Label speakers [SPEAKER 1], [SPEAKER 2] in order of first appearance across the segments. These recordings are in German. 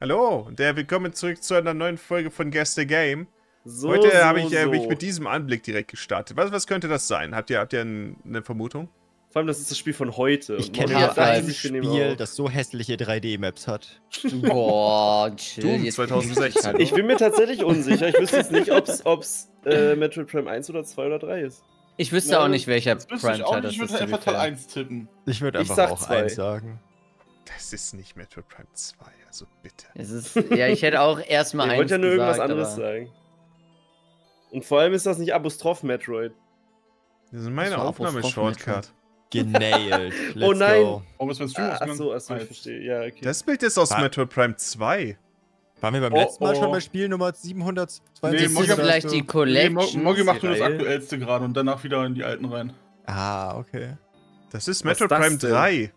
[SPEAKER 1] Hallo, und der willkommen zurück zu einer neuen Folge von Guess the Game.
[SPEAKER 2] So,
[SPEAKER 1] Heute
[SPEAKER 2] so,
[SPEAKER 1] habe ich äh,
[SPEAKER 2] so.
[SPEAKER 1] mich mit diesem Anblick direkt gestartet. Was, was könnte das sein? Habt ihr, habt ihr ein, eine Vermutung?
[SPEAKER 2] Vor allem, das ist das Spiel von heute.
[SPEAKER 3] Ich kenne ja ein
[SPEAKER 2] ich,
[SPEAKER 3] Spiel,
[SPEAKER 2] auf.
[SPEAKER 3] das so hässliche 3D-Maps hat.
[SPEAKER 4] Boah, chill.
[SPEAKER 1] Doom
[SPEAKER 4] jetzt
[SPEAKER 1] 2016.
[SPEAKER 4] Hallo?
[SPEAKER 2] Ich bin mir tatsächlich unsicher. Ich wüsste jetzt nicht, ob es äh, Metroid Prime 1 oder 2 oder 3 ist.
[SPEAKER 4] Ich wüsste
[SPEAKER 5] Ja,
[SPEAKER 4] auch nicht, welcher
[SPEAKER 5] Das wüsste ich
[SPEAKER 4] Prime
[SPEAKER 5] auch
[SPEAKER 4] Teil
[SPEAKER 5] nicht.
[SPEAKER 4] das
[SPEAKER 5] Ich
[SPEAKER 4] ist.
[SPEAKER 5] würde
[SPEAKER 4] to be
[SPEAKER 5] einfach Teil
[SPEAKER 4] fair.
[SPEAKER 5] 1 tippen.
[SPEAKER 3] Ich würde
[SPEAKER 2] Ich
[SPEAKER 3] einfach
[SPEAKER 2] sag
[SPEAKER 3] auch
[SPEAKER 2] zwei.
[SPEAKER 3] eins sagen.
[SPEAKER 1] Das ist nicht Metroid Prime 2, also bitte.
[SPEAKER 4] Es ist, ja, ich hätte auch erstmal
[SPEAKER 2] Ich
[SPEAKER 4] eins
[SPEAKER 2] wollte ja nur irgendwas
[SPEAKER 4] gesagt,
[SPEAKER 2] anderes
[SPEAKER 4] aber-
[SPEAKER 2] sagen. Und vor allem ist das nicht Apostroph Metroid.
[SPEAKER 1] Das ist meine Aufnahme-Shortcut.
[SPEAKER 3] Genailt. Let's
[SPEAKER 2] Oh nein.
[SPEAKER 3] Go.
[SPEAKER 5] Warum ist mein Stream
[SPEAKER 2] Ah, achso, achso, ich verstehe. Ja, okay.
[SPEAKER 1] Das Bild ist aus
[SPEAKER 3] Ah.
[SPEAKER 1] Metroid Prime 2.
[SPEAKER 3] Waren wir beim
[SPEAKER 2] Oh,
[SPEAKER 3] letzten Mal
[SPEAKER 2] oh.
[SPEAKER 3] schon bei Spiel Nummer 722?
[SPEAKER 5] Nee,
[SPEAKER 4] Das ist
[SPEAKER 5] macht
[SPEAKER 4] vielleicht die
[SPEAKER 5] Nee,
[SPEAKER 4] Collection.
[SPEAKER 5] Mo- Moggi macht nur das aktuellste gerade und danach wieder in die alten rein.
[SPEAKER 3] Ah, okay.
[SPEAKER 1] Das ist
[SPEAKER 2] Was
[SPEAKER 1] Metroid Prime
[SPEAKER 2] denn?
[SPEAKER 1] 3.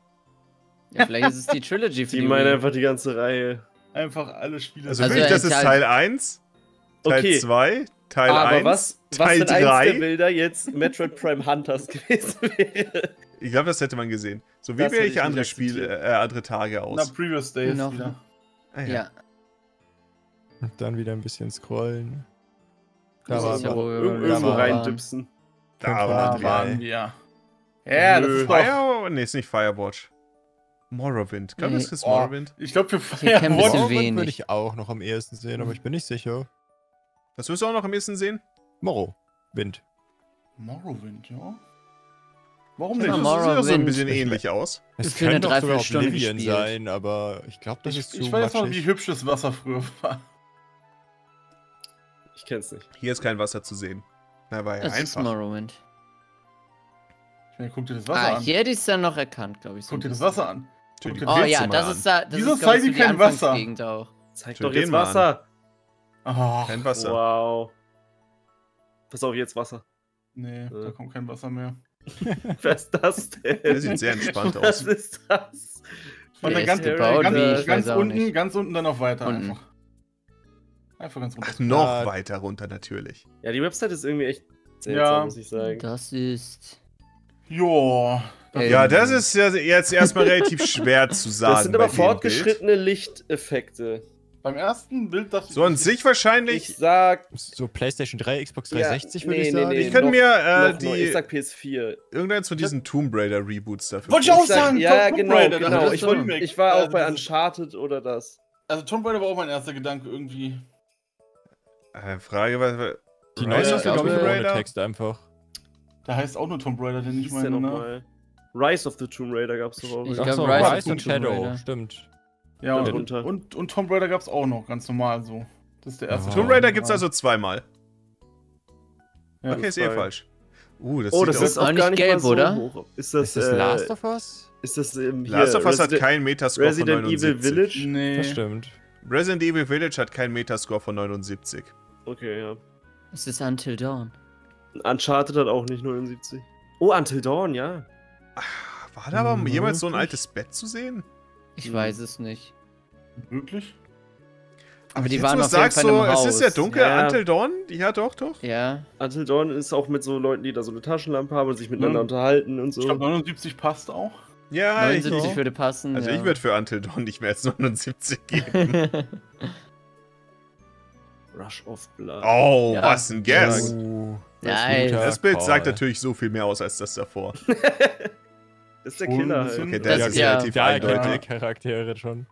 [SPEAKER 4] Ja, vielleicht ist es die Trilogy für
[SPEAKER 2] Die
[SPEAKER 4] die
[SPEAKER 2] meinen einfach die ganze Reihe.
[SPEAKER 5] Einfach alle Spiele.
[SPEAKER 1] Also,
[SPEAKER 4] Also,
[SPEAKER 1] wirklich, das ist
[SPEAKER 4] Teil-
[SPEAKER 1] Teil 1, Teil
[SPEAKER 2] Okay.
[SPEAKER 1] 2, Teil
[SPEAKER 2] Aber
[SPEAKER 1] 1,
[SPEAKER 2] was, was
[SPEAKER 1] Teil
[SPEAKER 2] wenn eins der
[SPEAKER 1] 3.
[SPEAKER 2] Bilder jetzt Metroid Prime Hunters gewesen wäre?
[SPEAKER 1] Ich glaube, das hätte man gesehen. So wie
[SPEAKER 2] hätte
[SPEAKER 1] ich andere Spiele, äh, andere Tage
[SPEAKER 5] Na,
[SPEAKER 1] aus.
[SPEAKER 5] Previous Days
[SPEAKER 4] Noch-
[SPEAKER 5] wieder.
[SPEAKER 1] Ah,
[SPEAKER 4] Ja.
[SPEAKER 3] Und dann wieder ein bisschen scrollen. Da war
[SPEAKER 4] ja
[SPEAKER 3] wir.
[SPEAKER 4] wohl-
[SPEAKER 2] Ir
[SPEAKER 4] da
[SPEAKER 2] irgendwo
[SPEAKER 4] war-
[SPEAKER 2] reindüpsen.
[SPEAKER 1] Da waren wir.
[SPEAKER 5] Ja, das ist doch.
[SPEAKER 1] Fire? Nee, ist nicht Firewatch. Morrowind. Kann
[SPEAKER 4] Nee.
[SPEAKER 1] das ist
[SPEAKER 5] Oh,
[SPEAKER 1] Morrowind?
[SPEAKER 5] ich glaube, für Firewatch.
[SPEAKER 3] Morrowind würde ich auch noch am ehesten sehen, aber ich bin nicht sicher.
[SPEAKER 1] Das wirst du auch noch am ehesten sehen?
[SPEAKER 3] Morrow. Wind.
[SPEAKER 5] Morrowind, ja. Warum nicht?
[SPEAKER 1] Das
[SPEAKER 4] Morrowind.
[SPEAKER 1] sieht so ein bisschen ähnlich aus.
[SPEAKER 3] Es
[SPEAKER 4] Ist
[SPEAKER 3] kann doch sogar Oblivion sein, aber ich glaube, das
[SPEAKER 5] Ich,
[SPEAKER 3] ist zu
[SPEAKER 5] ich weiß noch, wie hübsch das Wasser früher war.
[SPEAKER 2] Ich kenn's nicht.
[SPEAKER 1] Hier ist kein Wasser zu sehen. Na, war ja
[SPEAKER 4] Das ist
[SPEAKER 1] einfach.
[SPEAKER 4] Morrowind.
[SPEAKER 5] Ich meine, guck dir das Wasser
[SPEAKER 4] Ah,
[SPEAKER 5] an.
[SPEAKER 4] hier hätte ich es dann noch erkannt, glaube ich. so
[SPEAKER 5] Guck dir das. Wasser an.
[SPEAKER 1] Guck
[SPEAKER 5] Oh,
[SPEAKER 4] ja,
[SPEAKER 1] mal
[SPEAKER 4] das
[SPEAKER 1] an.
[SPEAKER 4] ist da. Das
[SPEAKER 5] Wieso
[SPEAKER 4] ist,
[SPEAKER 5] zeigen
[SPEAKER 4] so
[SPEAKER 5] die kein Wasser?
[SPEAKER 4] Auch.
[SPEAKER 2] Zeig doch jetzt. Wasser.
[SPEAKER 5] Oh,
[SPEAKER 1] Kein Wasser.
[SPEAKER 2] Wow. Pass auf, jetzt Wasser.
[SPEAKER 5] nee,
[SPEAKER 2] Äh.
[SPEAKER 5] da kommt kein Wasser mehr.
[SPEAKER 2] Wer ist das denn?
[SPEAKER 1] Der sieht sehr entspannt
[SPEAKER 2] Was
[SPEAKER 1] aus.
[SPEAKER 2] ist das?
[SPEAKER 5] Und dann ganz,
[SPEAKER 4] gebaut?
[SPEAKER 5] ganz, ganz, unten,
[SPEAKER 4] nicht.
[SPEAKER 5] ganz unten dann auf weiter
[SPEAKER 4] Unten.
[SPEAKER 5] einfach. Einfach ganz
[SPEAKER 1] Ach,
[SPEAKER 5] unten.
[SPEAKER 1] noch
[SPEAKER 3] Ah.
[SPEAKER 1] weiter runter natürlich.
[SPEAKER 2] Ja, die Website ist irgendwie echt seltsam,
[SPEAKER 5] Ja.
[SPEAKER 2] muss ich sagen.
[SPEAKER 4] Das ist.
[SPEAKER 5] Joa.
[SPEAKER 4] Ey.
[SPEAKER 1] Ja, das ist ja jetzt erstmal relativ schwer zu sagen.
[SPEAKER 2] Das sind aber fortgeschrittene Lichteffekte.
[SPEAKER 5] Beim ersten Bild dachte
[SPEAKER 1] So an sich
[SPEAKER 2] Ich
[SPEAKER 1] wahrscheinlich.
[SPEAKER 2] sag.
[SPEAKER 3] So PlayStation 3, Xbox
[SPEAKER 2] Ja,
[SPEAKER 3] 360 würde
[SPEAKER 2] nee,
[SPEAKER 3] ich
[SPEAKER 2] nee,
[SPEAKER 3] sagen.
[SPEAKER 2] nee.
[SPEAKER 1] Ich könnte mir äh,
[SPEAKER 2] noch,
[SPEAKER 1] die
[SPEAKER 2] noch, ich sag PS4.
[SPEAKER 1] irgendeins von diesen Tomb Raider Reboots dafür.
[SPEAKER 5] Wollte ich auch
[SPEAKER 2] Ich sag,
[SPEAKER 5] sagen,
[SPEAKER 2] ja,
[SPEAKER 5] Tomb
[SPEAKER 2] genau,
[SPEAKER 5] Raider, das
[SPEAKER 2] genau.
[SPEAKER 5] ist
[SPEAKER 2] Ich,
[SPEAKER 5] Remake.
[SPEAKER 2] ich war auch
[SPEAKER 5] Also
[SPEAKER 2] bei Uncharted oder das.
[SPEAKER 5] Also Tomb Raider war auch mein erster Gedanke irgendwie.
[SPEAKER 1] Äh, Frage, was.
[SPEAKER 3] Die neueste ist, glaube ich, ohne
[SPEAKER 1] Raider?
[SPEAKER 3] Text einfach.
[SPEAKER 5] Da heißt auch nur Tomb Raider, den ich meine, ne?
[SPEAKER 2] Rise of the Tomb Raider gab's doch auch.
[SPEAKER 4] Ich
[SPEAKER 2] oder?
[SPEAKER 4] glaub,
[SPEAKER 3] Achso,
[SPEAKER 4] Rise of
[SPEAKER 3] Rise
[SPEAKER 4] the
[SPEAKER 3] und
[SPEAKER 4] Tomb
[SPEAKER 3] Shadow,
[SPEAKER 4] Raider.
[SPEAKER 3] stimmt.
[SPEAKER 5] Ja, und,
[SPEAKER 2] Darunter.
[SPEAKER 5] und, und Tomb Raider gab's auch noch, ganz normal so. Das ist der erste.
[SPEAKER 3] Ah.
[SPEAKER 1] Tomb Raider gibt's also zweimal.
[SPEAKER 5] Ja,
[SPEAKER 1] Okay, ist eh falsch. Uh, das
[SPEAKER 2] Oh, das ist auch
[SPEAKER 4] auch
[SPEAKER 2] gar
[SPEAKER 4] nicht gelb,
[SPEAKER 2] mal so
[SPEAKER 4] oder?
[SPEAKER 2] hoch. Ist das,
[SPEAKER 3] Ist das
[SPEAKER 2] äh,
[SPEAKER 3] Last of Us?
[SPEAKER 2] Ist das ähm, hier,
[SPEAKER 1] Last of Us hat
[SPEAKER 2] Resident-
[SPEAKER 1] keinen Metascore
[SPEAKER 2] Resident
[SPEAKER 1] von
[SPEAKER 2] Evil
[SPEAKER 1] 79.
[SPEAKER 2] Village?
[SPEAKER 5] Nee.
[SPEAKER 3] Das stimmt.
[SPEAKER 1] Resident Evil Village hat keinen Metascore von 79.
[SPEAKER 2] Okay, ja.
[SPEAKER 4] Es ist Until Dawn.
[SPEAKER 2] Uncharted hat auch nicht 79. Oh, Until Dawn, ja.
[SPEAKER 1] War da aber
[SPEAKER 3] Hm,
[SPEAKER 1] jemals so ein altes Bett zu sehen?
[SPEAKER 4] Ich
[SPEAKER 2] Hm.
[SPEAKER 4] weiß es nicht.
[SPEAKER 5] Wirklich?
[SPEAKER 4] Aber die
[SPEAKER 1] jetzt,
[SPEAKER 4] waren auf
[SPEAKER 1] du
[SPEAKER 4] jeden
[SPEAKER 1] sagst
[SPEAKER 4] Fall
[SPEAKER 1] so,
[SPEAKER 4] im
[SPEAKER 1] es ist ja dunkel,
[SPEAKER 2] Ja.
[SPEAKER 1] Until Dawn? Ja, doch, doch.
[SPEAKER 4] Ja.
[SPEAKER 2] Until Dawn ist auch mit so Leuten, die da so eine Taschenlampe haben und sich miteinander
[SPEAKER 5] Ja.
[SPEAKER 2] unterhalten und so.
[SPEAKER 5] Ich glaube 79 passt auch.
[SPEAKER 1] Ja, ich,
[SPEAKER 4] 79 würde passen.
[SPEAKER 1] also
[SPEAKER 4] ja.
[SPEAKER 1] ich würde für Until Dawn nicht mehr als 79 geben.
[SPEAKER 2] Rush of Blood.
[SPEAKER 1] Oh,
[SPEAKER 4] Ja.
[SPEAKER 1] was ein Guess.
[SPEAKER 3] Uh,
[SPEAKER 4] Nice.
[SPEAKER 3] guter
[SPEAKER 1] Das Bild sagt natürlich so viel mehr aus als das davor.
[SPEAKER 2] Das ist der Killer halt.
[SPEAKER 1] Okay,
[SPEAKER 4] Das
[SPEAKER 1] das
[SPEAKER 4] ist ja-
[SPEAKER 1] relativ
[SPEAKER 3] Ja,
[SPEAKER 1] eindeutig.
[SPEAKER 3] ja. Charaktere schon.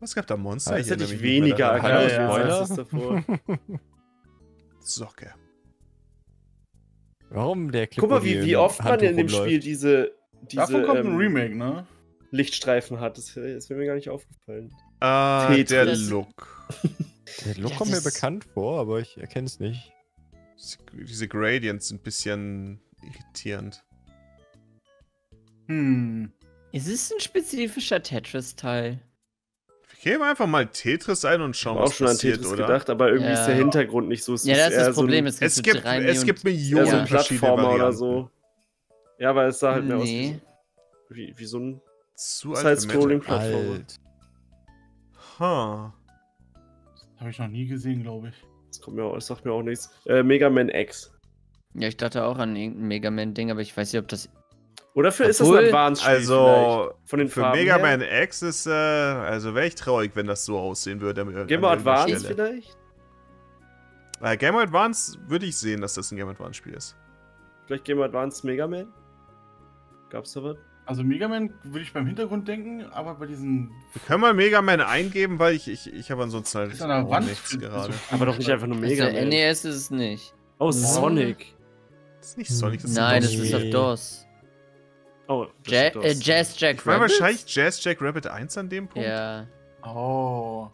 [SPEAKER 1] Was gab da Monster
[SPEAKER 2] Das
[SPEAKER 1] hier?
[SPEAKER 2] hätte ich weniger erkannt das davor.
[SPEAKER 1] Socke.
[SPEAKER 3] Warum der Clip
[SPEAKER 2] Guck mal, wie, wie oft man in dem? Spiel diese, diese
[SPEAKER 5] Davon kommt
[SPEAKER 2] ähm,
[SPEAKER 5] ein Remake, ne?
[SPEAKER 2] Lichtstreifen hat. Das, das wäre mir gar nicht aufgefallen.
[SPEAKER 1] Ah,
[SPEAKER 2] Tetris.
[SPEAKER 1] der Look.
[SPEAKER 3] Der Look
[SPEAKER 4] Ja,
[SPEAKER 3] kommt mir
[SPEAKER 4] das-
[SPEAKER 3] bekannt vor, aber ich erkenne es nicht.
[SPEAKER 1] Diese Gradients sind ein bisschen irritierend.
[SPEAKER 5] Hm.
[SPEAKER 4] Es ist ein spezifischer Tetris-Teil.
[SPEAKER 1] Wir geben einfach mal Tetris ein und
[SPEAKER 2] Ich
[SPEAKER 1] schauen,
[SPEAKER 2] habe auch
[SPEAKER 1] was
[SPEAKER 2] schon an Tetris
[SPEAKER 1] oder?
[SPEAKER 2] gedacht, aber irgendwie ist der
[SPEAKER 4] Ja.
[SPEAKER 2] Hintergrund nicht so. Es
[SPEAKER 4] Ja, das ist das Problem.
[SPEAKER 2] So
[SPEAKER 4] es gibt,
[SPEAKER 1] Es gibt, es gibt
[SPEAKER 2] ein,
[SPEAKER 1] Millionen
[SPEAKER 2] ein
[SPEAKER 1] verschiedene
[SPEAKER 2] Plattformer oder so. Ja, aber es sah halt mehr aus wie,
[SPEAKER 4] Nee.
[SPEAKER 2] so- wie, wie so ein
[SPEAKER 1] Zu alt.
[SPEAKER 2] Side-Scrolling-Plattformer.
[SPEAKER 3] Alt.
[SPEAKER 1] Ha.
[SPEAKER 5] Habe ich noch nie gesehen, glaube ich.
[SPEAKER 2] Das, kommt mir auch, das sagt mir auch nichts. Äh, Mega Man X.
[SPEAKER 4] Ja, ich dachte auch an irgendein Mega Man-Ding, aber ich weiß nicht, ob das
[SPEAKER 2] Oder für ist das
[SPEAKER 4] Obwohl-
[SPEAKER 2] ein Advanced-Spiel
[SPEAKER 1] Also,
[SPEAKER 2] vielleicht? Von den
[SPEAKER 1] für
[SPEAKER 2] Farben
[SPEAKER 1] Mega
[SPEAKER 2] her?
[SPEAKER 1] Man X ist, äh, also wäre ich traurig, wenn das so aussehen würde.
[SPEAKER 2] Game Boy Advance
[SPEAKER 1] Stelle.
[SPEAKER 2] vielleicht?
[SPEAKER 1] Äh, Game Boy Advance würde ich sehen, dass das ein Game Boy Advance Spiel ist.
[SPEAKER 2] Vielleicht Game Boy Advance Mega Man? Gab's da was?
[SPEAKER 5] Also Mega Man würde ich beim Hintergrund denken, aber bei diesen.
[SPEAKER 1] Wir können mal Mega Man eingeben, weil ich, ich, ich habe ansonsten halt
[SPEAKER 5] Ist an der
[SPEAKER 1] auch
[SPEAKER 5] Wand.
[SPEAKER 1] nichts gerade.
[SPEAKER 5] so-
[SPEAKER 2] Aber doch nicht einfach nur Mega
[SPEAKER 4] Also
[SPEAKER 2] Man.
[SPEAKER 4] NES ist es nicht.
[SPEAKER 2] Oh, Sonic.
[SPEAKER 1] Das ist nicht Sonic, das ist
[SPEAKER 4] Nein, das ist auf DOS.
[SPEAKER 2] Oh,
[SPEAKER 4] Ja äh. Jazz Jack
[SPEAKER 1] Ich meine
[SPEAKER 4] Rabbit?
[SPEAKER 1] wahrscheinlich Jazz Jack Rabbit 1 an dem Punkt.
[SPEAKER 4] Ja.
[SPEAKER 5] Oh.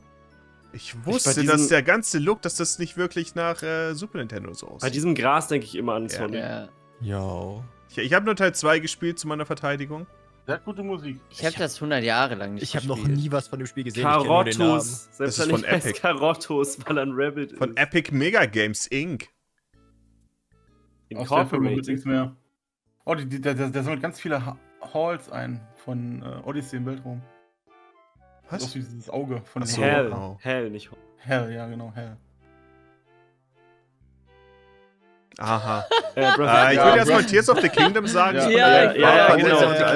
[SPEAKER 1] Ich wusste,
[SPEAKER 2] diesem-
[SPEAKER 1] dass der ganze Look, dass das nicht wirklich nach äh, Super Nintendo so
[SPEAKER 2] Bei
[SPEAKER 1] aussieht.
[SPEAKER 2] diesem Gras denke ich immer an. Sonic.
[SPEAKER 4] ja.
[SPEAKER 3] Ja.
[SPEAKER 1] Ich, ich habe nur Teil 2 gespielt zu meiner Verteidigung.
[SPEAKER 5] Der hat gute Musik.
[SPEAKER 4] Ich habe das 100 Jahre lang nicht
[SPEAKER 3] Ich habe noch nie was von dem Spiel gesehen. Ich.
[SPEAKER 2] Karottos. Selbst
[SPEAKER 1] Das ist
[SPEAKER 2] wenn
[SPEAKER 1] von
[SPEAKER 2] ich heißt
[SPEAKER 1] Epic.
[SPEAKER 2] Karottos, weil er ein Rabbit
[SPEAKER 1] Von
[SPEAKER 2] ist.
[SPEAKER 1] Epic Mega Games Inc.
[SPEAKER 2] Incorporated.
[SPEAKER 5] nichts mehr. Oh, die, die, der, der, der sammelt ganz viele ha Halls ein von äh, Odyssey im Weltraum. Das ist
[SPEAKER 1] Was?
[SPEAKER 5] wie dieses Auge von
[SPEAKER 1] Ach so.
[SPEAKER 2] Hell.
[SPEAKER 1] Oh.
[SPEAKER 2] Hell, nicht Hell.
[SPEAKER 5] Hell, ja, genau, Hell.
[SPEAKER 1] Aha.
[SPEAKER 2] Äh,
[SPEAKER 1] Äh, ich
[SPEAKER 2] the
[SPEAKER 1] würde erstmal Tears of the Kingdom sagen.
[SPEAKER 5] Ja.
[SPEAKER 2] Ja, ja,
[SPEAKER 1] der-
[SPEAKER 2] ja, genau. Ja,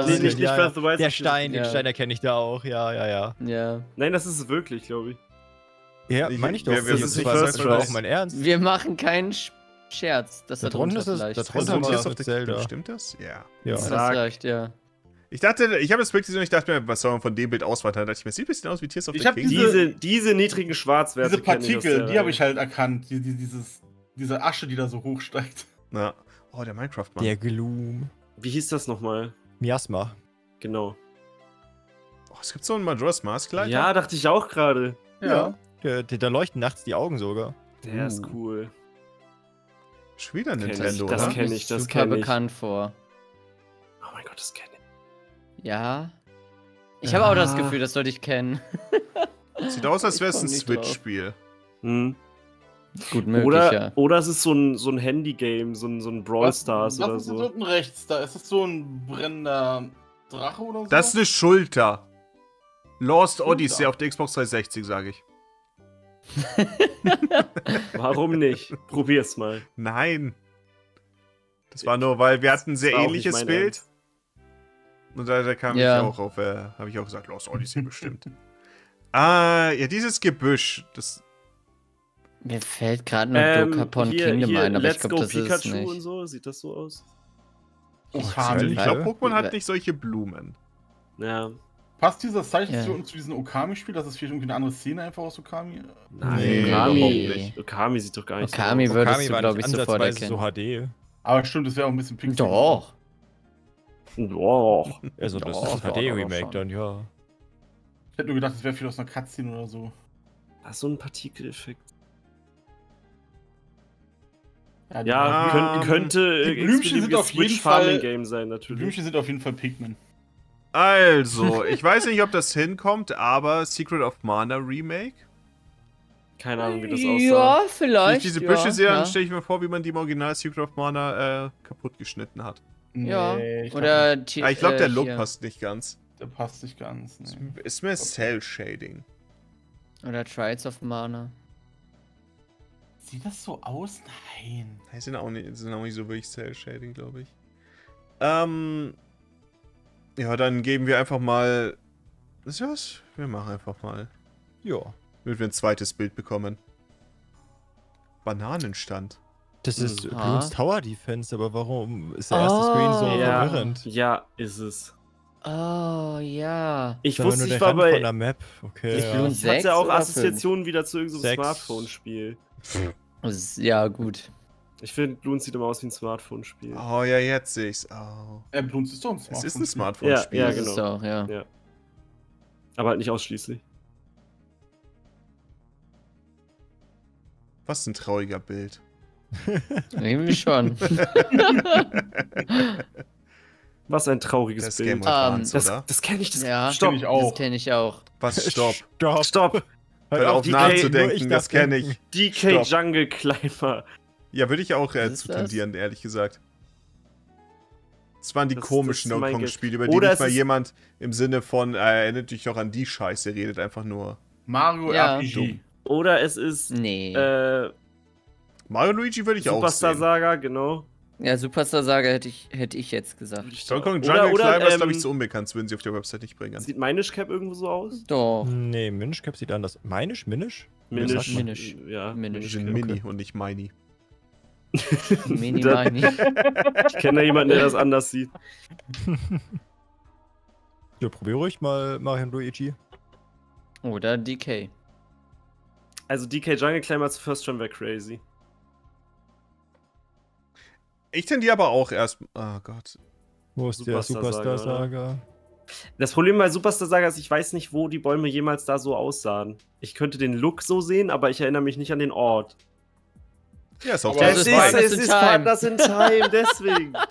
[SPEAKER 1] ist
[SPEAKER 2] nicht, nicht
[SPEAKER 3] Ja,
[SPEAKER 2] Breath of the Wild.
[SPEAKER 3] Der
[SPEAKER 2] ist-
[SPEAKER 3] Stein, den
[SPEAKER 4] Ja.
[SPEAKER 3] Stein erkenne ich da auch. Ja, ja, ja.
[SPEAKER 4] Ja.
[SPEAKER 2] Nein, das ist es wirklich, glaube ich.
[SPEAKER 3] Ja,
[SPEAKER 1] Ich-
[SPEAKER 3] meine ich doch.
[SPEAKER 1] wir- wir
[SPEAKER 3] das,
[SPEAKER 2] müssen
[SPEAKER 3] war,
[SPEAKER 2] First
[SPEAKER 3] auch mein Ernst.
[SPEAKER 4] Wir machen keinen Sch- Scherz. Das
[SPEAKER 3] Da
[SPEAKER 4] da drunter
[SPEAKER 3] ist es-
[SPEAKER 4] vielleicht.
[SPEAKER 3] da drunter
[SPEAKER 1] of
[SPEAKER 3] mit
[SPEAKER 1] the
[SPEAKER 3] Zelda.
[SPEAKER 1] Stimmt das? Ja.
[SPEAKER 3] Ja.
[SPEAKER 4] Ja, das
[SPEAKER 2] Sag.
[SPEAKER 4] reicht, ja.
[SPEAKER 1] Ich dachte, ich habe das Bild gesehen und ich dachte mir, was soll man von dem Bild ausweiten? Da dachte ich mir, sieht ein bisschen aus wie Tears of
[SPEAKER 5] Ich
[SPEAKER 1] the
[SPEAKER 5] hab
[SPEAKER 1] Kingdom.
[SPEAKER 5] Diese-
[SPEAKER 2] Diese, niedrigen Schwarzwerte.
[SPEAKER 5] Diese Partikel, die habe ich halt erkannt. Die, die, dieses, diese Asche, die da so hochsteigt.
[SPEAKER 1] Na. Oh, der Minecraft-Mann.
[SPEAKER 3] Der Gloom.
[SPEAKER 2] Wie hieß das nochmal?
[SPEAKER 3] Miasma.
[SPEAKER 2] Genau.
[SPEAKER 1] Oh, es gibt so einen Majora's Mask Leiter.
[SPEAKER 2] Ja, dachte ich auch gerade.
[SPEAKER 3] Ja. Der, der, da leuchten nachts die Augen sogar.
[SPEAKER 2] Der ist
[SPEAKER 1] Uh.
[SPEAKER 2] cool.
[SPEAKER 1] Schon wieder
[SPEAKER 2] Kenn ich,
[SPEAKER 1] Nintendo,
[SPEAKER 2] das
[SPEAKER 1] oder?
[SPEAKER 2] kenn- ich, das
[SPEAKER 4] super
[SPEAKER 2] kenn ich.
[SPEAKER 4] bekannt vor.
[SPEAKER 2] Oh mein Gott, das kenne ich.
[SPEAKER 4] Ja. Ich habe auch das. Gefühl, das sollte ich kennen.
[SPEAKER 1] Sieht aus, als wäre es ein. Switch-Spiel.
[SPEAKER 2] Hm.
[SPEAKER 4] Gut möglich,
[SPEAKER 2] Oder,
[SPEAKER 4] ja.
[SPEAKER 2] oder es ist so ein, so ein Handy-Game, so ein, so ein Brawl Stars
[SPEAKER 5] Was
[SPEAKER 2] oder
[SPEAKER 5] ist das
[SPEAKER 2] so.
[SPEAKER 5] unten rechts? Da ist es so ein brennender Drache oder so?
[SPEAKER 1] Das ist eine Schulter. Lost
[SPEAKER 5] Schulter.
[SPEAKER 1] Odyssey auf der Xbox 360, sage ich.
[SPEAKER 2] Warum nicht? Probier's mal.
[SPEAKER 1] Nein. Das war nur, weil wir hatten ein sehr ähnliches Bild.
[SPEAKER 2] Ernst.
[SPEAKER 1] Und da, da kam
[SPEAKER 4] Ja.
[SPEAKER 1] ich auch auf, äh, habe ich auch gesagt, Lost Odyssey bestimmt. Ah, ja, dieses Gebüsch, das,
[SPEAKER 4] Mir fällt gerade nur
[SPEAKER 2] Ähm,
[SPEAKER 4] Dokapon
[SPEAKER 2] hier,
[SPEAKER 4] Kingdom
[SPEAKER 2] hier,
[SPEAKER 4] ein, aber ich
[SPEAKER 2] Let's
[SPEAKER 4] glaube,
[SPEAKER 2] Go
[SPEAKER 4] das ist
[SPEAKER 2] Pikachu und
[SPEAKER 4] nicht.
[SPEAKER 2] so. Sieht das so aus?
[SPEAKER 5] Oh,
[SPEAKER 1] ich glaube, Pokémon hat nicht solche Blumen.
[SPEAKER 2] Ja.
[SPEAKER 5] Passt dieser Zeichenstil
[SPEAKER 4] Ja.
[SPEAKER 5] zu diesem Okami-Spiel? Das ist vielleicht irgendwie eine andere Szene einfach aus Okami?
[SPEAKER 2] Nein,
[SPEAKER 1] Nee,
[SPEAKER 2] Okami.
[SPEAKER 4] nicht.
[SPEAKER 2] Okami sieht doch gar nicht
[SPEAKER 4] Okami
[SPEAKER 2] so aus.
[SPEAKER 3] Okami war
[SPEAKER 4] glaube
[SPEAKER 3] nicht
[SPEAKER 4] ich, sofort erkennen.
[SPEAKER 3] so HD.
[SPEAKER 5] Aber stimmt, das wäre auch ein bisschen pixelig.
[SPEAKER 4] Doch.
[SPEAKER 2] Doch.
[SPEAKER 3] Also das
[SPEAKER 4] Doch,
[SPEAKER 3] ist HD-Remake dann, ja.
[SPEAKER 5] Ich hätte nur gedacht, das wäre viel aus einer Cutscene oder so.
[SPEAKER 2] Ist so ein Partikeleffekt. Ja,
[SPEAKER 1] Ähm,
[SPEAKER 2] könnt, könnte
[SPEAKER 5] die Blümchen sind auf jeden
[SPEAKER 2] Switch Farming
[SPEAKER 5] Fall-
[SPEAKER 2] Game sein,
[SPEAKER 5] Die
[SPEAKER 2] natürlich.
[SPEAKER 5] Blümchen sind auf jeden Fall Pikmin.
[SPEAKER 1] Also, ich weiß nicht, ob das hinkommt, aber Secret of Mana Remake.
[SPEAKER 2] Keine Ahnung, wie das aussah.
[SPEAKER 4] Ja,
[SPEAKER 1] Wenn ich
[SPEAKER 4] vielleicht.
[SPEAKER 1] diese
[SPEAKER 4] ja,
[SPEAKER 1] Büsche sehe, dann
[SPEAKER 4] ja.
[SPEAKER 1] stelle ich mir vor, wie man die im Original Secret of Mana äh, kaputt geschnitten hat.
[SPEAKER 4] Ja,
[SPEAKER 5] Nee, ich glaub
[SPEAKER 4] Oder. T-
[SPEAKER 1] Ah, ich glaube, der
[SPEAKER 4] äh,
[SPEAKER 1] Look
[SPEAKER 4] hier.
[SPEAKER 1] passt nicht ganz.
[SPEAKER 5] Der passt nicht ganz. Nee.
[SPEAKER 1] Ist mir Cell-Shading.
[SPEAKER 4] Oder Trials of Mana.
[SPEAKER 5] Sieht das so aus? Nein.
[SPEAKER 1] Die sind auch nicht, sind auch nicht so wirklich Cell-Shading, glaube ich. Ähm. Ja, dann geben wir einfach mal. Ihr was? Wir machen einfach mal.
[SPEAKER 3] Ja.
[SPEAKER 1] Damit wir ein zweites Bild bekommen. Bananenstand.
[SPEAKER 3] Das ist
[SPEAKER 4] Mhm.
[SPEAKER 3] Bloons Tower Defense, aber warum ist der erste Screen so
[SPEAKER 4] Oh.
[SPEAKER 2] Ja,
[SPEAKER 3] verwirrend?
[SPEAKER 2] ja, ist es.
[SPEAKER 4] Oh, ja.
[SPEAKER 2] Ich
[SPEAKER 3] Das war
[SPEAKER 2] wusste, ich war
[SPEAKER 3] Rand
[SPEAKER 2] bei.
[SPEAKER 3] von der Map. Okay.
[SPEAKER 4] Ich
[SPEAKER 3] ja.
[SPEAKER 2] Hatte auch Assoziationen wieder zu irgendeinem. Smartphone-Spiel.
[SPEAKER 4] Das ist- Ja, gut.
[SPEAKER 2] Ich finde, Bloons sieht immer aus wie ein Smartphone-Spiel.
[SPEAKER 1] Oh ja, jetzt sehe ich's. Oh.
[SPEAKER 5] Äh, Bloons ist doch ein
[SPEAKER 1] Es
[SPEAKER 5] Smartphone.
[SPEAKER 1] ist ein Smartphone-Spiel.
[SPEAKER 2] Ja,
[SPEAKER 4] das
[SPEAKER 2] genau.
[SPEAKER 4] ist auch, ja.
[SPEAKER 2] Aber halt nicht ausschließlich.
[SPEAKER 1] Was ein trauriger Bild.
[SPEAKER 4] Irgendwie schon.
[SPEAKER 2] Was ein trauriges
[SPEAKER 1] Das
[SPEAKER 2] Bild.
[SPEAKER 1] Game
[SPEAKER 4] Ähm,
[SPEAKER 1] Advance,
[SPEAKER 2] Das,
[SPEAKER 1] oder?
[SPEAKER 2] das kenne ich, das
[SPEAKER 4] ja,
[SPEAKER 2] Stopp,
[SPEAKER 5] kenn ich auch.
[SPEAKER 4] das kenne ich auch.
[SPEAKER 1] Was? Stopp.
[SPEAKER 3] Stopp.
[SPEAKER 2] Stopp!
[SPEAKER 1] Hör auf
[SPEAKER 2] die
[SPEAKER 1] nachzudenken, das kenne ich.
[SPEAKER 2] DK
[SPEAKER 1] Stopp.
[SPEAKER 2] Jungle Climber.
[SPEAKER 1] Ja, würde ich auch äh, zu tendieren, ehrlich gesagt. Das waren die
[SPEAKER 2] Das-
[SPEAKER 1] komischen
[SPEAKER 2] das
[SPEAKER 1] Donkey Kong-Spiele, über die
[SPEAKER 2] Oder
[SPEAKER 1] nicht mal jemand im Sinne von, äh, erinnert dich doch an die Scheiße, redet einfach nur.
[SPEAKER 5] Mario
[SPEAKER 4] Ja.
[SPEAKER 5] RPG.
[SPEAKER 2] Oder es ist
[SPEAKER 4] Nee.
[SPEAKER 2] äh,
[SPEAKER 1] Mario Luigi würde ich auch
[SPEAKER 2] Superstar. Saga, genau.
[SPEAKER 4] Ja, Superstar Saga hätte ich, hätte ich jetzt gesagt.
[SPEAKER 1] Donkey Kong
[SPEAKER 2] Oder-
[SPEAKER 1] Jungle
[SPEAKER 2] oder,
[SPEAKER 1] Climber ist, glaube ich,
[SPEAKER 2] ähm,
[SPEAKER 1] zu unbekannt, das würden sie auf der Website nicht bringen.
[SPEAKER 2] Sieht Minish Cap irgendwo so aus?
[SPEAKER 4] Doch.
[SPEAKER 3] Nee, Minish Cap sieht anders. Minish?
[SPEAKER 2] Minish.
[SPEAKER 3] man?
[SPEAKER 4] Minish.
[SPEAKER 2] Ja,
[SPEAKER 4] Minish.
[SPEAKER 1] Mini und nicht Mini.
[SPEAKER 4] Mini,
[SPEAKER 2] Da-
[SPEAKER 4] Mini.
[SPEAKER 2] Ich kenne da jemanden, der das anders sieht.
[SPEAKER 3] Ja, probier ruhig mal Mario und Luigi.
[SPEAKER 4] Oder DK.
[SPEAKER 2] Also DK Jungle Climber zu First schon wäre crazy.
[SPEAKER 1] Ich tendiere aber auch erst. Oh Gott.
[SPEAKER 3] Wo ist der
[SPEAKER 2] Superstar
[SPEAKER 3] Superstar
[SPEAKER 2] Saga,
[SPEAKER 3] Saga?
[SPEAKER 2] Das Problem bei Superstar Saga ist, ich weiß nicht, wo die Bäume jemals da so aussahen. Ich könnte den Look so sehen, aber ich erinnere mich nicht an den Ort.
[SPEAKER 1] Ja, ist auch
[SPEAKER 5] das
[SPEAKER 2] es
[SPEAKER 5] ist
[SPEAKER 2] es
[SPEAKER 4] in
[SPEAKER 2] ist
[SPEAKER 4] Time.
[SPEAKER 2] Partners in Time, deswegen.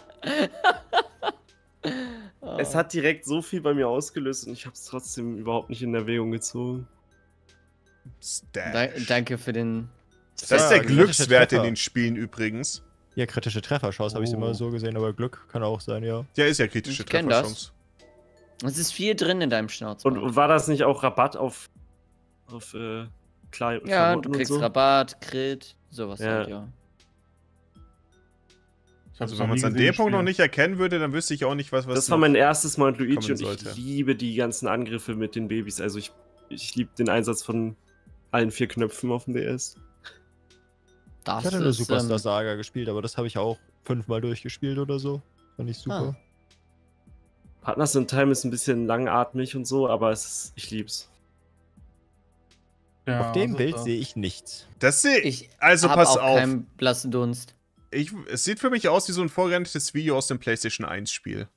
[SPEAKER 4] Oh.
[SPEAKER 2] Es hat direkt so viel bei mir ausgelöst und ich habe es trotzdem überhaupt nicht in Erwägung gezogen.
[SPEAKER 4] Da, danke für den.
[SPEAKER 1] Das ist der Glückswert in den Spielen übrigens.
[SPEAKER 3] Ja, kritische Trefferchance habe ich
[SPEAKER 2] Oh.
[SPEAKER 3] immer so gesehen, aber Glück kann auch sein, ja.
[SPEAKER 1] Ja, ist ja kritische
[SPEAKER 4] Ich kenn das.
[SPEAKER 1] Trefferchance.
[SPEAKER 4] Es ist viel drin in deinem Schnauz.
[SPEAKER 2] Und, und war das nicht auch Rabatt auf, auf äh, Kleid
[SPEAKER 4] ja,
[SPEAKER 2] Klamotten
[SPEAKER 4] du
[SPEAKER 2] und
[SPEAKER 4] kriegst
[SPEAKER 2] so?
[SPEAKER 4] Rabatt, Crit, sowas
[SPEAKER 2] Ja.
[SPEAKER 4] halt, ja.
[SPEAKER 1] Also, wenn man es an dem Punkt noch nicht erkennen würde, dann wüsste ich auch nicht, was was.
[SPEAKER 2] Das war mein erstes Mal mit Luigi und ich liebe die ganzen Angriffe mit den Babys. Also ich, ich liebe den Einsatz von allen vier Knöpfen auf dem DS.
[SPEAKER 4] Das
[SPEAKER 3] Ich hatte nur
[SPEAKER 4] ist,
[SPEAKER 3] Superstar
[SPEAKER 4] ähm,
[SPEAKER 3] Saga gespielt, aber das habe ich auch fünfmal durchgespielt oder so. Fand ich super.
[SPEAKER 2] Partners in Time ist ein bisschen langatmig und so, aber es ist, ich lieb's.
[SPEAKER 5] Ja,
[SPEAKER 3] Auf dem Bild sehe ich nichts.
[SPEAKER 1] Das sehe
[SPEAKER 4] ich
[SPEAKER 1] Also
[SPEAKER 4] hab
[SPEAKER 1] pass
[SPEAKER 4] auch
[SPEAKER 1] auf.
[SPEAKER 4] keinen blassen Dunst.
[SPEAKER 1] Ich, es sieht für mich aus wie so ein vorgerendetes Video aus dem PlayStation 1 Spiel.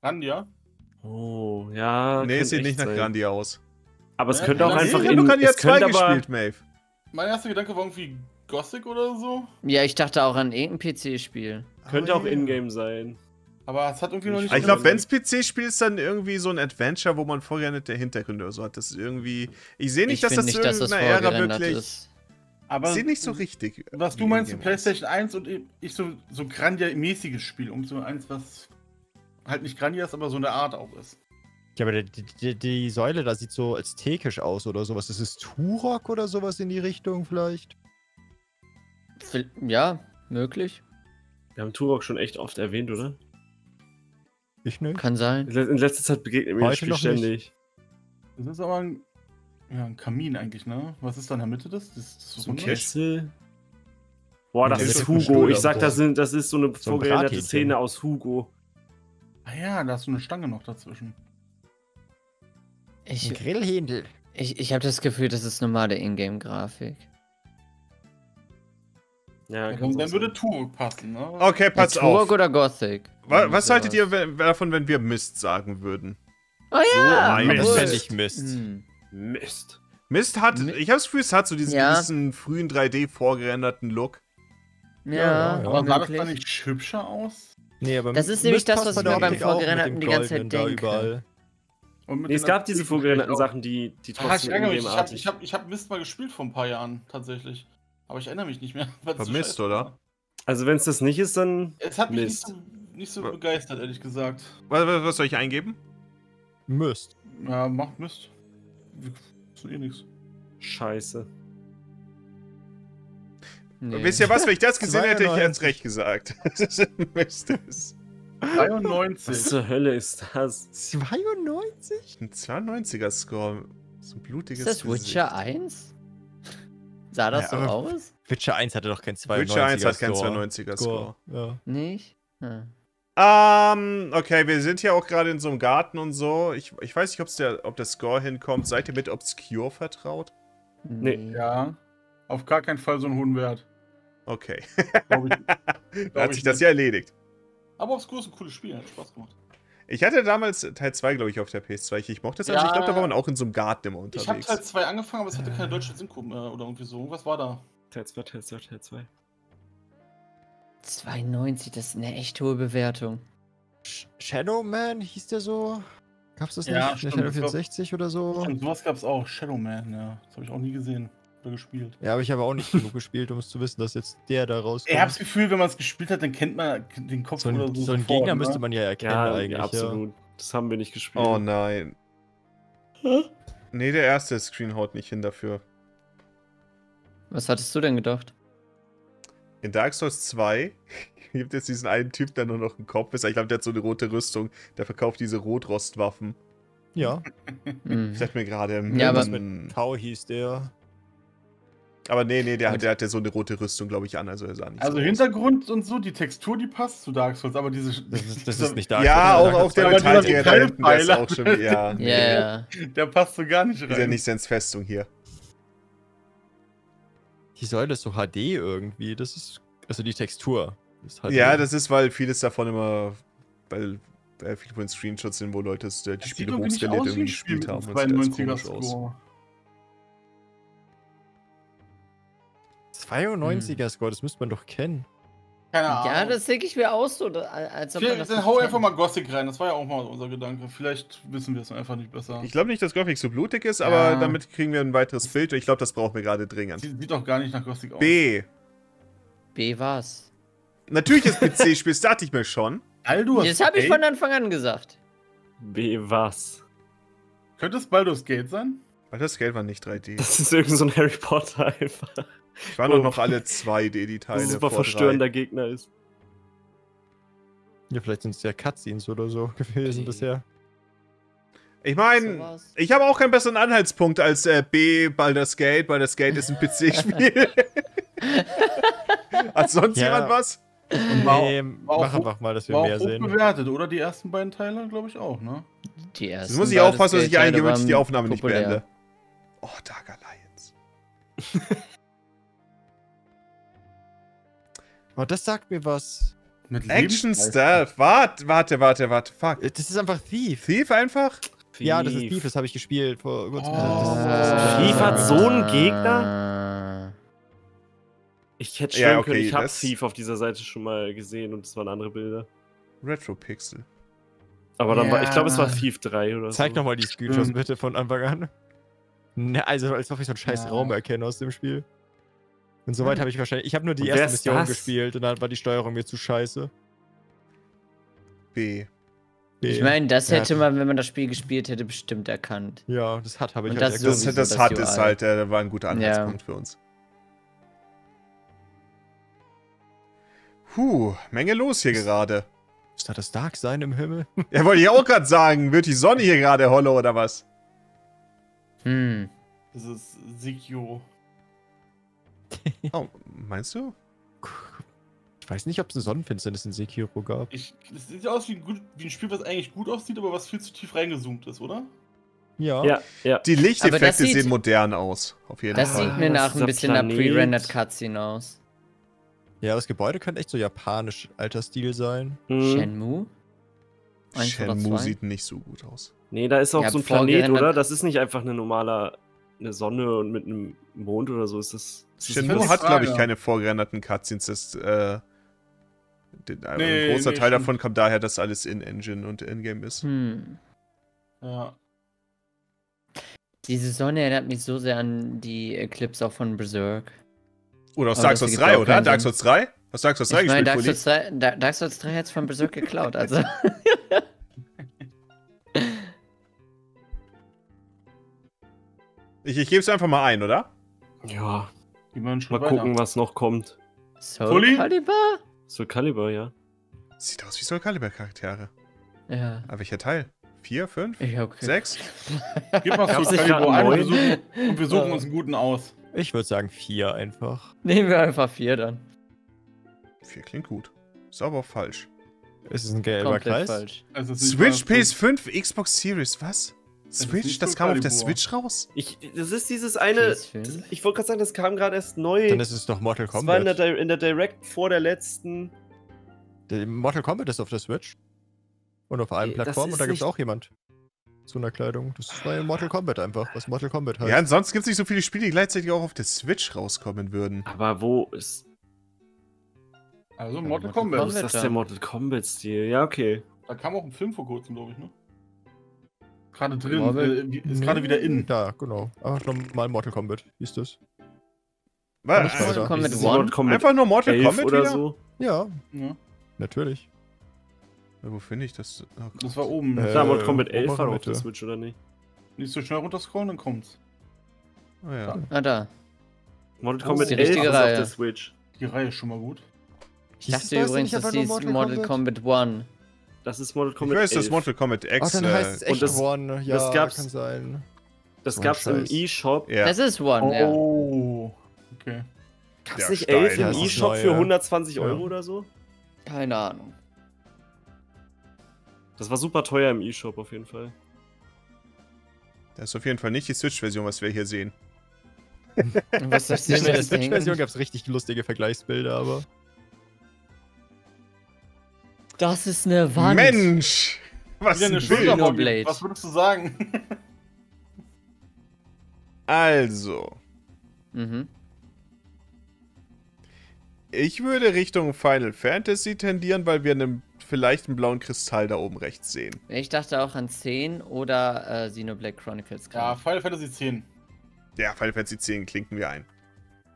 [SPEAKER 5] Grandia?
[SPEAKER 2] Oh, ja.
[SPEAKER 1] nee, es sieht nicht nach
[SPEAKER 2] sein.
[SPEAKER 1] Grandia aus.
[SPEAKER 2] Aber es
[SPEAKER 5] Ja,
[SPEAKER 2] könnte auch einfach
[SPEAKER 1] ich
[SPEAKER 2] in,
[SPEAKER 1] habe Grandia
[SPEAKER 2] es
[SPEAKER 1] 2
[SPEAKER 2] könnte aber,
[SPEAKER 1] gespielt, Maeve.
[SPEAKER 5] Mein erster Gedanke war irgendwie Gothic oder so.
[SPEAKER 4] Ja, ich dachte auch an irgendein PC-Spiel.
[SPEAKER 2] könnte
[SPEAKER 1] Aber
[SPEAKER 2] auch
[SPEAKER 1] ja.
[SPEAKER 2] Ingame sein.
[SPEAKER 5] Aber es hat irgendwie noch
[SPEAKER 2] Ich
[SPEAKER 5] nicht.
[SPEAKER 1] Ich glaube, wenn es PC-Spiel ist, dann irgendwie so ein Adventure, wo man vorgerendete Hintergründe oder so hat. Das ist irgendwie. Ich sehe nicht,
[SPEAKER 4] ich
[SPEAKER 1] dass das
[SPEAKER 4] nicht, dass das
[SPEAKER 1] Ära wirklich.
[SPEAKER 4] ist.
[SPEAKER 5] Aber
[SPEAKER 1] sieht nicht so richtig.
[SPEAKER 5] Was du meinst. PlayStation 1 und ich so, so Grandia-mäßiges Spiel. Und so eins, was halt nicht Grandia ist, aber so eine Art auch ist.
[SPEAKER 3] Ja, aber die, die, die Säule da sieht so aztekisch aus oder sowas. Ist es Turok oder sowas in die Richtung vielleicht?
[SPEAKER 4] Ja, möglich.
[SPEAKER 2] Wir haben Turok schon echt oft erwähnt, oder?
[SPEAKER 3] Ich nicht.
[SPEAKER 4] Kann sein.
[SPEAKER 2] In le- in letzter Zeit begegnet mir das Spiel ständig.
[SPEAKER 5] Das ist aber ein, ja, ein Kamin eigentlich, ne? Was ist da in der Mitte des? Das, das ist
[SPEAKER 2] So ein? Kessel. Boah, das
[SPEAKER 3] Ja,
[SPEAKER 2] ist Hugo. Ich sag, das, sind, das ist so eine
[SPEAKER 3] So ein
[SPEAKER 2] vorgerenderte. Szene aus Hugo.
[SPEAKER 5] Ah ja, da hast du eine Stange noch dazwischen.
[SPEAKER 4] Ich,
[SPEAKER 3] Grillhändel.
[SPEAKER 4] ich, ich habe das Gefühl, das ist normale Ingame-Grafik.
[SPEAKER 2] Ja,
[SPEAKER 5] Ja, dann, dann
[SPEAKER 2] so
[SPEAKER 5] würde. Turok passen, ne?
[SPEAKER 1] Okay, pass
[SPEAKER 4] Turok
[SPEAKER 1] auf.
[SPEAKER 4] oder Gothic?
[SPEAKER 1] Wa- Was
[SPEAKER 4] Ja,
[SPEAKER 1] haltet ihr wenn, davon, wenn wir Mist sagen würden?
[SPEAKER 4] Oh ja!
[SPEAKER 3] Das
[SPEAKER 1] Mist.
[SPEAKER 3] fände ich Mist.
[SPEAKER 4] Hm.
[SPEAKER 2] Mist.
[SPEAKER 1] Mist hat,
[SPEAKER 4] Mi-
[SPEAKER 1] ich habe das Gefühl, es hat so diesen
[SPEAKER 4] Ja.
[SPEAKER 1] gewissen frühen 3D vorgerenderten Look.
[SPEAKER 4] Ja,
[SPEAKER 3] ja, ja.
[SPEAKER 5] aber sah das
[SPEAKER 4] möglich.
[SPEAKER 5] da nicht hübscher aus?
[SPEAKER 3] Nee, aber
[SPEAKER 4] Das ist
[SPEAKER 3] Mist
[SPEAKER 4] nämlich das, was ich mir beim Vorgerenderten die ganze Zeit denke.
[SPEAKER 3] überall.
[SPEAKER 5] Und mit
[SPEAKER 2] Nee, es gab diese vorgerenderten. Sachen, die, die
[SPEAKER 5] Ah, ich
[SPEAKER 2] trotzdem
[SPEAKER 5] mich. Ich habe
[SPEAKER 2] Ingame-artig
[SPEAKER 5] ich hab, ich hab Mist mal gespielt vor ein paar Jahren, tatsächlich. Aber ich erinnere mich nicht mehr. es scheiße
[SPEAKER 1] oder?
[SPEAKER 5] war.
[SPEAKER 2] Also wenn es das nicht ist, dann
[SPEAKER 5] Es hat mich nicht
[SPEAKER 2] Mist.
[SPEAKER 5] so, nicht so begeistert, ehrlich gesagt.
[SPEAKER 1] Was, was, was soll ich eingeben?
[SPEAKER 3] Mist.
[SPEAKER 5] Ja, macht Mist. Ist eh nix.
[SPEAKER 2] scheiße.
[SPEAKER 4] Nee.
[SPEAKER 1] Wisst ihr was, wenn ich das gesehen hätte, hätte ich
[SPEAKER 3] 92.
[SPEAKER 1] jetzt recht gesagt. Das ist Mist ist.
[SPEAKER 5] 93.
[SPEAKER 2] Was zur Hölle ist das?
[SPEAKER 3] 92?
[SPEAKER 1] Ein 92er Score. So ein blutiges
[SPEAKER 4] Ist das
[SPEAKER 1] Gesicht.
[SPEAKER 4] Witcher 1? Sah das
[SPEAKER 1] Ja,
[SPEAKER 4] so aus?
[SPEAKER 3] Witcher 1 hatte doch kein 92er
[SPEAKER 1] Witcher 1 hat keinen
[SPEAKER 3] Score.
[SPEAKER 1] 92er Score.
[SPEAKER 3] Ja.
[SPEAKER 4] Nicht? Hm.
[SPEAKER 1] Ähm, okay, wir sind ja auch gerade in so einem Garten und so. Ich, ich weiß nicht, ob's der, ob der Score hinkommt. Seid ihr mit Obscure vertraut?
[SPEAKER 2] Nee.
[SPEAKER 5] Ja. Auf gar keinen Fall so einen hohen Wert.
[SPEAKER 1] Okay.
[SPEAKER 5] Glaub ich. Glaub
[SPEAKER 1] hat
[SPEAKER 5] ich
[SPEAKER 1] sich das
[SPEAKER 5] nicht.
[SPEAKER 1] ja erledigt.
[SPEAKER 5] Aber Obscure ist ein cooles Spiel, hat Spaß gemacht.
[SPEAKER 1] Ich hatte damals Teil 2, glaube ich, auf der PS2. Ich, ich mochte das. Also ich
[SPEAKER 5] Ja.
[SPEAKER 1] glaube, da war man auch in so einem Garten immer
[SPEAKER 5] Ich habe
[SPEAKER 1] unterwegs.
[SPEAKER 5] Teil 2 angefangen, aber es hatte keine deutsche Synchro äh, oder irgendwie so. Irgendwas war da.
[SPEAKER 2] Teil 2, Teil 2, Teil 2.
[SPEAKER 4] 92, das ist eine echt hohe Bewertung.
[SPEAKER 3] Sh- Shadowman hieß der so? Gab's das
[SPEAKER 5] Ja,
[SPEAKER 3] nicht?
[SPEAKER 5] stimmt,
[SPEAKER 3] Shadow
[SPEAKER 5] war-
[SPEAKER 3] 64 oder so?
[SPEAKER 5] Und sowas gab es auch. Shadow Man, ja. Das habe ich auch nie gesehen oder gespielt.
[SPEAKER 3] Ja, aber ich habe auch nicht genug gespielt, um es zu wissen, dass jetzt der da rauskommt.
[SPEAKER 5] Ich habe das Gefühl, wenn man es gespielt hat, dann kennt man den Kopf
[SPEAKER 3] so
[SPEAKER 5] oder
[SPEAKER 3] ein,
[SPEAKER 5] so.
[SPEAKER 3] so ein
[SPEAKER 5] sofort,
[SPEAKER 3] Gegner
[SPEAKER 5] ne?
[SPEAKER 3] müsste man ja erkennen
[SPEAKER 2] Ja,
[SPEAKER 3] eigentlich.
[SPEAKER 2] absolut. Das haben wir nicht gespielt.
[SPEAKER 1] Oh nein. Nee, der erste Screen haut nicht hin dafür.
[SPEAKER 4] Was hattest du denn gedacht?
[SPEAKER 1] in Dark Souls 2 gibt es diesen einen Typ, der nur noch ein Kopf ist. Ich glaube, der hat so eine rote Rüstung. Der verkauft diese Rotrostwaffen.
[SPEAKER 3] Ja.
[SPEAKER 1] Ich dachte mir gerade,
[SPEAKER 4] Ja, aber-
[SPEAKER 3] was mit Tau hieß der.
[SPEAKER 1] Aber nee, nee, der, hat- der hat ja so eine rote Rüstung, glaube ich, an. Also er sah nicht
[SPEAKER 5] Also
[SPEAKER 1] so aus.
[SPEAKER 5] Hintergrund und so, die Textur, die passt zu Dark Souls, aber diese.
[SPEAKER 3] Das ist, das ist nicht Dark
[SPEAKER 1] Ja,
[SPEAKER 3] Souls,
[SPEAKER 1] auch, auch der Metallträger da hinten, der ist auch schon, ja.
[SPEAKER 4] Ja, ja.
[SPEAKER 5] Der passt so gar nicht
[SPEAKER 1] Ist ja
[SPEAKER 5] rein.
[SPEAKER 1] nicht Sens Festung hier.
[SPEAKER 3] Die Säule ist so HD irgendwie. Das ist. Also die Textur. Ist HD.
[SPEAKER 1] Ja, das ist, weil vieles davon immer, weil äh, viele von den Screenshots sind, wo Leute äh, die
[SPEAKER 5] Das
[SPEAKER 1] Spiele hochskaliert
[SPEAKER 5] aus wie
[SPEAKER 1] irgendwie gespielt haben. und sieht
[SPEAKER 5] 92er
[SPEAKER 1] alles komisch aus.
[SPEAKER 5] Score.
[SPEAKER 3] 92er Score, das müsste man doch kennen.
[SPEAKER 5] Keine Ahnung.
[SPEAKER 4] Ja, das denke ich mir auch so, da- als ob
[SPEAKER 5] Vielleicht,
[SPEAKER 4] das
[SPEAKER 5] dann
[SPEAKER 4] nicht
[SPEAKER 5] hau einfach mal Gothic rein, das war ja auch mal unser Gedanke. Vielleicht wissen wir es einfach nicht besser.
[SPEAKER 1] Ich glaube nicht, dass Gothic so blutig ist, aber
[SPEAKER 4] Ja.
[SPEAKER 1] damit kriegen wir ein weiteres Bild ich glaube, das brauchen wir gerade dringend.
[SPEAKER 5] Sieht, sieht doch gar nicht nach Gothic aus.
[SPEAKER 1] B.
[SPEAKER 4] B war's.
[SPEAKER 1] Natürlich ist PC-Spiel, das dachte ich mir schon.
[SPEAKER 5] Aldur.
[SPEAKER 4] Das habe ich von Anfang an gesagt.
[SPEAKER 2] B was?
[SPEAKER 5] Könnte es Baldur's Gate sein?
[SPEAKER 1] Das Geld war nicht 3D.
[SPEAKER 2] Das ist irgend so ein Harry Potter einfach.
[SPEAKER 1] Ich war doch noch alle 2D, die Teile.
[SPEAKER 2] Das ein super
[SPEAKER 1] vor
[SPEAKER 2] verstörender Gegner ist.
[SPEAKER 3] Ja, vielleicht sind es ja Cutscenes oder so gewesen
[SPEAKER 4] Die-
[SPEAKER 3] bisher.
[SPEAKER 1] drei. Ich meine, ich habe auch keinen besseren Anhaltspunkt als äh, B, Baldur's Gate. Baldur's Gate ist ein PC-Spiel. Hat sonst
[SPEAKER 3] Ja.
[SPEAKER 1] jemand was?
[SPEAKER 5] War-
[SPEAKER 3] nee,
[SPEAKER 5] war auch
[SPEAKER 3] mach einfach mal, dass wir
[SPEAKER 5] War auch
[SPEAKER 3] mehr sehen.
[SPEAKER 5] bewertet, oder? Die ersten beiden Teile, glaube ich auch, ne?
[SPEAKER 4] Die ersten
[SPEAKER 1] Jetzt muss ich aufpassen, dass ich
[SPEAKER 4] Gate
[SPEAKER 1] eingehe, wenn ich
[SPEAKER 4] waren
[SPEAKER 1] die Aufnahme nicht
[SPEAKER 4] populär.
[SPEAKER 1] beende. Oh, Dark Alliance.
[SPEAKER 3] Oh, das sagt mir was.
[SPEAKER 5] Mit
[SPEAKER 1] Action. Stealth. Warte, warte, warte, warte. Fuck.
[SPEAKER 3] Äh, Das ist einfach Thief.
[SPEAKER 1] Thief einfach?
[SPEAKER 3] Ja, das ist Thief, das habe ich gespielt vor kurzem.
[SPEAKER 5] Oh.
[SPEAKER 2] Thief hat so einen. Gegner? Ich hätte
[SPEAKER 1] Ja,
[SPEAKER 2] schwören
[SPEAKER 1] okay,
[SPEAKER 2] können, ich habe Thief auf dieser Seite schon mal gesehen und es waren andere Bilder.
[SPEAKER 1] Retro Pixel.
[SPEAKER 2] Aber dann war, ich glaube, es war
[SPEAKER 5] Ja.
[SPEAKER 2] Thief 3 oder
[SPEAKER 3] Zeig
[SPEAKER 2] so.
[SPEAKER 3] nochmal die Screenshots
[SPEAKER 5] Stimmt.
[SPEAKER 3] bitte von Anfang an. Ne, also als ob ich so einen scheiß
[SPEAKER 5] Ja.
[SPEAKER 3] Raum erkenne aus dem Spiel. Und soweit habe ich wahrscheinlich. Ich habe nur die
[SPEAKER 2] Und
[SPEAKER 3] erste Mission
[SPEAKER 2] das?
[SPEAKER 3] gespielt und dann war die Steuerung mir zu scheiße.
[SPEAKER 1] B.
[SPEAKER 4] Ich meine, das
[SPEAKER 3] Ja.
[SPEAKER 4] hätte man, wenn man das Spiel gespielt hätte, bestimmt erkannt.
[SPEAKER 3] Ja, das hat habe ich
[SPEAKER 4] Und
[SPEAKER 3] halt
[SPEAKER 4] das
[SPEAKER 1] Das,
[SPEAKER 4] sowieso,
[SPEAKER 1] das,
[SPEAKER 4] das
[SPEAKER 1] hat
[SPEAKER 4] UI.
[SPEAKER 1] ist halt, äh, war ein guter Anhaltspunkt für uns. Puh, Menge los hier gerade.
[SPEAKER 3] Ist da das Dark sein im Himmel?
[SPEAKER 1] Ja, wollte ich auch gerade sagen. Wird die Sonne hier gerade hollow oder was?
[SPEAKER 4] Hm.
[SPEAKER 5] Das ist Sikyo.
[SPEAKER 1] Oh, meinst du?
[SPEAKER 3] Ich weiß nicht, ob es eine Sonnenfinsternis in Sekiro gab.
[SPEAKER 5] Ich, das sieht aus wie ein, gut, wie ein Spiel, was eigentlich gut aussieht, aber was viel zu tief reingezoomt ist, oder?
[SPEAKER 3] Ja.
[SPEAKER 2] Ja, ja.
[SPEAKER 1] Die Lichteffekte
[SPEAKER 4] das sieht-
[SPEAKER 1] sehen modern aus. Auf jeden
[SPEAKER 4] Das
[SPEAKER 1] Fall.
[SPEAKER 4] sieht mir nach ein bisschen nach
[SPEAKER 2] Planet?
[SPEAKER 4] pre-rendered Cutscene aus.
[SPEAKER 3] Ja, das Gebäude könnte echt so japanisch alter Stil sein.
[SPEAKER 2] Hm.
[SPEAKER 4] Shenmue?
[SPEAKER 1] Shenmue sieht nicht so gut aus.
[SPEAKER 2] Nee, da ist auch
[SPEAKER 4] Ja,
[SPEAKER 2] so ein Planet, oder? Das ist nicht einfach eine normale eine Sonne und mit einem Mond oder so. Ist das. Ist das
[SPEAKER 1] Shenmue
[SPEAKER 5] die
[SPEAKER 1] hat, glaube ich, keine vorgerenderten Cutscenes. Das, äh, den, äh,
[SPEAKER 5] Nee,
[SPEAKER 1] ein großer
[SPEAKER 5] nee,
[SPEAKER 1] Teil
[SPEAKER 5] stimmt.
[SPEAKER 1] davon kommt daher, dass alles in Engine und In-Game ist.
[SPEAKER 4] Hm.
[SPEAKER 5] Ja.
[SPEAKER 4] Diese Sonne erinnert mich so sehr an die Eclipse auch von Berserk.
[SPEAKER 1] Oder aus
[SPEAKER 4] Aber
[SPEAKER 1] Dark
[SPEAKER 4] das
[SPEAKER 1] Souls
[SPEAKER 4] ergibt
[SPEAKER 1] 3,
[SPEAKER 4] auch
[SPEAKER 1] oder? Dark. Souls 3? Hast du Dark Souls 3
[SPEAKER 4] Ich meine, Dark
[SPEAKER 1] gespielt,
[SPEAKER 4] Souls
[SPEAKER 1] Fully?
[SPEAKER 4] 3, Da- Dark Souls 3 hat es von Berserk geklaut, also.
[SPEAKER 1] Ich, ich gebe es einfach mal ein, oder?
[SPEAKER 2] Ja, mal gucken, was noch kommt.
[SPEAKER 4] Soul
[SPEAKER 5] Fully?
[SPEAKER 4] Calibur?
[SPEAKER 2] Soul Calibur, ja.
[SPEAKER 1] Sieht aus wie Soul Calibur Charaktere.
[SPEAKER 4] Ja.
[SPEAKER 1] Aber welcher Teil? Vier, fünf,
[SPEAKER 4] Ich okay.
[SPEAKER 1] sechs?
[SPEAKER 5] Gib mal Soul Calibur ein und wir suchen, und wir suchen uns einen guten aus.
[SPEAKER 3] Ich würde sagen vier einfach.
[SPEAKER 4] Nehmen wir einfach vier dann.
[SPEAKER 1] Vier klingt gut. Ist aber auch falsch.
[SPEAKER 3] Ist es ein gelber
[SPEAKER 4] Komplett
[SPEAKER 3] Kreis?
[SPEAKER 4] falsch.
[SPEAKER 5] Also es ist
[SPEAKER 1] Switch,
[SPEAKER 5] nicht mal-
[SPEAKER 1] PS5, Xbox Series, was? Switch? Das kam auf der. Switch raus?
[SPEAKER 2] Ich, das ist dieses eine.
[SPEAKER 4] PS5?
[SPEAKER 2] Das, ich wollte gerade sagen, das kam gerade erst neu.
[SPEAKER 3] Dann ist es doch Mortal
[SPEAKER 2] das war in der,
[SPEAKER 3] Kombat.
[SPEAKER 2] In der Direct vor der letzten.
[SPEAKER 3] Der Mortal Kombat ist auf der Switch. Und auf allen
[SPEAKER 2] das
[SPEAKER 3] Plattformen. Und da gibt es auch jemand. Zu einer Kleidung. Das war ja Mortal Kombat einfach, was Mortal Kombat heißt.
[SPEAKER 1] Ja, ansonsten gibt es nicht so viele Spiele, die gleichzeitig auch auf der Switch rauskommen würden.
[SPEAKER 2] Aber wo ist.
[SPEAKER 5] Also
[SPEAKER 4] Ja,
[SPEAKER 5] Mortal
[SPEAKER 4] Mortal
[SPEAKER 5] Kombat.
[SPEAKER 2] Wo ist
[SPEAKER 4] Kombat.
[SPEAKER 2] das der Mortal Kombat-Stil? Ja, okay.
[SPEAKER 5] Da kam auch ein Film vor kurzem, glaube ich, ne? Gerade drin,
[SPEAKER 4] Marvel?
[SPEAKER 5] äh, wie- ist gerade wieder in.
[SPEAKER 3] Da, genau. Einfach normal Mortal Kombat. Hieß das?
[SPEAKER 1] Was?
[SPEAKER 4] Mortal. Kombat
[SPEAKER 2] Ist das
[SPEAKER 4] One?
[SPEAKER 2] Mortal Kombat
[SPEAKER 1] Einfach nur Mortal
[SPEAKER 2] 11
[SPEAKER 1] Kombat
[SPEAKER 2] oder
[SPEAKER 1] wieder?
[SPEAKER 2] so?
[SPEAKER 3] Ja,
[SPEAKER 5] Ja,
[SPEAKER 3] natürlich.
[SPEAKER 1] Ja, wo finde ich das? Oh
[SPEAKER 5] das war oben.
[SPEAKER 3] Äh,
[SPEAKER 2] Klar, Mortal Kombat
[SPEAKER 3] oben
[SPEAKER 2] 11
[SPEAKER 3] auf
[SPEAKER 2] war
[SPEAKER 3] der
[SPEAKER 2] auf der. Switch, oder nicht?
[SPEAKER 5] Nicht so schnell runterscrollen, dann kommt's.
[SPEAKER 1] Oh, ja.
[SPEAKER 4] Ah, da.
[SPEAKER 2] Mortal
[SPEAKER 5] Oh,
[SPEAKER 2] Kombat
[SPEAKER 5] die
[SPEAKER 2] 11 ist
[SPEAKER 4] richtige
[SPEAKER 2] auf
[SPEAKER 4] Reihe.
[SPEAKER 2] der Switch.
[SPEAKER 5] Die Reihe ist schon mal gut.
[SPEAKER 4] Ich dachte übrigens, das hieß
[SPEAKER 3] Mortal Kombat?
[SPEAKER 4] Kombat 1.
[SPEAKER 2] Das ist Mortal
[SPEAKER 1] Ich
[SPEAKER 2] Kombat
[SPEAKER 1] weiß, dass
[SPEAKER 2] 11.
[SPEAKER 1] Mortal Kombat
[SPEAKER 3] Ach,
[SPEAKER 1] X.
[SPEAKER 3] dann heißt es
[SPEAKER 1] Äh,
[SPEAKER 3] echt
[SPEAKER 2] das-
[SPEAKER 3] One. Ja,
[SPEAKER 2] das gab's-
[SPEAKER 3] kann sein.
[SPEAKER 2] Das gab's im
[SPEAKER 3] Scheiß.
[SPEAKER 2] E-Shop.
[SPEAKER 1] ja.
[SPEAKER 4] Das ist One, ja.
[SPEAKER 5] Oh. Okay.
[SPEAKER 2] Gab's
[SPEAKER 1] Ja,
[SPEAKER 2] nicht
[SPEAKER 1] steil.
[SPEAKER 2] 11
[SPEAKER 3] Ja,
[SPEAKER 2] im
[SPEAKER 3] das
[SPEAKER 2] E-Shop für
[SPEAKER 3] ja.
[SPEAKER 2] 120
[SPEAKER 3] Ja.
[SPEAKER 2] Euro oder so?
[SPEAKER 4] Keine Ahnung.
[SPEAKER 2] Das war super teuer im E-Shop auf jeden Fall.
[SPEAKER 1] Das ist auf jeden Fall nicht die Switch-Version, was wir hier sehen.
[SPEAKER 4] Was ich
[SPEAKER 3] In der
[SPEAKER 4] das
[SPEAKER 3] Switch-Version gab es richtig lustige Vergleichsbilder, aber.
[SPEAKER 4] Das ist eine Wand.
[SPEAKER 1] Mensch! Was
[SPEAKER 5] Wieder eine
[SPEAKER 1] ein
[SPEAKER 5] Schulter-
[SPEAKER 1] Bild.
[SPEAKER 4] Xenoblade.
[SPEAKER 5] Was würdest du sagen?
[SPEAKER 1] Also,
[SPEAKER 4] Mhm.
[SPEAKER 1] ich würde Richtung Final Fantasy tendieren, weil wir einen, vielleicht einen blauen Kristall da oben rechts sehen.
[SPEAKER 4] Ich dachte auch an 10 oder äh, Xenoblade Chronicles.
[SPEAKER 5] ja. Final Fantasy 10.
[SPEAKER 1] Ja, Final Fantasy 10 klinken wir ein.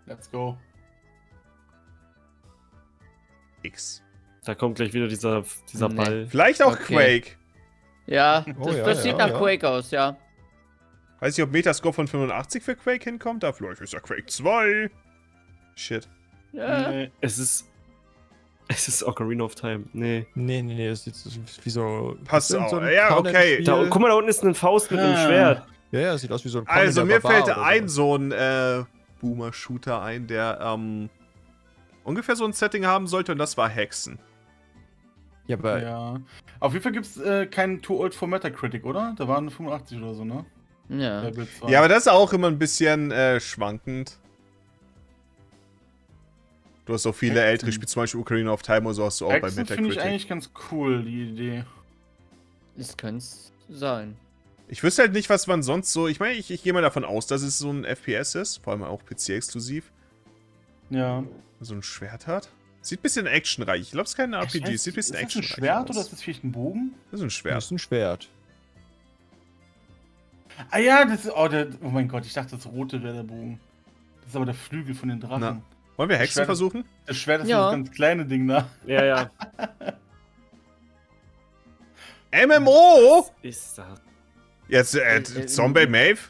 [SPEAKER 5] Let's go.
[SPEAKER 1] X.
[SPEAKER 2] Da kommt gleich wieder dieser, dieser
[SPEAKER 4] Nee.
[SPEAKER 2] Ball.
[SPEAKER 1] Vielleicht auch
[SPEAKER 4] Okay.
[SPEAKER 1] Quake.
[SPEAKER 4] Ja,
[SPEAKER 3] Oh
[SPEAKER 4] das,
[SPEAKER 3] ja,
[SPEAKER 4] das sieht
[SPEAKER 3] ja,
[SPEAKER 4] nach
[SPEAKER 3] ja.
[SPEAKER 4] Quake aus, ja.
[SPEAKER 1] Weiß nicht, ob Metascore von 85 für Quake hinkommt. Da vielleicht ist ja Quake 2. Shit.
[SPEAKER 4] ja.
[SPEAKER 5] Nee.
[SPEAKER 2] Es ist. Es ist Ocarina of Time. Nee.
[SPEAKER 3] Nee, nee, nee, das ist wie so.
[SPEAKER 1] Pass
[SPEAKER 3] das ist
[SPEAKER 1] auf.
[SPEAKER 3] ein
[SPEAKER 1] Ja, okay.
[SPEAKER 2] Da, guck mal, da unten ist eine Faust mit einem
[SPEAKER 5] Ah.
[SPEAKER 2] Schwert.
[SPEAKER 3] Ja, ja, sieht aus wie so ein Conan
[SPEAKER 1] Also, mir
[SPEAKER 3] Barbar
[SPEAKER 1] fällt ein so ein äh, Boomer-Shooter ein, der ähm, ungefähr so ein Setting haben sollte und das war Hexen.
[SPEAKER 3] Ja, aber
[SPEAKER 5] Ja. Auf jeden Fall gibt's äh, keinen Too Old for Metacritic, oder? Da waren 85 oder so, ne?
[SPEAKER 4] ja.
[SPEAKER 5] Level 2.
[SPEAKER 1] Ja, aber das ist auch immer ein bisschen äh, schwankend. Du hast auch viele
[SPEAKER 5] Hexen.
[SPEAKER 1] ältere Spiele, zum Beispiel Ocarina of Time oder so hast du auch bei
[SPEAKER 5] Hexen finde ich
[SPEAKER 1] Metacritic.
[SPEAKER 5] eigentlich ganz cool, die Idee.
[SPEAKER 4] Das könnte es sein.
[SPEAKER 1] Ich wüsste halt nicht, was man sonst so. Ich meine, ich, ich gehe mal davon aus, dass es so ein FPS ist, vor allem auch PC-exklusiv,
[SPEAKER 5] Ja.
[SPEAKER 1] so ein Schwert hat. Sieht ein bisschen actionreich. Ich glaube, es ist kein RPG,
[SPEAKER 5] weiß,
[SPEAKER 1] es sieht ein bisschen
[SPEAKER 5] ist das ein
[SPEAKER 1] actionreich
[SPEAKER 5] Schwert
[SPEAKER 1] aus.
[SPEAKER 5] oder ist das vielleicht ein Bogen?
[SPEAKER 1] Das ist ein
[SPEAKER 3] das
[SPEAKER 1] Schwert.
[SPEAKER 3] ist ein Schwert.
[SPEAKER 5] Ah ja, das ist. Oh, der, oh mein Gott, ich dachte, das rote wäre der Bogen. Das ist aber der Flügel von den Drachen.
[SPEAKER 1] Na. Wollen wir Hexen
[SPEAKER 5] Schwert-
[SPEAKER 1] versuchen?
[SPEAKER 5] Das Schwert ist
[SPEAKER 4] Ja.
[SPEAKER 5] das ganz kleine Ding da.
[SPEAKER 2] Ja, ja.
[SPEAKER 1] MMO!
[SPEAKER 2] ist das?
[SPEAKER 1] Jetzt, äh,
[SPEAKER 4] Äh, äh,
[SPEAKER 1] Zombie Maeve?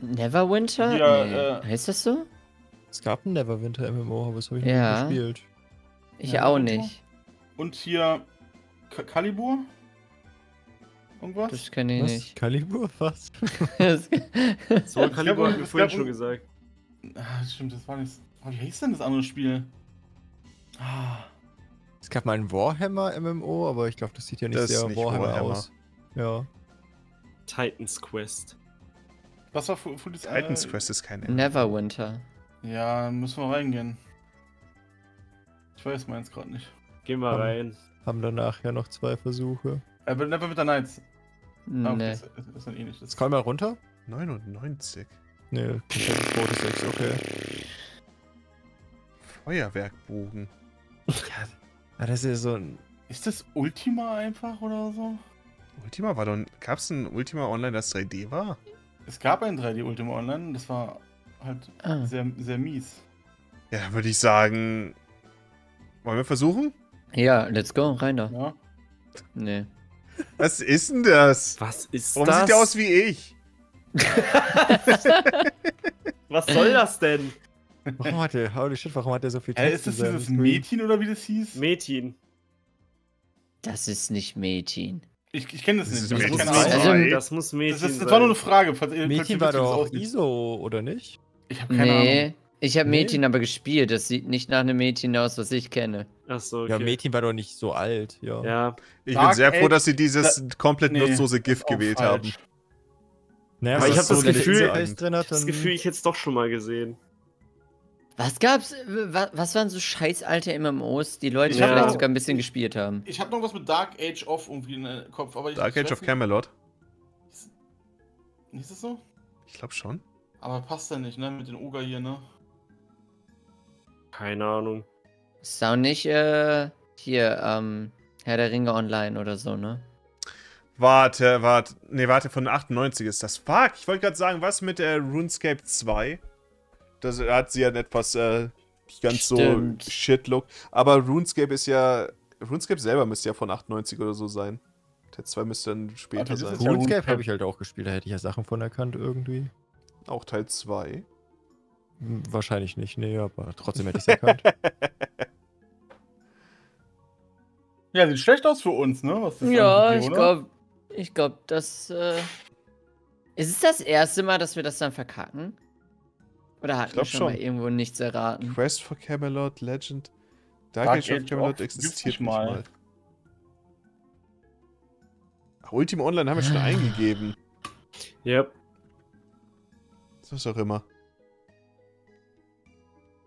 [SPEAKER 4] Neverwinter?
[SPEAKER 5] Ja,
[SPEAKER 4] nee.
[SPEAKER 5] äh,
[SPEAKER 4] heißt das so?
[SPEAKER 3] Es gab ein Neverwinter MMO, aber das habe ich
[SPEAKER 4] Ja.
[SPEAKER 3] nicht gespielt.
[SPEAKER 4] Ich
[SPEAKER 5] Ja,
[SPEAKER 4] auch nicht.
[SPEAKER 5] Und hier. Ka Calibur? Irgendwas?
[SPEAKER 4] Das kenne ich
[SPEAKER 3] Was?
[SPEAKER 4] nicht.
[SPEAKER 3] Calibur? Was?
[SPEAKER 4] Das-
[SPEAKER 2] So, Kalibur haben wir
[SPEAKER 5] es
[SPEAKER 2] vorhin schon gesagt.
[SPEAKER 5] Ah, stimmt, das war nicht. Oh, wie hieß denn das andere Spiel? Ah.
[SPEAKER 3] Es gab mal ein Warhammer MMO, aber ich glaube, das sieht ja nicht
[SPEAKER 1] Das
[SPEAKER 3] sehr
[SPEAKER 1] nicht
[SPEAKER 3] Warhammer,
[SPEAKER 1] Warhammer.
[SPEAKER 3] aus. Ja.
[SPEAKER 2] Titans Quest.
[SPEAKER 5] Was war für, für das
[SPEAKER 1] Titans
[SPEAKER 5] äh,
[SPEAKER 1] Quest ist kein
[SPEAKER 4] Neverwinter.
[SPEAKER 5] Ja, müssen wir reingehen. Ich weiß meins gerade nicht.
[SPEAKER 2] Geh mal
[SPEAKER 3] Um,
[SPEAKER 2] rein.
[SPEAKER 3] Haben danach ja noch zwei Versuche.
[SPEAKER 5] Äh, Never with the Knights. Ah, okay,
[SPEAKER 4] Nee.
[SPEAKER 5] ist, ist, ist dann ähnlich. Das
[SPEAKER 3] Scroll mal runter.
[SPEAKER 1] 99.
[SPEAKER 3] Nee, komplett rotes 6, okay.
[SPEAKER 1] Feuerwerkbogen.
[SPEAKER 3] Ah, das ist so ein.
[SPEAKER 5] Ist das Ultima einfach oder so?
[SPEAKER 1] Ultima war doch. Gab es ein Ultima Online, das 3D war?
[SPEAKER 5] Es gab ein 3D Ultima Online, das war halt
[SPEAKER 4] Ah.
[SPEAKER 5] sehr, sehr mies.
[SPEAKER 1] Ja, dann würde ich sagen. Wollen wir versuchen?
[SPEAKER 4] Ja, let's go, rein da.
[SPEAKER 5] Ja.
[SPEAKER 4] Nee.
[SPEAKER 1] Was ist denn das?
[SPEAKER 2] Was ist
[SPEAKER 1] Warum
[SPEAKER 2] das?
[SPEAKER 1] sieht der aus wie ich?
[SPEAKER 2] Was soll das denn?
[SPEAKER 3] Warum hat der. Holy shit, warum hat der so viel
[SPEAKER 5] Äh,
[SPEAKER 3] Text
[SPEAKER 5] ist das dieses? Mädchen oder wie das hieß?
[SPEAKER 2] Mädchen.
[SPEAKER 4] Das ist nicht Mädchen.
[SPEAKER 5] Ich, ich kenne das,
[SPEAKER 1] Das
[SPEAKER 5] nicht. Ich
[SPEAKER 1] ein
[SPEAKER 5] hab
[SPEAKER 1] Mädchen.
[SPEAKER 4] Also-
[SPEAKER 2] das muss Mädchen
[SPEAKER 5] Das, ist, das war nur eine Frage. Falls,
[SPEAKER 3] Mädchen war
[SPEAKER 5] das
[SPEAKER 3] doch
[SPEAKER 5] aussieht.
[SPEAKER 3] ISO, oder nicht?
[SPEAKER 5] Ich habe keine
[SPEAKER 4] nee.
[SPEAKER 5] Ahnung.
[SPEAKER 4] Ich habe
[SPEAKER 3] Nee.
[SPEAKER 4] Mädchen aber gespielt. Das sieht nicht nach einem Mädchen aus, was ich kenne.
[SPEAKER 2] Achso, okay.
[SPEAKER 3] Ja, Mädchen war doch nicht so alt, ja.
[SPEAKER 2] Ja,
[SPEAKER 1] Ich
[SPEAKER 5] Dark
[SPEAKER 1] bin sehr froh, dass sie dieses komplett
[SPEAKER 5] Nee,
[SPEAKER 1] nutzlose GIF
[SPEAKER 5] Auch
[SPEAKER 1] gewählt
[SPEAKER 5] falsch.
[SPEAKER 1] haben.
[SPEAKER 3] Naja,
[SPEAKER 2] Aber ich hab
[SPEAKER 3] so
[SPEAKER 2] das Gefühl-
[SPEAKER 3] Interface drin hat,
[SPEAKER 2] das Gefühl, ich hätte es doch schon mal gesehen.
[SPEAKER 4] Was gab's? Was, was waren so scheiß alte MMOs, die Leute
[SPEAKER 5] Ich hab
[SPEAKER 4] vielleicht sogar ein bisschen gespielt haben?
[SPEAKER 5] Ich habe noch was mit Dark Age of irgendwie in den Kopf, aber ich
[SPEAKER 1] Dark
[SPEAKER 5] ich
[SPEAKER 1] Age of Camelot.
[SPEAKER 5] Ist das so?
[SPEAKER 1] Ich glaube schon.
[SPEAKER 5] Aber passt ja nicht, ne? Mit den Oger hier, ne?
[SPEAKER 2] Keine Ahnung.
[SPEAKER 4] Ist auch nicht, äh, hier, ähm, Herr der Ringe Online oder so, ne?
[SPEAKER 1] Warte, warte. Nee, warte, von 98 ist das. Fuck, ich wollte gerade sagen, was mit äh, RuneScape 2? Das hat sie ja etwas äh, nicht ganz
[SPEAKER 4] Stimmt.
[SPEAKER 1] so Shit-Look. Aber RuneScape ist ja. RuneScape selber müsste ja von 98 oder so sein. Der 2 müsste dann später sein.
[SPEAKER 3] RuneScape habe ich halt auch gespielt, da hätte ich ja Sachen von erkannt irgendwie.
[SPEAKER 1] Auch Teil 2.
[SPEAKER 3] Wahrscheinlich nicht, nee, aber trotzdem hätte ich es erkannt.
[SPEAKER 5] Ja, sieht schlecht aus für uns, ne? Was das
[SPEAKER 4] Ja,
[SPEAKER 5] angeht,
[SPEAKER 4] ich glaube, ich glaube, das. Äh, ist es das erste Mal, dass wir das dann verkacken? Oder hatten wir schon,
[SPEAKER 1] schon.
[SPEAKER 4] mal irgendwo nichts erraten?
[SPEAKER 1] Quest for Camelot, Legend. Dark,
[SPEAKER 5] Dark
[SPEAKER 1] Age of Camelot existiert
[SPEAKER 5] nicht
[SPEAKER 1] nicht
[SPEAKER 5] mal.
[SPEAKER 1] mal. Ach, Ultima Online haben wir schon eingegeben.
[SPEAKER 2] Yep.
[SPEAKER 1] Was auch immer.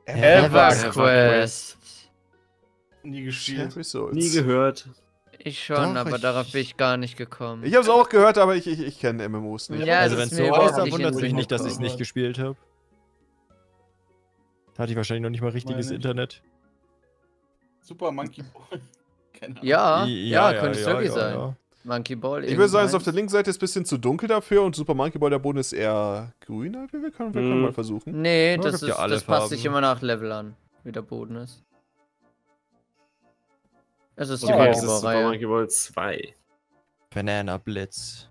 [SPEAKER 4] EverQuest.
[SPEAKER 5] Nie gespielt.
[SPEAKER 2] Nie gehört.
[SPEAKER 4] Ich schon,
[SPEAKER 3] Doch,
[SPEAKER 4] aber
[SPEAKER 3] ich-
[SPEAKER 4] darauf bin ich gar nicht gekommen.
[SPEAKER 1] Ich hab's auch gehört, aber ich, ich, ich kenne MMOs nicht.
[SPEAKER 4] Ja,
[SPEAKER 3] also wenn es
[SPEAKER 4] ist
[SPEAKER 3] so aussah, wundert es mich nicht, dass ich es nicht gespielt habe. Da hatte ich wahrscheinlich noch nicht mal richtiges. Internet.
[SPEAKER 5] Super Monkey Ball. Keine Ahnung.
[SPEAKER 4] Ja,
[SPEAKER 3] I-
[SPEAKER 4] ja, könnte es wirklich sein.
[SPEAKER 3] Ja.
[SPEAKER 4] Monkey Ball.
[SPEAKER 1] Ich würde sagen, es ist auf der linken Seite ist ein bisschen zu dunkel dafür und Super Monkey Ball, der Boden ist eher grüner. Wir können, wir können
[SPEAKER 2] Mhm.
[SPEAKER 1] mal versuchen.
[SPEAKER 4] Nee,
[SPEAKER 3] Ja,
[SPEAKER 4] das, ist,
[SPEAKER 3] ja
[SPEAKER 4] das passt sich immer nach Level an, wie der Boden ist. Es ist die
[SPEAKER 5] Oh,
[SPEAKER 2] Okay,
[SPEAKER 4] Monkey Ball
[SPEAKER 2] Super. Monkey Ball 2.
[SPEAKER 3] Banana Blitz.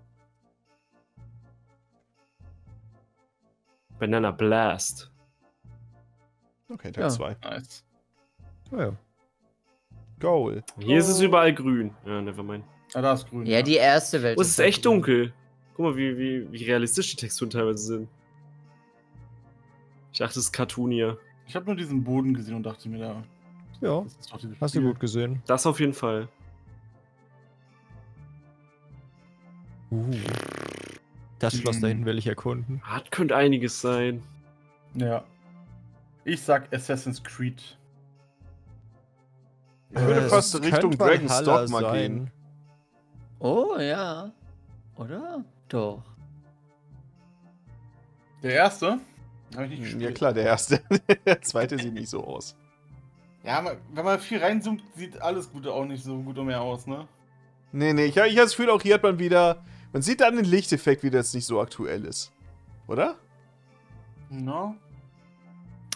[SPEAKER 2] Banana Blast.
[SPEAKER 1] Okay, Teil
[SPEAKER 4] Ja.
[SPEAKER 1] 2.
[SPEAKER 5] Nice.
[SPEAKER 3] Oh ja.
[SPEAKER 1] Goal.
[SPEAKER 2] Hier ist es überall grün. Ja, nevermind.
[SPEAKER 5] Ah, da ist grün.
[SPEAKER 4] Ja, die erste Welt.
[SPEAKER 2] Oh, es ist echt dunkel. Guck mal, wie, wie, wie realistisch die Texturen teilweise sind. Ich dachte, es ist Cartoon hier.
[SPEAKER 5] Ich habe nur diesen Boden gesehen und dachte mir, da,
[SPEAKER 3] Ja,
[SPEAKER 5] ist
[SPEAKER 3] hast du gut gesehen.
[SPEAKER 2] Das auf jeden Fall.
[SPEAKER 3] Uh. Das Schloss
[SPEAKER 5] Mhm.
[SPEAKER 3] da hinten will ich erkunden.
[SPEAKER 2] Das könnte einiges sein.
[SPEAKER 5] Ja. Ich sag Assassin's Creed.
[SPEAKER 1] Ich würde
[SPEAKER 3] Äh,
[SPEAKER 1] fast Richtung Dragon's Dogma gehen.
[SPEAKER 4] Oh, ja. Oder? Doch.
[SPEAKER 5] Der erste? Hab ich nicht gespielt.
[SPEAKER 1] Ja klar, der erste. der zweite sieht nicht so aus.
[SPEAKER 5] Ja, wenn man viel reinzoomt, sieht alles Gute auch nicht so gut mehr aus, ne?
[SPEAKER 1] Nee, nee, ich, ich habe das Gefühl, auch hier hat man wieder. Man sieht dann den Lichteffekt, wie das nicht so aktuell ist. Oder?
[SPEAKER 5] No?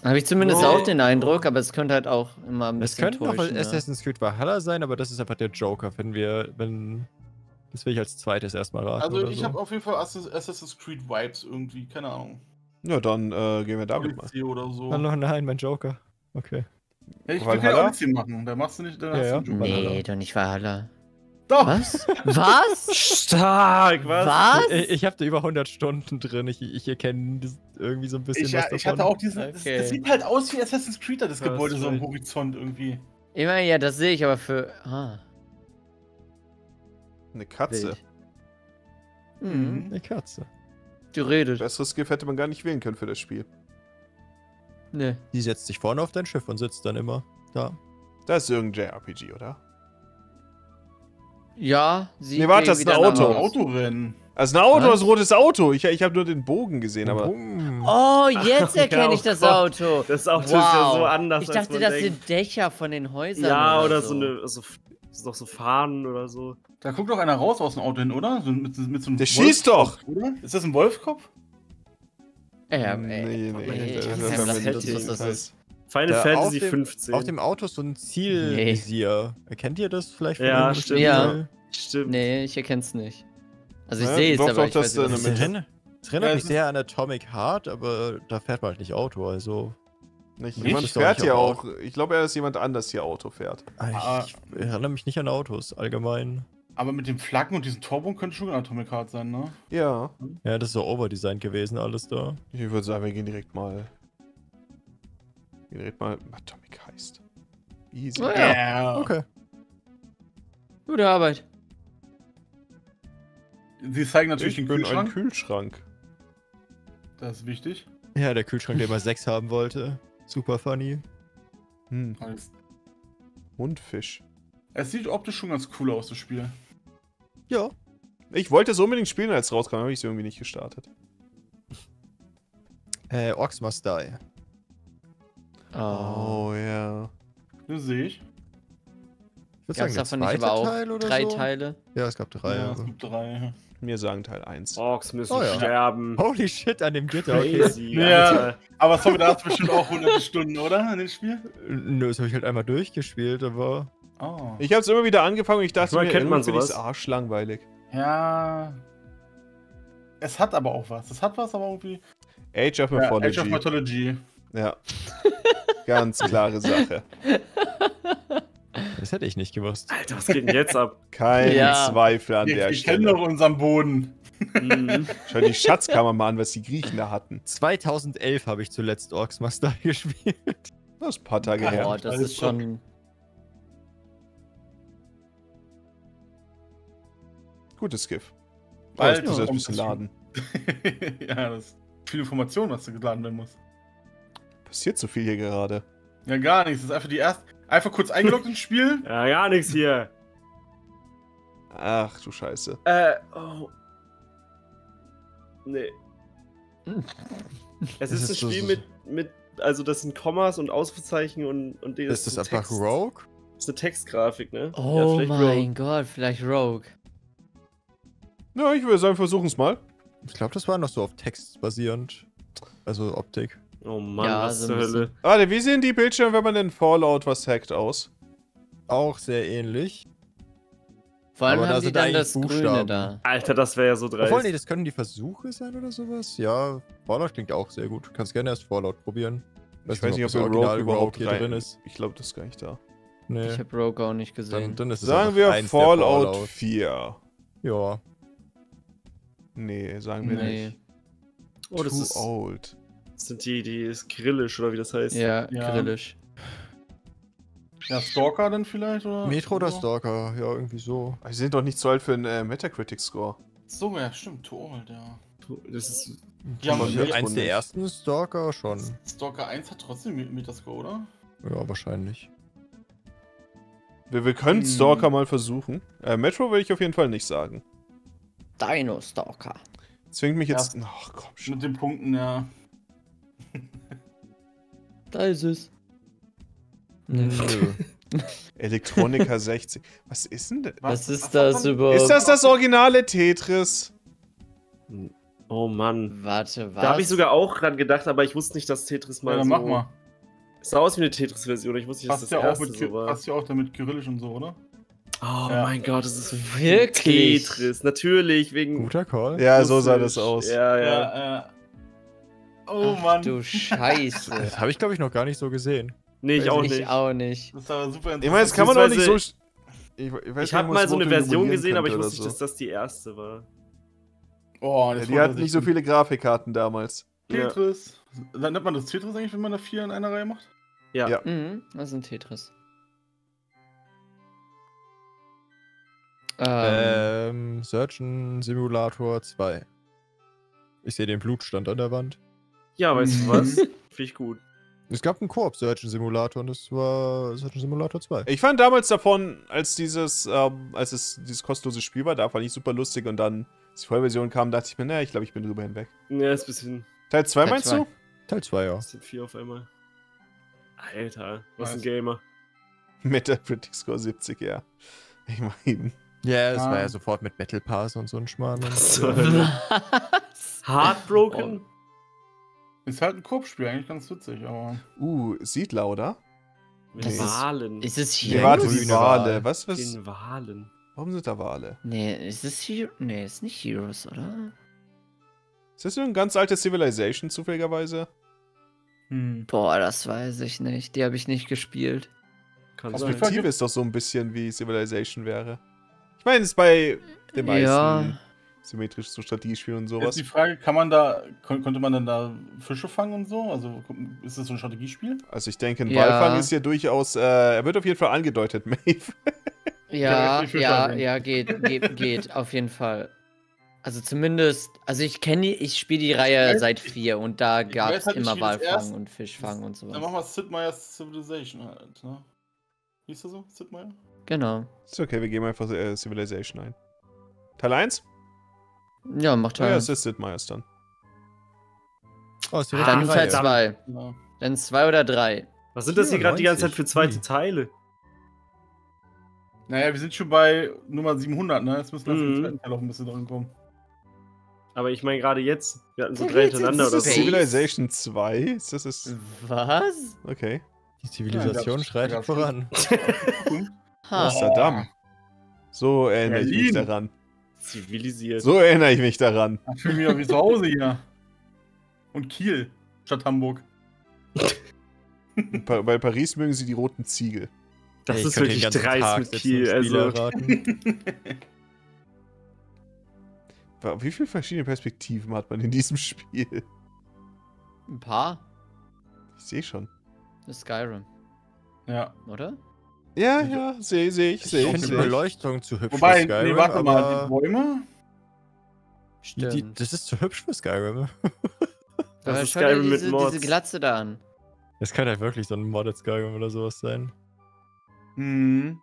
[SPEAKER 4] Habe ich zumindest
[SPEAKER 2] Oh.
[SPEAKER 4] auch den Eindruck, aber es könnte halt auch immer ein
[SPEAKER 3] Es
[SPEAKER 4] bisschen
[SPEAKER 3] könnte noch
[SPEAKER 4] täuschen, ja.
[SPEAKER 3] Assassin's Creed Valhalla sein, aber das ist einfach der Joker, wenn wir, wenn. Das will ich als zweites erstmal raten.
[SPEAKER 5] Also ich
[SPEAKER 3] so.
[SPEAKER 5] habe auf jeden Fall Assass- Assassin's Creed Vibes irgendwie, keine Ahnung.
[SPEAKER 1] Ja, dann äh, gehen wir damit mal.
[SPEAKER 5] Odyssey oder so.
[SPEAKER 3] Ah, noch nein, mein Joker. Okay.
[SPEAKER 5] Ja, ich will kein
[SPEAKER 1] Valhalla?
[SPEAKER 5] Odyssey machen, da machst du nicht, dann
[SPEAKER 3] Ja,
[SPEAKER 5] hast
[SPEAKER 3] ja.
[SPEAKER 5] Joker.
[SPEAKER 4] Nee, doch nicht Valhalla.
[SPEAKER 5] Doch!
[SPEAKER 4] Was? Was?
[SPEAKER 2] Stark, was?
[SPEAKER 4] Was?
[SPEAKER 3] Ich, ich habe da über 100 Stunden drin. Ich, ich erkenne das irgendwie so ein bisschen
[SPEAKER 5] Ich,
[SPEAKER 3] was
[SPEAKER 5] ja,
[SPEAKER 3] davon.
[SPEAKER 5] ich hatte auch diesen. Das,
[SPEAKER 4] Okay.
[SPEAKER 5] das sieht halt aus wie Assassin's Creed, da, das Gebäude so am. Horizont irgendwie.
[SPEAKER 4] Immer, ja, das sehe ich aber für. Ah.
[SPEAKER 1] Eine Katze.
[SPEAKER 4] Wild. Mhm.
[SPEAKER 3] Eine Katze.
[SPEAKER 4] Du redest.
[SPEAKER 1] Besseres Gift hätte man gar nicht wählen können für das Spiel.
[SPEAKER 4] Ne.
[SPEAKER 3] Die setzt sich vorne auf dein Schiff und sitzt dann immer da.
[SPEAKER 1] Das ist irgendein JRPG, oder?
[SPEAKER 4] Ja, sie.
[SPEAKER 1] Nee, warte, das ist ein Auto.
[SPEAKER 4] Haus.
[SPEAKER 5] Autorennen.
[SPEAKER 1] Also ein Auto,
[SPEAKER 4] Was?
[SPEAKER 1] das ist ein rotes Auto. Ich, ich habe nur den Bogen gesehen, aber.
[SPEAKER 4] Oh, jetzt erkenne
[SPEAKER 2] Ja,
[SPEAKER 4] ich
[SPEAKER 2] oh
[SPEAKER 4] das
[SPEAKER 2] Gott.
[SPEAKER 4] Auto.
[SPEAKER 2] Das Auto ist ja so anders,
[SPEAKER 4] Ich
[SPEAKER 2] als
[SPEAKER 4] dachte,
[SPEAKER 2] man
[SPEAKER 4] das
[SPEAKER 2] denkt.
[SPEAKER 4] sind Dächer von den Häusern.
[SPEAKER 2] Ja, oder so eine. Also, das sind doch so Fahnen oder so.
[SPEAKER 5] Da guckt doch einer raus aus dem Auto hin, oder? So, mit, mit so einem
[SPEAKER 1] Der schießt
[SPEAKER 5] Wolfskopf, Oder? Ist das ein Wolfskopf?
[SPEAKER 4] Ja, ja,
[SPEAKER 1] Nee, nee,
[SPEAKER 4] Ey,
[SPEAKER 1] das-
[SPEAKER 4] ich
[SPEAKER 1] das- das- das- das- das-
[SPEAKER 4] das ist.
[SPEAKER 2] Final
[SPEAKER 3] Da
[SPEAKER 2] Fantasy
[SPEAKER 3] auf dem-
[SPEAKER 2] 15.
[SPEAKER 3] Auf dem Auto ist so ein Zielvisier. Erkennt ihr das vielleicht? von
[SPEAKER 2] Ja, stimmt.
[SPEAKER 4] Ja.
[SPEAKER 2] Stimmt.
[SPEAKER 4] Nee, ich erkenn's nicht. Also ich
[SPEAKER 1] Ja,
[SPEAKER 4] sehe es,
[SPEAKER 1] doch,
[SPEAKER 4] aber
[SPEAKER 1] doch,
[SPEAKER 4] ich weiß nicht,
[SPEAKER 1] ist
[SPEAKER 3] Das
[SPEAKER 4] ist.
[SPEAKER 3] erinnert, mich
[SPEAKER 5] es
[SPEAKER 3] sehr an Atomic Heart, aber da fährt man halt nicht Auto, also.
[SPEAKER 1] Nicht,
[SPEAKER 3] Nicht?
[SPEAKER 1] jemand fährt hier
[SPEAKER 3] auf
[SPEAKER 1] auch. Ich glaube, er ist jemand anders hier Auto fährt.
[SPEAKER 5] Ah.
[SPEAKER 3] Ich erinnere mich nicht an Autos, allgemein.
[SPEAKER 5] Aber mit den Flaggen und diesem Torbogen könnte schon ein Atomic Heart sein, ne?
[SPEAKER 1] Ja.
[SPEAKER 3] Ja, das ist so overdesigned gewesen, alles da.
[SPEAKER 1] Ich würde sagen, wir gehen direkt mal. Gehen direkt mal. Atomic heißt. Easy.
[SPEAKER 4] Oh ja.
[SPEAKER 3] Okay.
[SPEAKER 4] Gute Arbeit.
[SPEAKER 5] Sie zeigen natürlich
[SPEAKER 1] ich
[SPEAKER 5] den
[SPEAKER 1] bin ein
[SPEAKER 5] Kühlschrank.
[SPEAKER 1] Kühlschrank.
[SPEAKER 5] das ist wichtig.
[SPEAKER 3] Ja, der Kühlschrank, der immer 6 haben wollte. Super funny.
[SPEAKER 1] Hm.
[SPEAKER 5] Es-
[SPEAKER 1] Mundfisch.
[SPEAKER 5] Es sieht optisch schon ganz cool aus, das Spiel.
[SPEAKER 3] Ja.
[SPEAKER 1] Ich wollte es unbedingt spielen, als es rauskam, habe ich es irgendwie nicht gestartet.
[SPEAKER 3] Äh, Orcs Must Die.
[SPEAKER 4] Oh.
[SPEAKER 1] Oh ja.
[SPEAKER 5] Das sehe ich.
[SPEAKER 3] Ich würde
[SPEAKER 4] Gab's
[SPEAKER 3] sagen, der
[SPEAKER 4] davon nicht aber auch
[SPEAKER 3] Teil oder
[SPEAKER 4] drei
[SPEAKER 3] so?
[SPEAKER 4] Teile?
[SPEAKER 3] Ja, es gab drei.
[SPEAKER 5] ja,
[SPEAKER 3] Ja,
[SPEAKER 5] es gibt drei.
[SPEAKER 1] Mir sagen Teil 1.
[SPEAKER 2] Orks müssen
[SPEAKER 3] Oh ja.
[SPEAKER 2] sterben.
[SPEAKER 3] Holy shit, an dem Gitter. Okay.
[SPEAKER 2] Crazy,
[SPEAKER 5] Ja.
[SPEAKER 2] Alter.
[SPEAKER 5] Aber sorry, da hast du bestimmt auch hunderte Stunden, oder? In dem Spiel?
[SPEAKER 3] Nö, das habe ich halt einmal durchgespielt, aber.
[SPEAKER 5] Oh.
[SPEAKER 1] Ich habe es immer wieder angefangen und ich dachte
[SPEAKER 2] Manchmal
[SPEAKER 1] mir,
[SPEAKER 2] kennt man
[SPEAKER 1] ich
[SPEAKER 2] sowas.
[SPEAKER 1] arschlangweilig.
[SPEAKER 5] Ja. Es hat aber auch was. Es hat was, aber irgendwie.
[SPEAKER 1] Age of
[SPEAKER 5] Ja,
[SPEAKER 1] Mythology.
[SPEAKER 5] Age of Mythology.
[SPEAKER 1] Ja. Ganz klare Sache.
[SPEAKER 3] Das hätte ich nicht gewusst.
[SPEAKER 2] Alter, was geht denn jetzt ab?
[SPEAKER 1] Kein
[SPEAKER 4] Ja.
[SPEAKER 1] Zweifel an
[SPEAKER 5] Wir,
[SPEAKER 1] der
[SPEAKER 5] wir kennen
[SPEAKER 1] Stelle.
[SPEAKER 5] doch unseren Boden.
[SPEAKER 2] Mhm.
[SPEAKER 1] Schau die Schatzkammer mal an, was die Griechen da hatten.
[SPEAKER 3] 2011 habe ich zuletzt Orcs Master gespielt.
[SPEAKER 1] Das ist ein paar Tage
[SPEAKER 4] Boah,
[SPEAKER 1] her.
[SPEAKER 4] das
[SPEAKER 5] alles
[SPEAKER 4] ist schon.
[SPEAKER 1] Gutes Skiff.
[SPEAKER 5] Bald
[SPEAKER 1] Bald muss erst ein bisschen laden.
[SPEAKER 5] ja, das ist viel Information, was da geladen werden muss.
[SPEAKER 1] Passiert so viel hier gerade.
[SPEAKER 5] Ja, gar nichts. Das ist einfach die erste. Einfach kurz eingeloggt ins Spiel.
[SPEAKER 2] Ja, gar nichts hier.
[SPEAKER 1] Ach du Scheiße.
[SPEAKER 2] Äh, oh. Nee. Es
[SPEAKER 3] Das
[SPEAKER 2] ist,
[SPEAKER 3] ist
[SPEAKER 2] ein
[SPEAKER 3] so-
[SPEAKER 2] Spiel
[SPEAKER 3] so-
[SPEAKER 2] mit, mit, also das sind Kommas und Ausrufezeichen und, und
[SPEAKER 3] Ist das
[SPEAKER 2] ein
[SPEAKER 3] einfach
[SPEAKER 2] Text.
[SPEAKER 3] Rogue?
[SPEAKER 2] Das ist eine Textgrafik, ne?
[SPEAKER 4] Oh
[SPEAKER 2] vielleicht
[SPEAKER 4] mein
[SPEAKER 2] Rogue.
[SPEAKER 4] Gott, vielleicht Rogue.
[SPEAKER 1] Ja, ich würde sagen, versuchen es mal.
[SPEAKER 3] Ich glaube, das war noch so auf Text basierend. Also Optik.
[SPEAKER 2] Oh Mann,
[SPEAKER 4] Ja,
[SPEAKER 2] was
[SPEAKER 4] so
[SPEAKER 2] zur. Hölle.
[SPEAKER 1] Warte, wie sehen die Bildschirme, wenn man in Fallout was hackt aus?
[SPEAKER 3] Auch sehr ähnlich.
[SPEAKER 4] Vor allem
[SPEAKER 3] Aber da
[SPEAKER 4] haben die
[SPEAKER 3] sind
[SPEAKER 4] dann das Grüne
[SPEAKER 3] Buchstaben.
[SPEAKER 4] da.
[SPEAKER 2] Alter, das wäre ja so dreist.
[SPEAKER 3] Obwohl, nee, das können die Versuche sein oder sowas. Ja, Fallout klingt auch sehr gut. Du kannst gerne erst Fallout probieren.
[SPEAKER 1] Ich weiß nicht, ob
[SPEAKER 3] das
[SPEAKER 1] wir
[SPEAKER 3] Original
[SPEAKER 1] Rogue überhaupt
[SPEAKER 3] hier
[SPEAKER 1] rein-
[SPEAKER 3] drin ist.
[SPEAKER 1] Ich glaube, das ist gar nicht da.
[SPEAKER 3] Nee.
[SPEAKER 4] Ich habe Rogue auch nicht
[SPEAKER 3] Dann,
[SPEAKER 4] gesehen.
[SPEAKER 3] dann ist es
[SPEAKER 1] Sagen wir
[SPEAKER 3] der
[SPEAKER 1] Fallout 4.
[SPEAKER 3] Ja.
[SPEAKER 1] Nee, sagen wir
[SPEAKER 4] Nee.
[SPEAKER 1] nicht.
[SPEAKER 2] oh, das
[SPEAKER 1] Too
[SPEAKER 2] ist,
[SPEAKER 1] old.
[SPEAKER 2] Sind die, die ist grillisch oder wie das heißt.
[SPEAKER 4] Ja,
[SPEAKER 5] Ja.
[SPEAKER 4] grillisch.
[SPEAKER 5] Ja, Stalker dann vielleicht? Oder
[SPEAKER 3] Metro oder? Stalker, ja, irgendwie so.
[SPEAKER 1] Wir sind doch nicht zu alt für einen äh, Metacritic-Score.
[SPEAKER 5] So, ja, stimmt. Too old, ja.
[SPEAKER 2] Das ist,
[SPEAKER 5] Ja,
[SPEAKER 1] aber
[SPEAKER 5] aber
[SPEAKER 3] eins der ersten Stalker schon.
[SPEAKER 5] Stalker 1 hat trotzdem Met- Metascore, oder?
[SPEAKER 3] Ja, wahrscheinlich.
[SPEAKER 1] Wir, wir können
[SPEAKER 5] Hm.
[SPEAKER 1] Stalker mal versuchen. Äh, Metro würde ich auf jeden Fall nicht sagen.
[SPEAKER 4] Dino Stalker.
[SPEAKER 1] Zwingt mich jetzt.
[SPEAKER 5] Ja.
[SPEAKER 1] Ach komm schon.
[SPEAKER 5] Mit den Punkten, ja.
[SPEAKER 4] Da ist es.
[SPEAKER 3] Nö.
[SPEAKER 1] Elektronika 60. Was ist denn das?
[SPEAKER 4] Was ist
[SPEAKER 5] hat
[SPEAKER 4] das überhaupt?
[SPEAKER 1] Ist das das originale Tetris?
[SPEAKER 2] oh Mann.
[SPEAKER 4] Warte, was?
[SPEAKER 2] Da habe ich sogar auch dran gedacht, aber ich wusste nicht, dass Tetris mal
[SPEAKER 5] Ja, dann
[SPEAKER 2] so...
[SPEAKER 5] mach mal.
[SPEAKER 2] Es sah aus wie eine Tetris-Version. Ich wusste nicht, dass das
[SPEAKER 5] ja, auch
[SPEAKER 2] erste
[SPEAKER 5] mit,
[SPEAKER 2] so war.
[SPEAKER 5] passt ja auch damit Kyrillisch und so, oder?
[SPEAKER 2] Oh
[SPEAKER 5] Ja.
[SPEAKER 2] mein Gott, das ist
[SPEAKER 4] Wirklich?
[SPEAKER 2] Tetris. Natürlich, wegen...
[SPEAKER 3] Guter Call.
[SPEAKER 1] Ja, so sah das aus.
[SPEAKER 2] Ja, ja.
[SPEAKER 5] Ja, äh. Oh
[SPEAKER 4] Ach,
[SPEAKER 5] Mann.
[SPEAKER 4] Du Scheiße.
[SPEAKER 3] Das habe ich, glaube ich, noch gar nicht so gesehen.
[SPEAKER 2] Nee, ich auch
[SPEAKER 4] ich
[SPEAKER 2] nicht.
[SPEAKER 4] auch nicht.
[SPEAKER 5] Das ist aber super
[SPEAKER 1] Ich meine, das kann man doch nicht so. Ich, ich, weiß
[SPEAKER 2] Ich habe mal so eine
[SPEAKER 1] so
[SPEAKER 2] Version gesehen, aber ich wusste nicht,
[SPEAKER 1] oder
[SPEAKER 2] dass das die erste war.
[SPEAKER 5] Oh,
[SPEAKER 1] Ja, die hatten nicht so viele Grafikkarten damals.
[SPEAKER 2] Ja.
[SPEAKER 5] Tetris. Dann nennt man das Tetris eigentlich, wenn man da vier in einer Reihe macht?
[SPEAKER 2] Ja.
[SPEAKER 1] Ja.
[SPEAKER 4] Mhm, das ist ein Tetris. Ähm,
[SPEAKER 3] Ähm, Surgeon Simulator 2. Ich sehe den Blutstand an der Wand.
[SPEAKER 2] Ja, weißt du was? Finde ich gut.
[SPEAKER 3] Es gab einen Koop Surgeon Simulator und das war Surgeon Simulator 2.
[SPEAKER 1] Ich fand damals davon, als dieses, ähm, als es dieses kostenlose Spiel war, da fand ich super lustig und dann, als die Vollversion kam, dachte ich mir, naja, ich glaube, ich bin drüber hinweg.
[SPEAKER 2] Ja, ist ein bisschen,
[SPEAKER 1] Teil 2
[SPEAKER 4] Teil
[SPEAKER 1] meinst
[SPEAKER 4] zwei.
[SPEAKER 1] du?
[SPEAKER 3] Teil 2, ja.
[SPEAKER 2] bisschen viel auf einmal. Alter, was ein
[SPEAKER 5] Was?
[SPEAKER 2] Gamer.
[SPEAKER 1] Metacritic Score 70, ja. Ich meine,
[SPEAKER 3] Ja, es
[SPEAKER 5] Ah.
[SPEAKER 3] war ja sofort mit Battle Pass und so ein Schmarrn.
[SPEAKER 2] Was? Heartbroken?
[SPEAKER 5] Ist halt ein Koop-Spiel, eigentlich ganz witzig, aber.
[SPEAKER 1] uh, Siedler, oder?
[SPEAKER 2] Mit
[SPEAKER 4] Das ist-
[SPEAKER 2] Wahlen.
[SPEAKER 4] Ist es
[SPEAKER 1] Nee,
[SPEAKER 4] Heroes?
[SPEAKER 1] warte, Wale.
[SPEAKER 3] Wal.
[SPEAKER 1] Was, was?
[SPEAKER 2] Den Wahlen.
[SPEAKER 1] Warum sind da Wale?
[SPEAKER 4] Nee, ist es Heroes? Nee, ist nicht Heroes, oder?
[SPEAKER 1] Ist das so ein ganz altes Civilization zufälligerweise?
[SPEAKER 5] Hm.
[SPEAKER 4] Boah, das weiß ich nicht. Die habe ich nicht gespielt.
[SPEAKER 2] Kann
[SPEAKER 1] Perspektive ist doch so ein bisschen wie Civilization wäre. Ich meine, es ist bei den meisten
[SPEAKER 4] Ja.
[SPEAKER 1] Symmetrisch so Strategiespielen und
[SPEAKER 5] Jetzt
[SPEAKER 1] sowas.
[SPEAKER 5] die Frage, kann man da, kon konnte man dann da Fische fangen und so? Also ist das so ein Strategiespiel?
[SPEAKER 1] Also ich denke, ein
[SPEAKER 4] Ja.
[SPEAKER 1] Walfang ist ja durchaus, äh, er wird auf jeden Fall angedeutet, Maeve.
[SPEAKER 4] Ja, ja, ja, geht, geht, geht, auf jeden Fall. Also zumindest, also ich kenne die, ich spiele die Reihe seit vier und da gab es
[SPEAKER 5] halt
[SPEAKER 4] immer Walfang
[SPEAKER 5] erst-
[SPEAKER 4] und Fischfang und
[SPEAKER 5] Dann machen
[SPEAKER 4] sowas.
[SPEAKER 5] wir Sid Meier's Civilization halt, ne? Hieß der so? Sid Meier?
[SPEAKER 4] Genau.
[SPEAKER 1] Ist okay, wir geben einfach äh, Civilization ein. Teil 1?
[SPEAKER 4] Ja, macht
[SPEAKER 1] Ja, ja,
[SPEAKER 4] halt.
[SPEAKER 1] ist Sid Meier's dann.
[SPEAKER 3] Oh, ist
[SPEAKER 2] Ah,
[SPEAKER 4] Dann
[SPEAKER 3] richtige
[SPEAKER 4] Teil
[SPEAKER 3] Reihe.
[SPEAKER 2] verdammt.
[SPEAKER 4] zwei.
[SPEAKER 5] Ja.
[SPEAKER 4] Dann zwei oder drei.
[SPEAKER 2] Was sind das hier gerade die ganze Zeit
[SPEAKER 3] 94?
[SPEAKER 2] für zweite
[SPEAKER 3] Hm.
[SPEAKER 2] Teile?
[SPEAKER 5] Naja, wir sind schon bei Nummer 700, ne? Jetzt müssen wir
[SPEAKER 2] Mhm.
[SPEAKER 5] zweiten Teil auch ein bisschen dran kommen.
[SPEAKER 2] Aber ich meine gerade jetzt. Wir hatten so drei hintereinander
[SPEAKER 1] Ist
[SPEAKER 2] oder
[SPEAKER 1] das
[SPEAKER 2] so.
[SPEAKER 1] Civilization 2? Ist das ist.
[SPEAKER 4] Was?
[SPEAKER 1] Okay.
[SPEAKER 3] Die Zivilisation
[SPEAKER 5] Ja,
[SPEAKER 3] schreitet voran.
[SPEAKER 1] Amsterdam. So erinnere ich mich daran.
[SPEAKER 2] Zivilisiert.
[SPEAKER 1] So erinnere ich mich daran.
[SPEAKER 5] Ich fühle mich ja wie zu Hause hier. Und Kiel statt Hamburg.
[SPEAKER 1] Pa- Bei Paris mögen sie die roten Ziegel.
[SPEAKER 2] Das
[SPEAKER 3] Ich
[SPEAKER 2] ist wirklich dreist
[SPEAKER 3] Tag
[SPEAKER 2] mit Kiel. Also,
[SPEAKER 1] Wie viele verschiedene Perspektiven hat man in diesem Spiel?
[SPEAKER 4] Ein paar.
[SPEAKER 1] Ich sehe schon.
[SPEAKER 4] Das ist Skyrim,
[SPEAKER 5] Ja.
[SPEAKER 4] oder?
[SPEAKER 1] Ja, ja, sehe seh ich,
[SPEAKER 3] Ich
[SPEAKER 1] sehe ich.
[SPEAKER 3] finde die
[SPEAKER 1] ich.
[SPEAKER 3] Beleuchtung zu hübsch
[SPEAKER 5] Wobei,
[SPEAKER 3] für Skyrim.
[SPEAKER 5] nee, warte mal, die Bäume?
[SPEAKER 3] die, die,
[SPEAKER 4] Stimmt.
[SPEAKER 3] das ist zu hübsch für Skyrim.
[SPEAKER 2] Das
[SPEAKER 4] Aber
[SPEAKER 2] ist Skyrim mit
[SPEAKER 4] diese,
[SPEAKER 2] Mods.
[SPEAKER 4] diese Glatze da an.
[SPEAKER 3] Das kann halt wirklich so ein Modded Skyrim oder sowas sein.
[SPEAKER 5] Hm.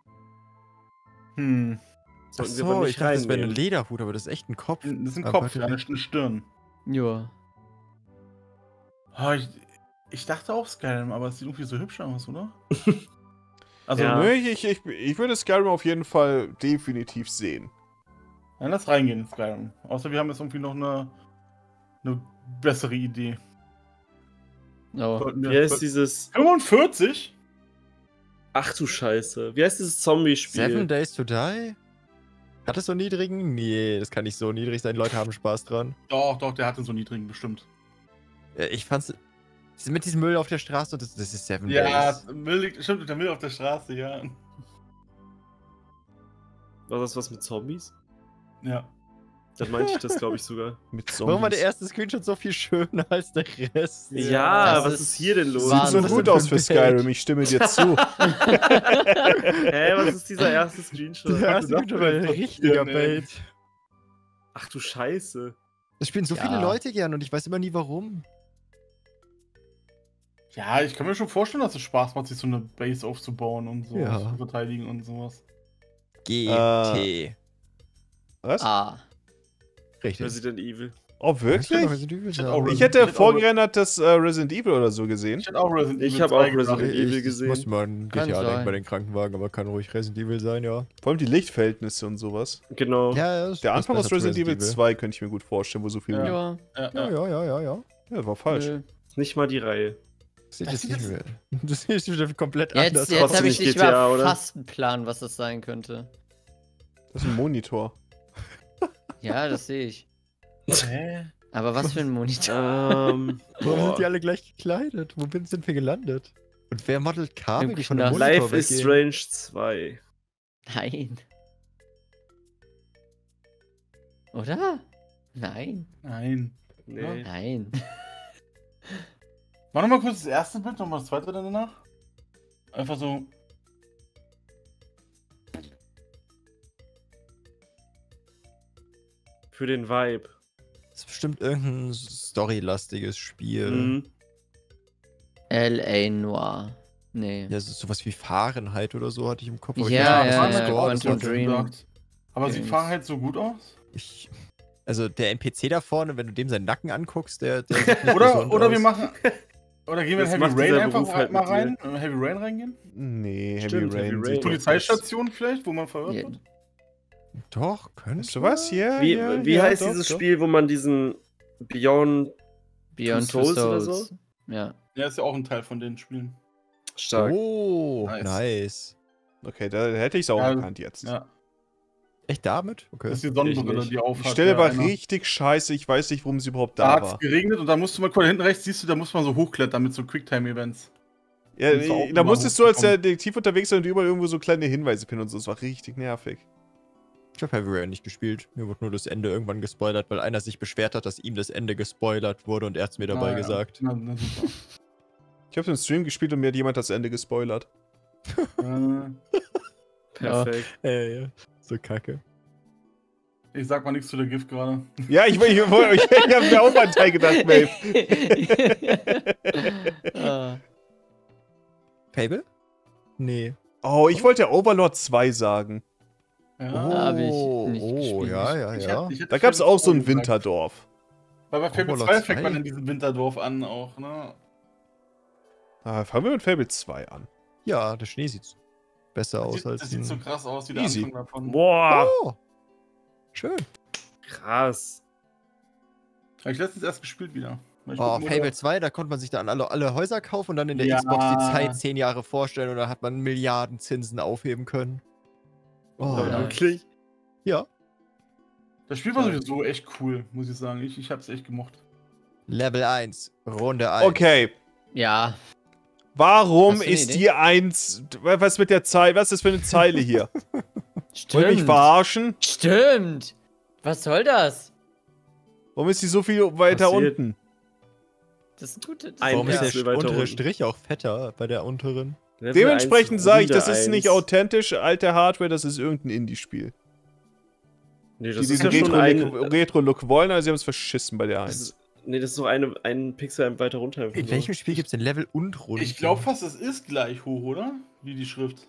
[SPEAKER 5] Hm.
[SPEAKER 2] sollten
[SPEAKER 3] Achso,
[SPEAKER 2] nicht
[SPEAKER 3] ich dachte, das wäre ein. Lederhut, aber das ist echt ein Kopf.
[SPEAKER 5] Das ist ein
[SPEAKER 3] Aber
[SPEAKER 5] Kopf, ja, eine eine Stirn.
[SPEAKER 4] Ja.
[SPEAKER 5] Ah, ich, ich dachte auch Skyrim, aber es sieht irgendwie so hübsch aus, oder? Also,
[SPEAKER 2] Ja.
[SPEAKER 1] Nö, ich, ich, ich würde Skyrim auf jeden Fall definitiv sehen.
[SPEAKER 5] dann lass reingehen in Skyrim. Außer wir haben jetzt irgendwie noch eine, eine bessere Idee.
[SPEAKER 4] Oh.
[SPEAKER 2] Wie heißt dieses.
[SPEAKER 5] 45?
[SPEAKER 2] Ach du Scheiße. Wie heißt dieses Zombie-Spiel?
[SPEAKER 3] Seven Days to Die? Hat es so niedrigen? Nee, das kann nicht so niedrig sein. Leute haben Spaß dran.
[SPEAKER 5] Doch, doch, der hatte so niedrigen, bestimmt.
[SPEAKER 3] Äh, Ich fand's. Mit diesem Müll auf der Straße, das, das ist Seven
[SPEAKER 5] Ja,
[SPEAKER 3] Days.
[SPEAKER 5] Müll liegt, stimmt, der Müll auf der Straße, ja.
[SPEAKER 2] War das was mit Zombies?
[SPEAKER 5] Ja.
[SPEAKER 2] Dann meinte ich das, glaube ich, sogar.
[SPEAKER 1] Mit
[SPEAKER 3] Warum war der
[SPEAKER 1] Zombies.
[SPEAKER 3] erste Screenshot so viel schöner als der Rest?
[SPEAKER 2] Ja,
[SPEAKER 4] Das
[SPEAKER 2] was
[SPEAKER 4] ist
[SPEAKER 2] ist hier denn los?
[SPEAKER 1] Sieht so gut aus
[SPEAKER 3] für?
[SPEAKER 1] Skyrim, ich stimme dir zu.
[SPEAKER 2] Hä, was ist dieser erste Screenshot?
[SPEAKER 3] Der erste
[SPEAKER 5] das
[SPEAKER 3] Screenshot war ein richtiger. Bait.
[SPEAKER 2] Ach du Scheiße.
[SPEAKER 3] Das spielen so
[SPEAKER 4] Ja.
[SPEAKER 3] viele Leute gern und ich weiß immer nie warum.
[SPEAKER 5] Ja, ich kann mir schon vorstellen, dass es Spaß macht, sich so eine Base aufzubauen und so
[SPEAKER 3] Ja.
[SPEAKER 5] zu verteidigen und sowas.
[SPEAKER 3] GT.
[SPEAKER 1] Was?
[SPEAKER 4] Ah.
[SPEAKER 3] Richtig.
[SPEAKER 2] Resident Evil.
[SPEAKER 1] Oh, wirklich?
[SPEAKER 3] Resident Evil
[SPEAKER 5] Ich auch
[SPEAKER 1] Ich
[SPEAKER 5] Resident-
[SPEAKER 1] hätte vorgerendert das äh, Resident Evil oder so gesehen.
[SPEAKER 5] Ich hätte auch Resident
[SPEAKER 2] Ich
[SPEAKER 5] Evil
[SPEAKER 2] hab
[SPEAKER 5] 2
[SPEAKER 2] auch. Resident
[SPEAKER 3] Ich-
[SPEAKER 2] Evil
[SPEAKER 3] das
[SPEAKER 2] gesehen.
[SPEAKER 3] Muss man GTA denken bei den Krankenwagen, aber kann ruhig Resident Evil sein, ja.
[SPEAKER 1] Vor allem die Lichtverhältnisse und sowas.
[SPEAKER 2] Genau.
[SPEAKER 3] Ja,
[SPEAKER 1] Der Anfang aus
[SPEAKER 3] zu
[SPEAKER 1] Resident Evil 2 könnte ich mir gut vorstellen, wo so viel.
[SPEAKER 5] Ja.
[SPEAKER 1] Ja,
[SPEAKER 4] Ja.
[SPEAKER 5] Ja,
[SPEAKER 3] Ja, ja, ja, ja, ja.
[SPEAKER 1] ja war falsch.
[SPEAKER 2] Nicht mal die Reihe.
[SPEAKER 3] Das sieht
[SPEAKER 5] Das
[SPEAKER 3] jetzt
[SPEAKER 5] sieht
[SPEAKER 3] nicht
[SPEAKER 5] jetzt-
[SPEAKER 3] mehr. Das sieht wieder komplett
[SPEAKER 4] Jetzt,
[SPEAKER 3] anders
[SPEAKER 4] jetzt
[SPEAKER 3] aus.
[SPEAKER 4] habe ich
[SPEAKER 2] nicht GTA,
[SPEAKER 4] mal
[SPEAKER 2] oder?
[SPEAKER 4] fast einen Plan, was das sein könnte.
[SPEAKER 1] Das ist ein Monitor.
[SPEAKER 4] Ja, das sehe ich.
[SPEAKER 5] Hä?
[SPEAKER 4] Aber was für ein Monitor.
[SPEAKER 2] ähm,
[SPEAKER 3] Warum sind die alle gleich gekleidet? Wo sind wir gelandet? Und wer modelt Kabel, von
[SPEAKER 4] Knast.
[SPEAKER 3] Monitor
[SPEAKER 2] Life is
[SPEAKER 3] weggehen?
[SPEAKER 2] Strange 2.
[SPEAKER 4] Nein. Oder? Nein.
[SPEAKER 5] Nein.
[SPEAKER 2] Nee.
[SPEAKER 4] Nein.
[SPEAKER 5] Mach nochmal kurz das erste Bild, nochmal das zweite dann danach. Einfach so.
[SPEAKER 2] Für den Vibe.
[SPEAKER 3] Das ist bestimmt irgendein storylastiges Spiel.
[SPEAKER 2] Mhm.
[SPEAKER 4] L.A. Noir. Nee.
[SPEAKER 3] Ja, es ist sowas wie Fahrenheit oder so, hatte ich im Kopf.
[SPEAKER 4] Ja, ja, ja. Quantum
[SPEAKER 5] was du
[SPEAKER 4] Dream.
[SPEAKER 5] Aber sie
[SPEAKER 4] Games.
[SPEAKER 5] fahren halt so gut aus.
[SPEAKER 3] Ich, also der NPC da vorne, wenn du dem seinen Nacken anguckst, der, der sieht nicht
[SPEAKER 5] Oder, oder wir
[SPEAKER 3] aus.
[SPEAKER 5] machen. Oder gehen wir in Heavy Rain einfach
[SPEAKER 2] Beruf halt
[SPEAKER 5] mal rein? In Heavy Rain reingehen?
[SPEAKER 1] Nee, Heavy
[SPEAKER 2] Stimmt,
[SPEAKER 1] Rain.
[SPEAKER 2] Heavy Rain.
[SPEAKER 1] doch
[SPEAKER 5] Polizeistation vielleicht, wo man verhört
[SPEAKER 4] Ja.
[SPEAKER 5] wird?
[SPEAKER 3] Doch, könnte.
[SPEAKER 1] Weißt du was? Ja,
[SPEAKER 2] Wie,
[SPEAKER 1] ja,
[SPEAKER 2] wie
[SPEAKER 1] ja,
[SPEAKER 2] heißt
[SPEAKER 1] doch,
[SPEAKER 2] dieses
[SPEAKER 1] doch.
[SPEAKER 2] Spiel, wo man diesen Beyond
[SPEAKER 4] Beyond
[SPEAKER 2] Two Souls
[SPEAKER 4] Souls.
[SPEAKER 2] oder
[SPEAKER 4] Ja.
[SPEAKER 5] Ja, ist ja auch ein Teil von den Spielen.
[SPEAKER 2] stark?
[SPEAKER 3] Oh,
[SPEAKER 5] Nice.
[SPEAKER 3] nice.
[SPEAKER 1] Okay, da hätte ich es auch
[SPEAKER 5] Ja,
[SPEAKER 1] erkannt jetzt.
[SPEAKER 5] Ja.
[SPEAKER 3] Echt damit? Okay.
[SPEAKER 5] Das ist die Sonnenbrille, die aufhat.
[SPEAKER 1] Die Stelle
[SPEAKER 5] ja,
[SPEAKER 1] war
[SPEAKER 5] einer.
[SPEAKER 1] richtig scheiße, ich weiß nicht, warum sie überhaupt
[SPEAKER 5] Da
[SPEAKER 1] da
[SPEAKER 5] hat
[SPEAKER 1] war.
[SPEAKER 5] es geregnet und da musst du mal, guck, da hinten rechts siehst du, da muss man so hochklettern mit so Quicktime-Events.
[SPEAKER 1] Ja,
[SPEAKER 5] auch
[SPEAKER 1] da musstest du als
[SPEAKER 5] hochgekommen.
[SPEAKER 1] Detektiv unterwegs sein und überall irgendwo so kleine Hinweise pinnen und so. Das war richtig nervig.
[SPEAKER 3] Ich habe Heavy Rain nicht gespielt. Mir wurde nur das Ende irgendwann gespoilert, weil einer sich beschwert hat, dass ihm das Ende gespoilert wurde und er hat's mir dabei
[SPEAKER 5] Ah, ja.
[SPEAKER 3] gesagt.
[SPEAKER 5] Na, na super.
[SPEAKER 1] Ich habe den Stream gespielt und mir hat jemand das Ende gespoilert.
[SPEAKER 5] äh,
[SPEAKER 2] Perfekt.
[SPEAKER 3] Äh, ja. So kacke.
[SPEAKER 5] ich sag mal nichts zu der Gift gerade.
[SPEAKER 1] Ja, ich, ich, ich, ich, ich habe mir auch mal einen Teil gedacht, Maeve.
[SPEAKER 4] Ah.
[SPEAKER 3] Fable? Nee.
[SPEAKER 1] Oh, ich wollte ja Overlord 2 sagen.
[SPEAKER 5] Ja.
[SPEAKER 3] Oh,
[SPEAKER 4] hab ich nicht
[SPEAKER 3] oh
[SPEAKER 4] gespielt.
[SPEAKER 3] ja, ja, ja.
[SPEAKER 5] ich hätte
[SPEAKER 1] Da gab es auch so ein
[SPEAKER 5] 2 gesagt.
[SPEAKER 1] Winterdorf.
[SPEAKER 5] Weil bei Fable
[SPEAKER 3] Overlord
[SPEAKER 5] 2 fängt
[SPEAKER 3] 2?
[SPEAKER 5] man in diesem Winterdorf an auch, ne?
[SPEAKER 1] Ah, fangen wir mit Fable 2 an.
[SPEAKER 3] Ja, der Schnee sieht besser
[SPEAKER 5] Das
[SPEAKER 3] aus
[SPEAKER 5] sieht,
[SPEAKER 3] als
[SPEAKER 5] das sieht so krass aus, wie der
[SPEAKER 1] Easy.
[SPEAKER 5] Anfang davon.
[SPEAKER 2] Boah,
[SPEAKER 3] Oh! Schön.
[SPEAKER 2] krass.
[SPEAKER 5] Habe ich letztens erst gespielt wieder.
[SPEAKER 3] Oh, Fable 2, da konnte man sich dann alle, alle Häuser kaufen und dann in der
[SPEAKER 5] Ja.
[SPEAKER 3] Xbox die Zeit zehn Jahre vorstellen und dann hat man Milliarden Zinsen aufheben können. Oh,
[SPEAKER 4] ja.
[SPEAKER 2] wirklich?
[SPEAKER 3] Ja.
[SPEAKER 5] Das Spiel war sowieso echt cool, muss ich sagen. Ich, ich habe es echt gemocht.
[SPEAKER 3] Level 1, Runde 1.
[SPEAKER 1] Okay.
[SPEAKER 4] Ja.
[SPEAKER 1] Warum ist
[SPEAKER 4] Idee?
[SPEAKER 1] die 1. Was mit der Zeile? Was ist das für eine Zeile hier? Wollt ihr mich
[SPEAKER 4] Stimmt.
[SPEAKER 1] verarschen?
[SPEAKER 4] Stimmt. Was soll das?
[SPEAKER 1] Warum ist die so viel weiter
[SPEAKER 2] Passiert.
[SPEAKER 1] unten?
[SPEAKER 4] Das ist. Ein
[SPEAKER 3] Warum ist der
[SPEAKER 2] weiter
[SPEAKER 3] untere
[SPEAKER 2] unten.
[SPEAKER 3] Strich auch fetter bei der unteren?
[SPEAKER 2] Level
[SPEAKER 1] Dementsprechend
[SPEAKER 2] 1,
[SPEAKER 1] sage ich, das ist nicht
[SPEAKER 2] 1.
[SPEAKER 1] authentisch alte Hardware, das ist irgendein Indie-Spiel.
[SPEAKER 2] Nee,
[SPEAKER 1] Die
[SPEAKER 2] das ist ja
[SPEAKER 1] diesen. Retro-Look Retro wollen, aber sie haben es verschissen bei der
[SPEAKER 2] Das
[SPEAKER 1] 1.
[SPEAKER 2] ist, nee, das ist doch eine, ein Pixel weiter runter.
[SPEAKER 3] In
[SPEAKER 2] so.
[SPEAKER 3] welchem Spiel gibt es denn Level und Runde?
[SPEAKER 5] Ich glaube fast, es ist gleich hoch, oder? Wie die Schrift.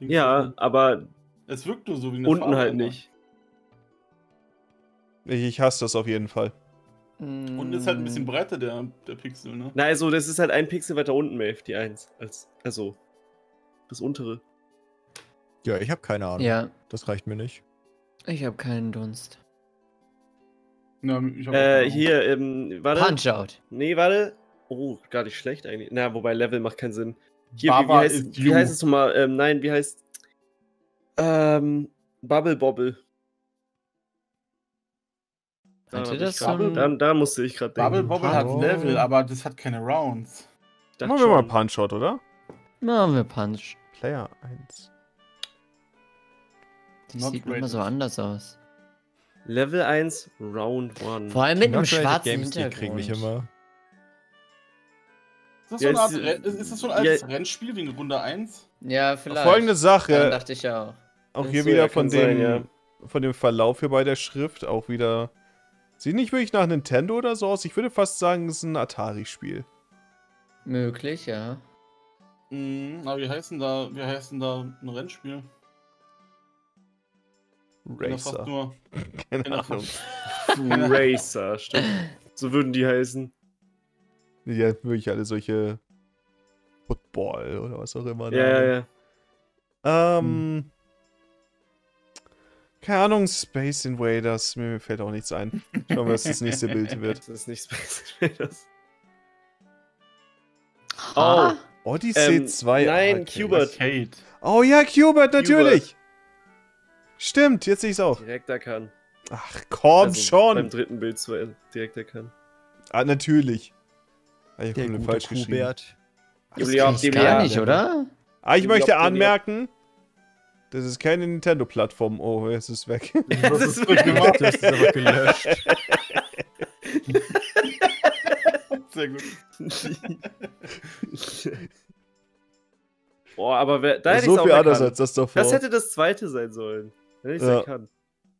[SPEAKER 5] Dings
[SPEAKER 2] Ja, aber
[SPEAKER 5] Es wirkt nur so wie eine
[SPEAKER 2] unten
[SPEAKER 5] Farbe
[SPEAKER 2] halt
[SPEAKER 5] immer.
[SPEAKER 2] nicht.
[SPEAKER 1] Ich, ich hasse das auf jeden Fall.
[SPEAKER 5] Und ist halt ein bisschen breiter, der, der Pixel, ne?
[SPEAKER 2] Na, also, das ist halt ein Pixel weiter unten, Maeve, die 1. Als, also, das untere.
[SPEAKER 3] Ja, ich habe keine Ahnung.
[SPEAKER 4] Ja,
[SPEAKER 3] Das reicht mir nicht.
[SPEAKER 4] ich habe keinen Dunst.
[SPEAKER 5] Ja, ich hab auch
[SPEAKER 2] Äh, hier, ähm, warte.
[SPEAKER 4] Punch out.
[SPEAKER 2] Nee, warte. Oh, gar nicht schlecht eigentlich. Na, wobei Level macht keinen Sinn. Hier, wie, wie, heißt, wie heißt es nochmal? Ähm, nein, wie heißt. Ähm, Bubble Bobble. Hab
[SPEAKER 4] das
[SPEAKER 2] grad-
[SPEAKER 4] so
[SPEAKER 2] da, da musste ich gerade denken.
[SPEAKER 5] Bubble Bobble hat. Level, aber das hat keine Rounds.
[SPEAKER 2] Dachte
[SPEAKER 1] Machen wir mal
[SPEAKER 2] schon.
[SPEAKER 1] Punch-Out, oder?
[SPEAKER 4] Machen wir Punch.
[SPEAKER 1] Player 1.
[SPEAKER 4] Das
[SPEAKER 5] Not
[SPEAKER 4] sieht immer
[SPEAKER 5] rated.
[SPEAKER 4] so anders aus.
[SPEAKER 2] Level 1, Round 1.
[SPEAKER 4] Vor allem mit einem schwarzen
[SPEAKER 3] Games, die krieg mich
[SPEAKER 4] Hintergrund.
[SPEAKER 3] immer.
[SPEAKER 5] Ist das,
[SPEAKER 2] Ja,
[SPEAKER 5] so, eine Art
[SPEAKER 2] ist-
[SPEAKER 5] ist, das so ein altes
[SPEAKER 2] ja.
[SPEAKER 5] Rennspiel wegen Runde 1?
[SPEAKER 4] Ja, vielleicht.
[SPEAKER 1] Folgende Sache,
[SPEAKER 4] dachte ich auch.
[SPEAKER 1] auch hier
[SPEAKER 2] so,
[SPEAKER 1] wieder
[SPEAKER 2] ja,
[SPEAKER 1] von dem,
[SPEAKER 2] sein, ja.
[SPEAKER 1] von dem Verlauf hier bei der Schrift, auch wieder. Sieht nicht wirklich nach Nintendo oder so aus. Ich würde fast sagen, es ist ein Atari-Spiel.
[SPEAKER 4] Möglich, ja.
[SPEAKER 5] Mhm, aber wie heißt denn da, wie heißt denn da ein Rennspiel?
[SPEAKER 1] Racer.
[SPEAKER 5] Nur,
[SPEAKER 1] Keine
[SPEAKER 5] Genau.
[SPEAKER 1] Ahnung.
[SPEAKER 2] Racer, stimmt. So würden die heißen.
[SPEAKER 1] Die hat wirklich alle solche Football oder was auch immer.
[SPEAKER 2] Ja, ja, ja.
[SPEAKER 1] Ähm. Keine Ahnung, Space Invaders. Mir fällt auch nichts ein. Schauen wir, was das nächste Bild wird.
[SPEAKER 2] Das ist nicht Space Invaders.
[SPEAKER 4] Oh.
[SPEAKER 1] Odyssey
[SPEAKER 2] Ähm,
[SPEAKER 1] 2.
[SPEAKER 2] nein. Cubert.
[SPEAKER 1] Oh ja, Cubert, natürlich. Stimmt, jetzt sehe ich es auch.
[SPEAKER 2] Direkt erkannt.
[SPEAKER 1] Ach, komm
[SPEAKER 2] Also
[SPEAKER 1] schon.
[SPEAKER 2] Beim dritten Bild zwei direkt erkannt.
[SPEAKER 1] Ah, natürlich. Ah, ich
[SPEAKER 3] Der
[SPEAKER 1] habe
[SPEAKER 3] gute
[SPEAKER 1] falsch geschrieben.
[SPEAKER 3] Hubert.
[SPEAKER 4] Das
[SPEAKER 2] Julia, Julia.
[SPEAKER 4] gar nicht, oder?
[SPEAKER 1] Ah, ich
[SPEAKER 2] Julia,
[SPEAKER 1] möchte
[SPEAKER 2] Julia.
[SPEAKER 1] anmerken, das ist keine Nintendo-Plattform. Oh, es ist weg.
[SPEAKER 2] Das
[SPEAKER 5] ist
[SPEAKER 2] ist?
[SPEAKER 3] Du hast es aber gelöscht.
[SPEAKER 5] Sehr gut.
[SPEAKER 2] Boah, aber wer, da hätte
[SPEAKER 1] so viel anders als das davor.
[SPEAKER 2] Das hätte das zweite sein sollen. Hätte ich's
[SPEAKER 1] Ja.
[SPEAKER 2] erkannt.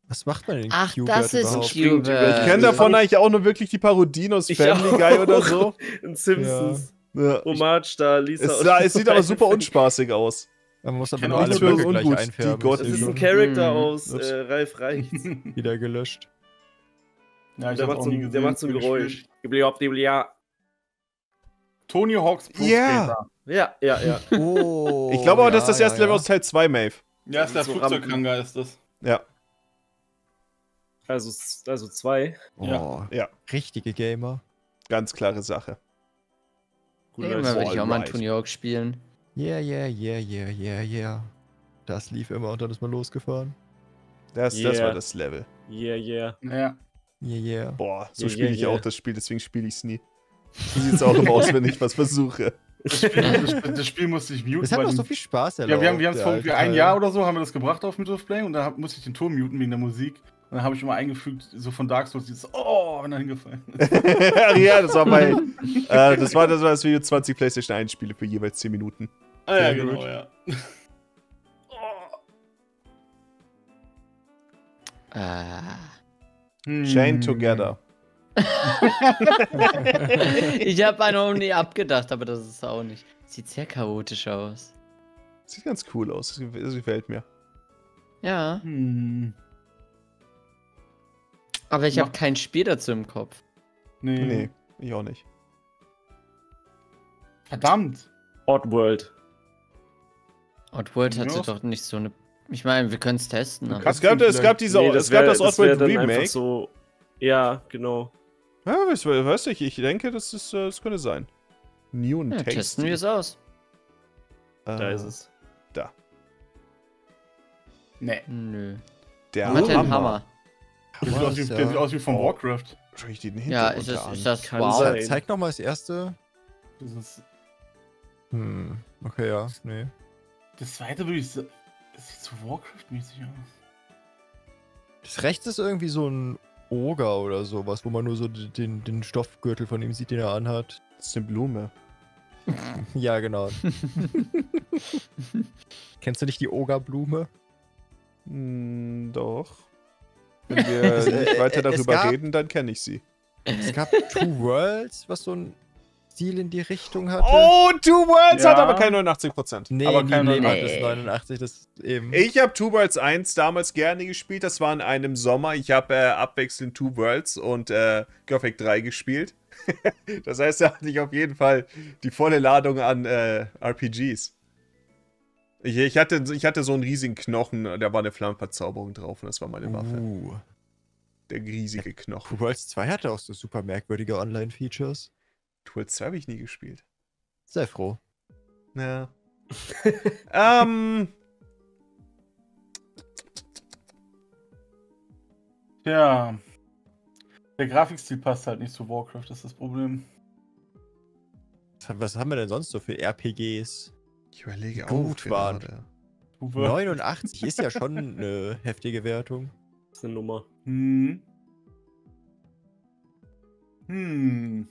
[SPEAKER 3] Was macht man denn
[SPEAKER 4] Ach,
[SPEAKER 3] Qbert
[SPEAKER 4] das ist
[SPEAKER 3] überhaupt?
[SPEAKER 4] Cubert.
[SPEAKER 1] ich kenne davon eigentlich auch nur wirklich die Parodien aus
[SPEAKER 2] Ich
[SPEAKER 1] Family
[SPEAKER 2] auch.
[SPEAKER 1] Guy oder so.
[SPEAKER 2] In Simpsons.
[SPEAKER 1] Ja.
[SPEAKER 2] Hommage da, Lisa.
[SPEAKER 1] Es,
[SPEAKER 2] und-
[SPEAKER 1] sah- es sieht aber super unspaßig aus.
[SPEAKER 3] Man muss aber
[SPEAKER 5] kenn
[SPEAKER 3] nur
[SPEAKER 5] auch
[SPEAKER 3] alle Blöcke gleich
[SPEAKER 1] ungut, die
[SPEAKER 3] einfärben.
[SPEAKER 1] Gott-
[SPEAKER 2] Das ist ein Charakter
[SPEAKER 4] Hm.
[SPEAKER 2] aus äh, Ralf Reichts.
[SPEAKER 3] wieder gelöscht.
[SPEAKER 5] Ja, ich
[SPEAKER 2] Der macht, so,
[SPEAKER 5] gesehen.
[SPEAKER 2] der macht so ein Geräusch. gibliop.
[SPEAKER 5] Tony Hawk's Pro
[SPEAKER 1] Ja.
[SPEAKER 5] Skater.
[SPEAKER 2] Ja, ja, ja.
[SPEAKER 3] Oh,
[SPEAKER 1] ich glaube aber, das ist
[SPEAKER 3] ja,
[SPEAKER 1] das erste
[SPEAKER 3] ja,
[SPEAKER 1] Level
[SPEAKER 3] ja.
[SPEAKER 1] aus Teil 2, Maeve.
[SPEAKER 5] Ja, ist der
[SPEAKER 2] So
[SPEAKER 5] Flugzeughanger, ist das.
[SPEAKER 1] Ja.
[SPEAKER 2] Also, also zwei.
[SPEAKER 3] Oh,
[SPEAKER 1] Ja.
[SPEAKER 3] Richtige Gamer.
[SPEAKER 1] Ganz klare Sache.
[SPEAKER 2] Gut,
[SPEAKER 4] Irgendwann
[SPEAKER 2] Leute.
[SPEAKER 4] würde ich auch mal. Tony Hawk spielen.
[SPEAKER 3] Yeah, yeah, yeah, yeah, yeah, yeah. Das lief immer und dann ist man losgefahren.
[SPEAKER 1] Das, das
[SPEAKER 2] Yeah.
[SPEAKER 1] war das Level.
[SPEAKER 2] Yeah, yeah.
[SPEAKER 5] Ja.
[SPEAKER 3] Yeah, yeah.
[SPEAKER 1] Boah, so
[SPEAKER 2] Yeah,
[SPEAKER 1] spiele
[SPEAKER 2] yeah,
[SPEAKER 1] ich
[SPEAKER 2] yeah.
[SPEAKER 1] auch das Spiel, deswegen spiele ich es nie. So sieht es auch immer aus, wenn ich was versuche.
[SPEAKER 5] Das Spiel, das, das Spiel musste ich muten.
[SPEAKER 3] Das hat doch so viel Spaß
[SPEAKER 5] ja,
[SPEAKER 3] erlaubt.
[SPEAKER 5] wir haben wir haben es vor
[SPEAKER 3] alte
[SPEAKER 5] ungefähr ein. Jahr oder so haben wir das gebracht auf of Play und da musste ich den Ton muten wegen der Musik. Und dann habe ich immer eingefügt, so von Dark Souls, dieses Oh, wenn er hingefallen ist.
[SPEAKER 1] ja, das war bei. Äh, das war das, war das Video 20 PlayStation 1 Spiele für jeweils 10 Minuten.
[SPEAKER 5] Ah ja, genau,
[SPEAKER 3] gut.
[SPEAKER 5] ja.
[SPEAKER 4] Ah.
[SPEAKER 5] Hm.
[SPEAKER 1] Chain Together.
[SPEAKER 4] ich habe einen noch nie abgedacht, aber das ist auch nicht. Sieht sehr chaotisch aus.
[SPEAKER 1] Sieht ganz cool aus. Das gef- das gefällt mir.
[SPEAKER 4] Ja,
[SPEAKER 5] Hm.
[SPEAKER 4] aber ich habe kein Spiel dazu im Kopf.
[SPEAKER 5] Nee.
[SPEAKER 1] Nee, ich auch nicht.
[SPEAKER 5] Verdammt.
[SPEAKER 2] Oddworld.
[SPEAKER 4] Oddworld
[SPEAKER 5] Ja.
[SPEAKER 4] hatte doch nicht so eine. Ich meine, wir können es testen.
[SPEAKER 1] Es gab, es gab, diese,
[SPEAKER 2] Nee,
[SPEAKER 1] es gab das
[SPEAKER 2] wär
[SPEAKER 1] Oddworld Remake.
[SPEAKER 2] So, ja, genau.
[SPEAKER 1] Ja, du, weißt du, ich, ich denke, das, ist, äh, das könnte sein. New and
[SPEAKER 4] ja,
[SPEAKER 1] tasty.
[SPEAKER 4] testen wir es aus.
[SPEAKER 1] Äh,
[SPEAKER 2] Da ist es.
[SPEAKER 1] Da.
[SPEAKER 5] Nee.
[SPEAKER 4] Nö.
[SPEAKER 1] Der
[SPEAKER 4] einen
[SPEAKER 1] Hammer.
[SPEAKER 4] Hammer.
[SPEAKER 5] Der sieht aus wie, der sieht aus wie von
[SPEAKER 1] Oh.
[SPEAKER 5] Warcraft.
[SPEAKER 1] Schau ich den
[SPEAKER 4] Ja, ist das, ist das
[SPEAKER 2] Kann
[SPEAKER 4] wow.
[SPEAKER 2] sein.
[SPEAKER 3] Zeig noch mal das erste
[SPEAKER 5] Das, ist,
[SPEAKER 3] Hm, okay, ja, nee.
[SPEAKER 5] das zweite würde ich sagen. Das sieht so Warcraft-mäßig aus.
[SPEAKER 3] Das rechts ist irgendwie so ein Oger oder sowas, wo man nur so den, den Stoffgürtel von ihm sieht, den er anhat.
[SPEAKER 1] Das ist eine Blume.
[SPEAKER 3] Ja, genau. Kennst du nicht die Ogerblume?
[SPEAKER 1] Hm, doch. Wenn wir nicht weiter darüber
[SPEAKER 3] gab-
[SPEAKER 1] reden, dann kenne ich sie.
[SPEAKER 3] Es gab Two Worlds, was so ein Stil in die Richtung hatte.
[SPEAKER 1] Oh, Two Worlds
[SPEAKER 5] Ja.
[SPEAKER 1] hat aber keine 89%.
[SPEAKER 3] nee,
[SPEAKER 5] aber kein
[SPEAKER 3] hat
[SPEAKER 4] 89.
[SPEAKER 3] es 89, das eben.
[SPEAKER 1] Ich habe Two Worlds 1 damals gerne gespielt. Das war in einem Sommer. Ich habe äh, abwechselnd Two Worlds und äh, Gothic 3 gespielt. das heißt, da hatte ich auf jeden Fall die volle Ladung an äh, RPGs. Ich, ich, hatte, ich hatte so einen riesigen Knochen, da war eine Flammenverzauberung drauf und das war meine Waffe.
[SPEAKER 3] Uh.
[SPEAKER 1] Der riesige Knochen.
[SPEAKER 3] Two Worlds 2 hatte auch so super merkwürdige Online-Features.
[SPEAKER 1] Two Worlds 2 habe ich nie gespielt.
[SPEAKER 3] Sehr froh.
[SPEAKER 1] Ja. ähm,
[SPEAKER 5] Ja. Der Grafikstil passt halt nicht zu Warcraft, das ist das Problem.
[SPEAKER 3] Was haben- wir denn sonst so für RPGs?
[SPEAKER 1] ich überlege
[SPEAKER 3] Die gut
[SPEAKER 1] auch
[SPEAKER 3] waren.
[SPEAKER 1] gerade.
[SPEAKER 5] Uwe.
[SPEAKER 3] 89 ist ja schon eine heftige Wertung.
[SPEAKER 2] Das ist eine Nummer.
[SPEAKER 5] Hm. Hm.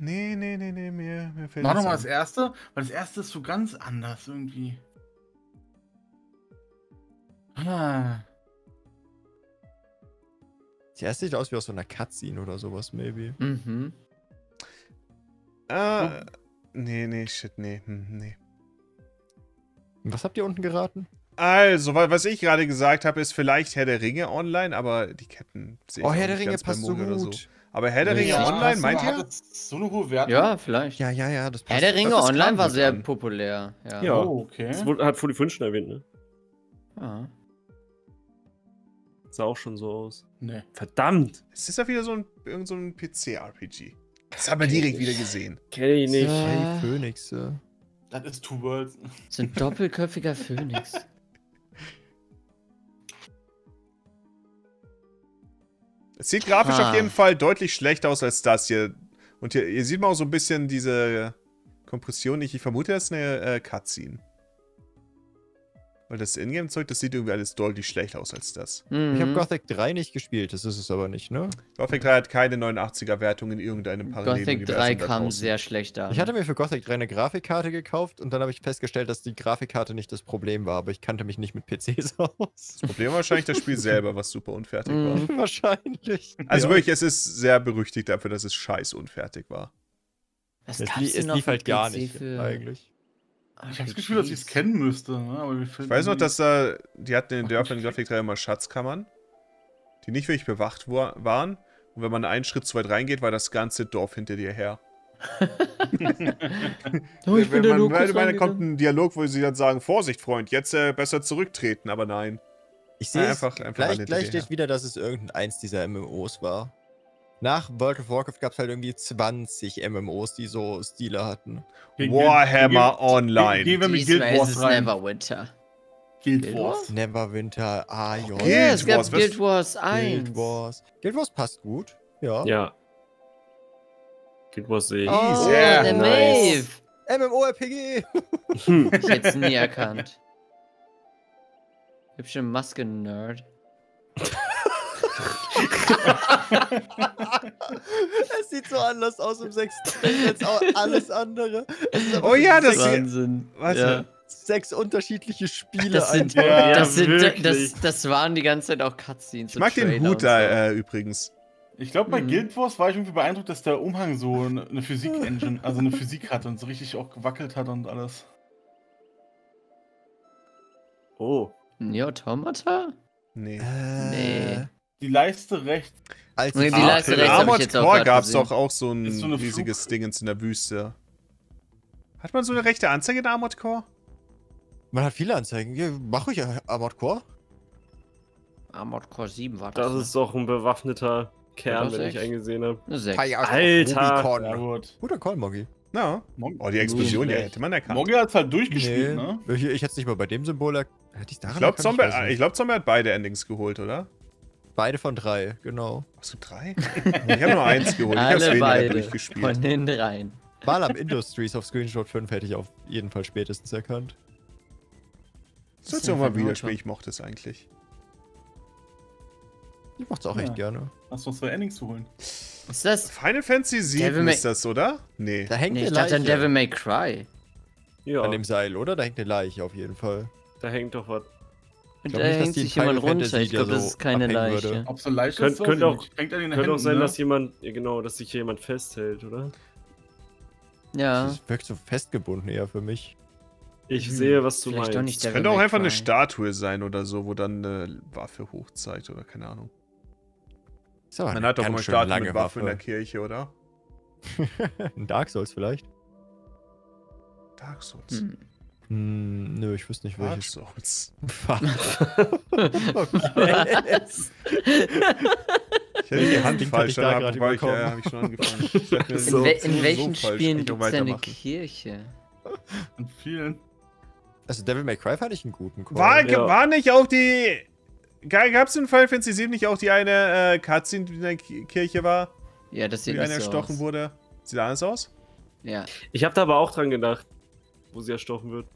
[SPEAKER 1] Nee, nee, nee, nee, mir, mir fällt
[SPEAKER 5] Mach
[SPEAKER 1] nichts
[SPEAKER 5] doch mal das erste, weil das erste ist so ganz anders irgendwie. Ah.
[SPEAKER 3] Das erste sieht aus wie aus so einer Cutscene oder sowas, maybe.
[SPEAKER 4] Mhm.
[SPEAKER 1] Ah, nee, nee, shit, nee, hm, nee.
[SPEAKER 3] Was habt ihr unten geraten?
[SPEAKER 1] Also, wa- was ich gerade gesagt habe, ist vielleicht Herr der Ringe online, aber die Ketten sehe ich
[SPEAKER 3] Oh,
[SPEAKER 1] auch
[SPEAKER 3] Herr der Ringe passt so gut.
[SPEAKER 1] Aber Herr der Ringe
[SPEAKER 4] Ja,
[SPEAKER 1] online, meint ihr?
[SPEAKER 5] Das so eine hohe Wertung?
[SPEAKER 4] Ja, vielleicht.
[SPEAKER 3] Ja, ja, ja, das passt.
[SPEAKER 4] Herr der Ringe
[SPEAKER 1] das
[SPEAKER 4] Online war sehr
[SPEAKER 1] an.
[SPEAKER 4] populär. Ja.
[SPEAKER 2] Ja.
[SPEAKER 5] Oh, okay.
[SPEAKER 2] Das wurde, hat Fully 5 schon erwähnt, ne?
[SPEAKER 4] Ja.
[SPEAKER 2] Sah auch schon so aus.
[SPEAKER 5] Nee.
[SPEAKER 2] Verdammt!
[SPEAKER 1] Es ist ja wieder so ein, irgend so ein PC-RPG. Das haben wir direkt wieder gesehen.
[SPEAKER 2] Kenn ich nicht.
[SPEAKER 4] So.
[SPEAKER 3] Hey, Phoenix. äh.
[SPEAKER 5] Das ist Two Worlds.
[SPEAKER 4] So ein doppelköpfiger Phönix.
[SPEAKER 1] Es sieht grafisch
[SPEAKER 4] Ah.
[SPEAKER 1] auf jeden Fall deutlich schlechter aus als das hier. Und hier, hier sieht man auch so ein bisschen diese Kompression nicht. Ich vermute, das ist eine äh, Cutscene. Weil das Ingame-Zeug, das sieht irgendwie alles deutlich schlechter aus als das.
[SPEAKER 4] Mhm.
[SPEAKER 3] Ich habe Gothic 3 nicht gespielt, das ist es aber nicht, ne?
[SPEAKER 1] Gothic 3 hat keine 89er-Wertung in irgendeinem Parallel
[SPEAKER 4] Gothic 3 kam sehr schlecht an.
[SPEAKER 3] Ich hatte mir für Gothic 3 eine Grafikkarte gekauft und dann habe ich festgestellt, dass die Grafikkarte nicht das Problem war, aber ich kannte mich nicht mit PCs aus.
[SPEAKER 1] Das Problem war wahrscheinlich das Spiel selber, was super unfertig
[SPEAKER 4] Mhm.
[SPEAKER 1] war.
[SPEAKER 3] Wahrscheinlich.
[SPEAKER 1] Also
[SPEAKER 3] Ja.
[SPEAKER 1] wirklich, es ist sehr berüchtigt dafür, dass es scheiß unfertig war.
[SPEAKER 4] Was
[SPEAKER 3] Es, li es
[SPEAKER 4] noch
[SPEAKER 3] lief halt gar
[SPEAKER 4] PC
[SPEAKER 3] nicht,
[SPEAKER 4] für
[SPEAKER 3] eigentlich.
[SPEAKER 5] Ich habe das Gefühl, dass ich es kennen müsste. Ne?
[SPEAKER 1] Ich weiß noch, dass da, die hatten in den Dörfern in. Gothic 3 immer Schatzkammern, die nicht wirklich bewacht wa- waren. Und wenn man einen Schritt zu weit reingeht, war das ganze Dorf hinter dir her.
[SPEAKER 4] Oh, ich bin
[SPEAKER 1] wenn
[SPEAKER 4] der
[SPEAKER 1] man, weil dann kommt ein Dialog, wo sie dann sagen, Vorsicht, Freund, jetzt äh, besser zurücktreten, aber nein.
[SPEAKER 3] Ich sehe
[SPEAKER 1] Einfach- einfach
[SPEAKER 3] gleich, gleich steht wieder, dass es irgendeins dieser MMOs war. Nach World of Warcraft gab es halt irgendwie 20 MMOs, die so Stile hatten.
[SPEAKER 1] Warhammer
[SPEAKER 5] geh-
[SPEAKER 1] Online.
[SPEAKER 5] Geh, gehen wir mit Guild Wars rein.
[SPEAKER 4] Neverwinter.
[SPEAKER 5] Guild
[SPEAKER 4] Guild
[SPEAKER 5] Wars.
[SPEAKER 3] Neverwinter, ah,
[SPEAKER 4] Ja, es gab
[SPEAKER 1] Wars,
[SPEAKER 4] Guild Wars 1.
[SPEAKER 3] Guild Wars. Guild Wars passt gut. Ja.
[SPEAKER 2] Ja. Guild Wars sehe ich.
[SPEAKER 4] Oh,
[SPEAKER 1] Sehr
[SPEAKER 4] der
[SPEAKER 2] nice.
[SPEAKER 3] MMORPG.
[SPEAKER 2] Hm.
[SPEAKER 4] Ich hätte es nie erkannt. Hübsche Maske-Nerd.
[SPEAKER 3] Es sieht so anders aus im sechsten als alles andere. Ist
[SPEAKER 1] Oh ja, das hier-
[SPEAKER 4] Wahnsinn.
[SPEAKER 1] Warte.
[SPEAKER 4] Ja.
[SPEAKER 3] sechs unterschiedliche Spiele.
[SPEAKER 4] Das sind.
[SPEAKER 5] Ja,
[SPEAKER 4] das, sind das, das waren die ganze Zeit auch Cutscenes.
[SPEAKER 1] Ich mag den Hut da
[SPEAKER 4] so.
[SPEAKER 1] äh, übrigens.
[SPEAKER 5] Ich glaube, bei
[SPEAKER 4] Mhm.
[SPEAKER 5] Guild Wars war ich irgendwie beeindruckt, dass der Umhang so eine Physik-Engine, also eine Physik hatte und so richtig auch gewackelt hat und alles.
[SPEAKER 2] Oh.
[SPEAKER 4] Neo Automata?
[SPEAKER 1] Nee.
[SPEAKER 3] Äh,
[SPEAKER 4] Nee.
[SPEAKER 5] Die Leiste rechts.
[SPEAKER 3] Als
[SPEAKER 4] Nee,
[SPEAKER 3] ich
[SPEAKER 4] die
[SPEAKER 1] Ah,
[SPEAKER 4] Leiste
[SPEAKER 1] in
[SPEAKER 4] rechts ich
[SPEAKER 1] Armored
[SPEAKER 4] jetzt auch
[SPEAKER 1] Core
[SPEAKER 4] grad
[SPEAKER 1] gab es doch auch so ein
[SPEAKER 5] so
[SPEAKER 1] riesiges Dingens in der Wüste. Hat man so eine rechte Anzeige in Armored Core?
[SPEAKER 3] Man hat viele Anzeigen. Ja, mach ich ja Armored Core.
[SPEAKER 4] Armored Core 7 war das.
[SPEAKER 2] Das ist doch ein bewaffneter Kern, wenn ich
[SPEAKER 4] echt?
[SPEAKER 2] einen gesehen habe.
[SPEAKER 4] eine 6.
[SPEAKER 3] Fire of
[SPEAKER 2] Alter.
[SPEAKER 5] Ja, gut.
[SPEAKER 3] Guter Call, Moggi.
[SPEAKER 1] Ja. Oh, die Explosion, die
[SPEAKER 5] Schlecht.
[SPEAKER 1] hätte man erkannt.
[SPEAKER 5] Moggi hat es halt durchgespielt, ne?
[SPEAKER 3] Ich, ich hätte es nicht mal bei dem Symbol er Hätte ich
[SPEAKER 1] Ich glaube,
[SPEAKER 3] erkannt?
[SPEAKER 1] Zombie, äh, ich glaub, Zombie hat beide Endings geholt, oder?
[SPEAKER 3] Beide von drei, genau.
[SPEAKER 1] Hast du drei? ich habe nur eins geholt. Ich habe
[SPEAKER 4] Alle beide
[SPEAKER 1] durchgespielt.
[SPEAKER 4] von den dreien.
[SPEAKER 3] Balam Industries auf Screenshot 5 hätte ich auf jeden Fall spätestens erkannt.
[SPEAKER 1] Sollst
[SPEAKER 4] ist
[SPEAKER 1] du auch mal wieder
[SPEAKER 4] Auto.
[SPEAKER 1] ich mochte es eigentlich.
[SPEAKER 3] Ich mochte es auch
[SPEAKER 5] Ja.
[SPEAKER 3] echt gerne.
[SPEAKER 5] Hast du noch zwei Endings zu holen?
[SPEAKER 4] Ist das?
[SPEAKER 1] Final Fantasy
[SPEAKER 4] Devil
[SPEAKER 1] 7
[SPEAKER 4] May-
[SPEAKER 1] ist das, oder? Nee.
[SPEAKER 3] Da hängt
[SPEAKER 4] Nee,
[SPEAKER 3] eine
[SPEAKER 4] ich dachte an Devil May Cry.
[SPEAKER 2] Ja,
[SPEAKER 3] an dem Seil, oder? Da hängt eine Leiche auf jeden Fall.
[SPEAKER 2] da hängt doch was.
[SPEAKER 4] Und da
[SPEAKER 3] nicht, dass
[SPEAKER 4] hängt sich jemand runter. Ich glaube, das
[SPEAKER 3] so
[SPEAKER 4] ist keine Leiche.
[SPEAKER 3] würde.
[SPEAKER 5] Ob es eine Leiche
[SPEAKER 2] Könnt-
[SPEAKER 5] ist,
[SPEAKER 2] könnte
[SPEAKER 5] weiß ich
[SPEAKER 2] auch-
[SPEAKER 5] nicht. Hängt an den
[SPEAKER 2] Könnte auch
[SPEAKER 5] Händen,
[SPEAKER 2] sein,
[SPEAKER 5] ne?
[SPEAKER 2] dass jemand, ja, genau, dass sich hier jemand festhält, oder?
[SPEAKER 4] Ja.
[SPEAKER 3] Das wirkt so festgebunden eher für mich.
[SPEAKER 2] Ich
[SPEAKER 4] Hm,
[SPEAKER 2] sehe, was du
[SPEAKER 4] vielleicht
[SPEAKER 2] meinst.
[SPEAKER 1] Es könnte auch einfach eine. Statue sein oder so, wo dann eine Waffe hochzeigt oder keine Ahnung.
[SPEAKER 3] Aber
[SPEAKER 1] Man hat doch immer
[SPEAKER 3] schön
[SPEAKER 1] Statuen
[SPEAKER 3] lange
[SPEAKER 1] mit Waffen in der Kirche, oder?
[SPEAKER 3] Ein Dark Souls vielleicht?
[SPEAKER 1] Dark Souls.
[SPEAKER 4] Hm.
[SPEAKER 3] Hm, nö, ich wüsste nicht
[SPEAKER 1] Dark
[SPEAKER 3] welches.
[SPEAKER 1] Souls.
[SPEAKER 4] Was?
[SPEAKER 1] Ich hätte die Hand falsch,
[SPEAKER 3] hatte ich da
[SPEAKER 1] habe ich,
[SPEAKER 3] überkommen.
[SPEAKER 1] äh, hab ich schon angefangen. Ich
[SPEAKER 4] In,
[SPEAKER 1] so-
[SPEAKER 4] we in
[SPEAKER 1] so
[SPEAKER 4] welchen
[SPEAKER 1] falsch,
[SPEAKER 4] Spielen
[SPEAKER 1] ich
[SPEAKER 4] gibt es eine. Kirche?
[SPEAKER 5] In vielen.
[SPEAKER 3] Also Devil May Cry fand ich einen guten Call.
[SPEAKER 1] War,
[SPEAKER 2] Ja.
[SPEAKER 1] war nicht auch die. Gab es in Final Fantasy 7 nicht auch die eine äh, Cutscene, die in der Ki- Kirche war,
[SPEAKER 4] Ja, das sieht
[SPEAKER 1] die
[SPEAKER 4] nicht
[SPEAKER 1] eine
[SPEAKER 4] so
[SPEAKER 1] erstochen
[SPEAKER 4] aus.
[SPEAKER 1] wurde? Sieht anders aus?
[SPEAKER 4] Ja.
[SPEAKER 2] Ich habe da aber auch dran gedacht, wo sie erstochen wird.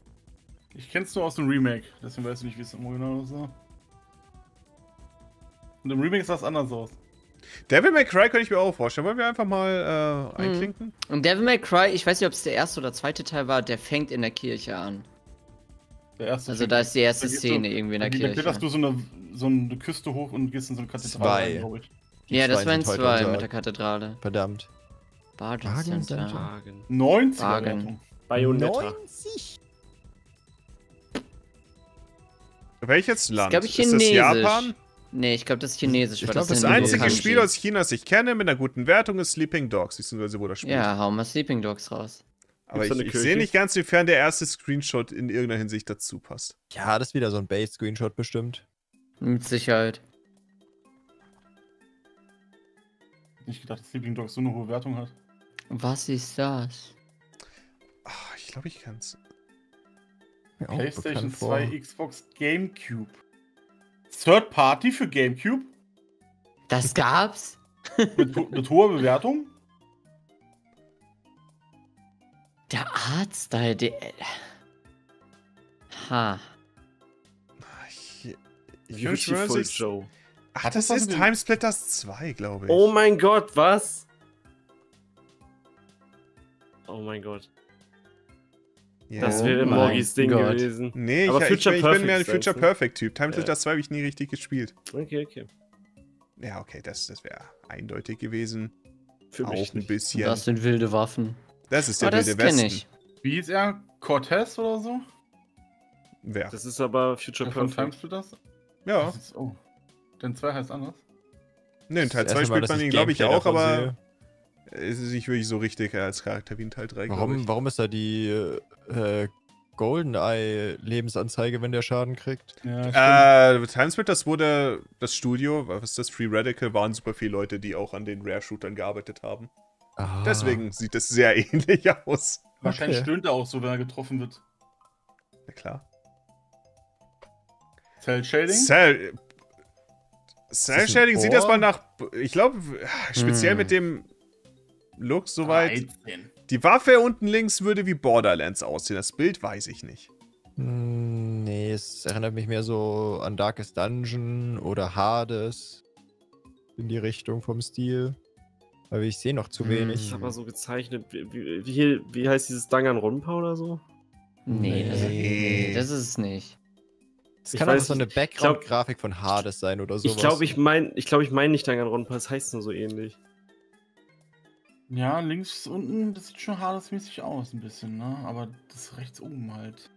[SPEAKER 5] Ich kenn's nur aus dem Remake, deswegen weiß ich nicht, wie es im Original aussah. Und im Remake sah es anders aus.
[SPEAKER 1] Devil May Cry könnte ich mir auch vorstellen. Wollen wir einfach mal äh, einklinken?
[SPEAKER 4] Und Devil May Cry, ich weiß nicht, ob es der erste oder zweite Teil war, der fängt in der Kirche an.
[SPEAKER 5] Der erste
[SPEAKER 4] Also da ist die erste Szene
[SPEAKER 5] du-
[SPEAKER 4] irgendwie in der
[SPEAKER 5] da kletterst
[SPEAKER 4] Kirche.
[SPEAKER 5] du so eine, so eine Küste hoch und gehst in so eine Kathedrale,
[SPEAKER 3] Zwei.
[SPEAKER 4] Ja, das war in
[SPEAKER 3] sind heute
[SPEAKER 4] zwei mit der Kathedrale.
[SPEAKER 3] Verdammt.
[SPEAKER 4] Bargain
[SPEAKER 3] Bargain
[SPEAKER 4] Center.
[SPEAKER 2] Wagen.
[SPEAKER 5] 90
[SPEAKER 4] Wagen.
[SPEAKER 2] Bayonetta.
[SPEAKER 3] 90?
[SPEAKER 1] Welches Land?
[SPEAKER 4] glaub
[SPEAKER 1] ist
[SPEAKER 4] ich,
[SPEAKER 1] das. Japan?
[SPEAKER 4] Nee, ich glaube, das ist Chinesisch.
[SPEAKER 3] Ich
[SPEAKER 4] weil
[SPEAKER 3] glaub,
[SPEAKER 1] Das
[SPEAKER 3] sind
[SPEAKER 1] einzige
[SPEAKER 4] Kanji.
[SPEAKER 1] Spiel aus China, das ich kenne, mit einer guten Wertung ist Sleeping Dogs, beziehungsweise wo das spielt.
[SPEAKER 4] Ja, hau mal Sleeping Dogs raus.
[SPEAKER 1] Aber ich, ich sehe nicht ganz, inwiefern der erste Screenshot in irgendeiner Hinsicht dazu passt.
[SPEAKER 3] Ja, das ist wieder so ein Base-Screenshot bestimmt.
[SPEAKER 4] Mit Sicherheit.
[SPEAKER 5] Nicht gedacht, dass Sleeping Dogs so eine hohe Wertung hat.
[SPEAKER 4] Was ist das?
[SPEAKER 1] Ah, ich glaube, ich kann's.
[SPEAKER 5] PlayStation
[SPEAKER 3] bekannt vor.
[SPEAKER 5] 2, Xbox, Gamecube. Third Party für Gamecube?
[SPEAKER 4] Das gab's?
[SPEAKER 5] Mit, mit hoher Bewertung?
[SPEAKER 4] Der Artstyle, der. Ha.
[SPEAKER 1] Ah, Ich, ich
[SPEAKER 2] Beautiful
[SPEAKER 1] ist-
[SPEAKER 2] Joe.
[SPEAKER 1] Ach,
[SPEAKER 5] Hat
[SPEAKER 1] das
[SPEAKER 5] das
[SPEAKER 1] ist Timesplitters 2, glaube ich.
[SPEAKER 2] Oh mein Gott, was? Oh mein Gott.
[SPEAKER 1] Ja.
[SPEAKER 2] Das
[SPEAKER 4] Oh
[SPEAKER 2] wäre
[SPEAKER 4] mein
[SPEAKER 2] Morgis Ding
[SPEAKER 4] Gott.
[SPEAKER 2] gewesen.
[SPEAKER 1] Nee, ich,
[SPEAKER 2] Aber
[SPEAKER 1] ich,
[SPEAKER 2] Future
[SPEAKER 1] ich, bin
[SPEAKER 2] Perfect
[SPEAKER 1] mehr ein
[SPEAKER 2] ist
[SPEAKER 1] Future
[SPEAKER 2] ne?
[SPEAKER 1] Perfect-Typ. Time
[SPEAKER 2] Ja.
[SPEAKER 1] Splitters 2 habe ich nie richtig gespielt.
[SPEAKER 2] Okay, okay.
[SPEAKER 1] Ja, okay, das, das wäre eindeutig gewesen.
[SPEAKER 2] Für
[SPEAKER 1] Auch
[SPEAKER 2] mich
[SPEAKER 1] ein bisschen.
[SPEAKER 4] Das sind wilde Waffen.
[SPEAKER 1] Das ist der
[SPEAKER 4] Aber das
[SPEAKER 1] wilde
[SPEAKER 4] kenne
[SPEAKER 1] Westen.
[SPEAKER 4] ich.
[SPEAKER 5] Wie hieß er? Cortez oder so?
[SPEAKER 1] Wer?
[SPEAKER 2] Das ist aber Future Perfect.
[SPEAKER 1] Ja.
[SPEAKER 5] Das ist, oh. Denn 2 heißt anders.
[SPEAKER 1] Ne, in Teil
[SPEAKER 3] Das
[SPEAKER 1] 2
[SPEAKER 3] erste Mal,
[SPEAKER 1] spielt man
[SPEAKER 3] ich
[SPEAKER 1] ihn, glaube ich, auch, aber
[SPEAKER 3] sehe.
[SPEAKER 1] es ist nicht wirklich so richtig als Charakter wie in Teil 3, glaube
[SPEAKER 3] Warum, warum ist da die äh, Goldeneye-Lebensanzeige, wenn der Schaden kriegt?
[SPEAKER 5] Ja,
[SPEAKER 1] Äh, Timesplitters wurde das Studio, was ist das, Free Radical, waren super viele Leute, die auch an den Rare-Shootern gearbeitet haben.
[SPEAKER 3] Ah.
[SPEAKER 1] Deswegen sieht es sehr ähnlich aus.
[SPEAKER 5] Wahrscheinlich
[SPEAKER 3] okay.
[SPEAKER 5] stöhnt er auch so, wenn er getroffen wird.
[SPEAKER 1] Na klar.
[SPEAKER 5] Cell Shading?
[SPEAKER 1] Cell.
[SPEAKER 3] das
[SPEAKER 1] Cell Shading sieht erstmal nach. Ich glaube, speziell
[SPEAKER 4] Hm.
[SPEAKER 1] mit dem Look soweit.
[SPEAKER 5] 13.
[SPEAKER 1] Die Waffe unten links würde wie Borderlands aussehen. Das Bild weiß ich nicht.
[SPEAKER 3] Hm, Nee, es erinnert mich mehr so an Darkest Dungeon oder Hades. In die Richtung vom Stil. Aber ich sehe noch zu
[SPEAKER 4] Hm.
[SPEAKER 3] wenig.
[SPEAKER 2] Ist aber so gezeichnet. Wie, wie, wie, heißt dieses Danganronpa oder so?
[SPEAKER 4] Nee, das,
[SPEAKER 1] Nee.
[SPEAKER 4] nee, das ist es nicht.
[SPEAKER 3] Es
[SPEAKER 2] ich
[SPEAKER 3] kann
[SPEAKER 2] weiß
[SPEAKER 3] so eine.
[SPEAKER 2] Ich
[SPEAKER 3] Background-Grafik von Hades sein oder sowas.
[SPEAKER 2] Ich glaube, ich meine ich glaub, ich mein nicht Danganronpa, das heißt nur so ähnlich.
[SPEAKER 5] Ja, links unten, das sieht schon Hades-mäßig aus, ein bisschen, ne? Aber das rechts oben halt.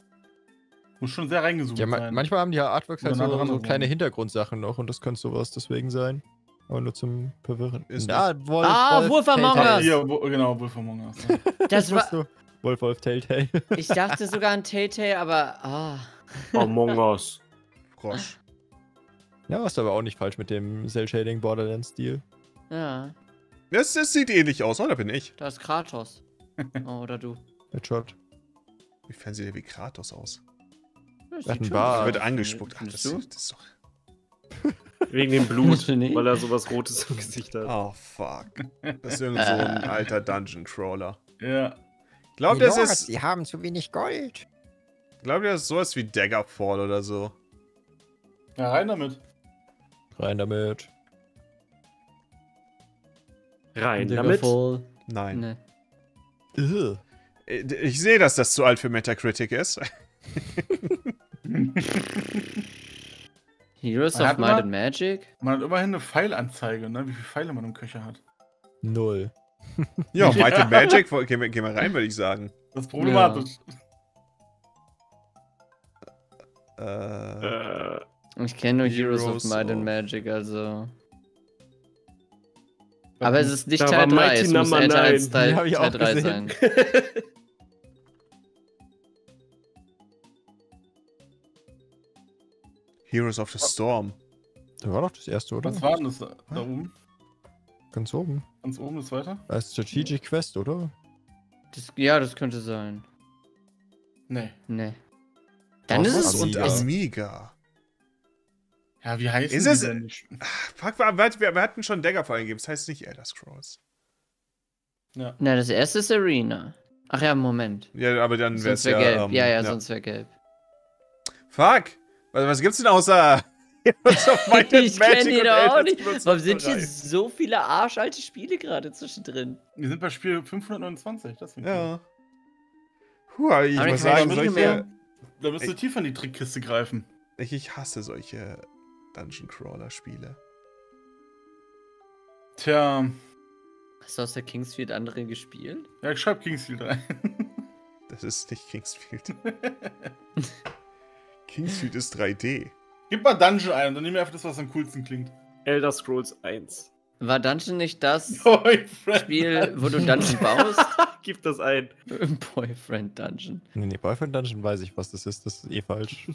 [SPEAKER 5] Muss schon sehr reingezoomt
[SPEAKER 3] Ja, ma
[SPEAKER 5] sein.
[SPEAKER 3] manchmal haben die ja Artworks halt so,
[SPEAKER 5] dran
[SPEAKER 3] so kleine Hintergrundsachen noch und das könnte sowas deswegen sein. Aber nur zum Verwirren.
[SPEAKER 1] Ist
[SPEAKER 3] Na, Wolf,
[SPEAKER 4] Ah, Wolf Among
[SPEAKER 3] Telltale.
[SPEAKER 4] Us.
[SPEAKER 5] Wo, genau, Wolf Among Us. Ja.
[SPEAKER 4] Das war.
[SPEAKER 3] Wolf, Wolf, Telltale.
[SPEAKER 4] Ich dachte sogar an Tay-Tay, aber. Ah.
[SPEAKER 2] Among Us.
[SPEAKER 1] Frosch.
[SPEAKER 3] ja, was aber auch nicht falsch mit dem Cell-Shading Borderlands-Stil.
[SPEAKER 4] Ja,
[SPEAKER 1] Das, das sieht ähnlich aus, oder bin ich?
[SPEAKER 4] da ist Kratos. Oh, oder du.
[SPEAKER 3] Headshot.
[SPEAKER 1] Wie fern sieht der wie Kratos aus?
[SPEAKER 4] Das
[SPEAKER 3] Er
[SPEAKER 4] sieht aus.
[SPEAKER 1] Wird angespuckt. Ach, das, das ist doch.
[SPEAKER 2] Wegen dem Blut, weil er sowas Rotes im Gesicht hat.
[SPEAKER 1] Oh, fuck. Das ist irgend so ein alter Dungeon Crawler.
[SPEAKER 5] Ja.
[SPEAKER 1] Ich glaube, das ist,
[SPEAKER 3] Sie haben zu wenig Gold.
[SPEAKER 1] ich glaube, das ist sowas wie Daggerfall oder so.
[SPEAKER 5] Ja, rein damit.
[SPEAKER 3] Rein damit.
[SPEAKER 2] Rein damit.
[SPEAKER 4] Daggerfall.
[SPEAKER 1] Nein.
[SPEAKER 4] Ne.
[SPEAKER 3] Ugh.
[SPEAKER 1] Ich sehe, dass das zu alt für Metacritic ist.
[SPEAKER 4] Heroes
[SPEAKER 5] Man
[SPEAKER 4] of Might and Magic?
[SPEAKER 5] Man hat immerhin eine Pfeilanzeige, ne? wie viele Pfeile man im Köcher hat.
[SPEAKER 3] Null.
[SPEAKER 1] Ja, Might and Magic, gehen wir, gehen wir rein, würde ich sagen.
[SPEAKER 5] Das ist problematisch.
[SPEAKER 1] Äh,
[SPEAKER 2] Äh,
[SPEAKER 4] Ich kenne nur Heroes,
[SPEAKER 1] Heroes
[SPEAKER 4] of Might and Magic, also. Aber es ist nicht
[SPEAKER 2] Da
[SPEAKER 4] Teil
[SPEAKER 2] war
[SPEAKER 4] 3,
[SPEAKER 2] Mighty
[SPEAKER 4] es muss älter als
[SPEAKER 2] Nine.
[SPEAKER 4] Teil, Teil
[SPEAKER 3] auch
[SPEAKER 4] 3
[SPEAKER 3] gesehen.
[SPEAKER 4] sein.
[SPEAKER 1] Heroes of the Storm.
[SPEAKER 3] Da war doch das erste, oder?
[SPEAKER 5] Was war denn das da, da oben?
[SPEAKER 3] Ganz oben.
[SPEAKER 5] Ganz oben ist weiter?
[SPEAKER 3] Als Strategic Quest, oder?
[SPEAKER 4] Das, ja, das könnte sein.
[SPEAKER 5] Nee.
[SPEAKER 4] Ne. Dann ist es.
[SPEAKER 1] und
[SPEAKER 3] Amiga.
[SPEAKER 5] Ja, wie heißt
[SPEAKER 1] es-
[SPEAKER 5] denn?
[SPEAKER 1] Fuck, wir, wir, wir hatten schon Daggerfall eingegeben, das heißt nicht Elder Scrolls.
[SPEAKER 5] Ja.
[SPEAKER 4] Na, das erste ist Arena. Ach ja, Moment.
[SPEAKER 1] Ja, aber dann wäre es
[SPEAKER 4] Sonst
[SPEAKER 1] ja.
[SPEAKER 4] wäre gelb.
[SPEAKER 1] ähm,
[SPEAKER 4] ja, ja, sonst wäre gelb.
[SPEAKER 1] Fuck! Was, was gibt's denn außer
[SPEAKER 4] Ich kenne die doch auch nicht. Warum sind hier
[SPEAKER 1] 3?
[SPEAKER 4] so viele arschalte Spiele gerade zwischendrin?
[SPEAKER 5] Wir sind bei Spiel 529. Das finde ich
[SPEAKER 1] Ja. Puh, aber ich
[SPEAKER 4] Aber
[SPEAKER 1] muss sagen, solche,
[SPEAKER 4] mehr.
[SPEAKER 5] Da müsst ihr tiefer in die Trickkiste greifen.
[SPEAKER 1] ich, ich hasse solche Dungeon Crawler Spiele.
[SPEAKER 5] Tja,
[SPEAKER 4] Hast du aus der Kingsfield andere gespielt?
[SPEAKER 5] ja, ich schreib Kingsfield rein.
[SPEAKER 1] Das ist nicht Kingsfield. Kingsfield ist 3D.
[SPEAKER 5] Gib mal Dungeon ein und dann nehmen wir einfach das, was am coolsten klingt.
[SPEAKER 2] Elder Scrolls 1.
[SPEAKER 4] War Dungeon nicht das
[SPEAKER 5] Boyfriend.
[SPEAKER 4] Spiel, wo du Dungeon baust?
[SPEAKER 2] Gib das ein.
[SPEAKER 4] Boyfriend Dungeon.
[SPEAKER 3] Nee, nee, Boyfriend Dungeon weiß ich, was das ist. Das ist eh falsch.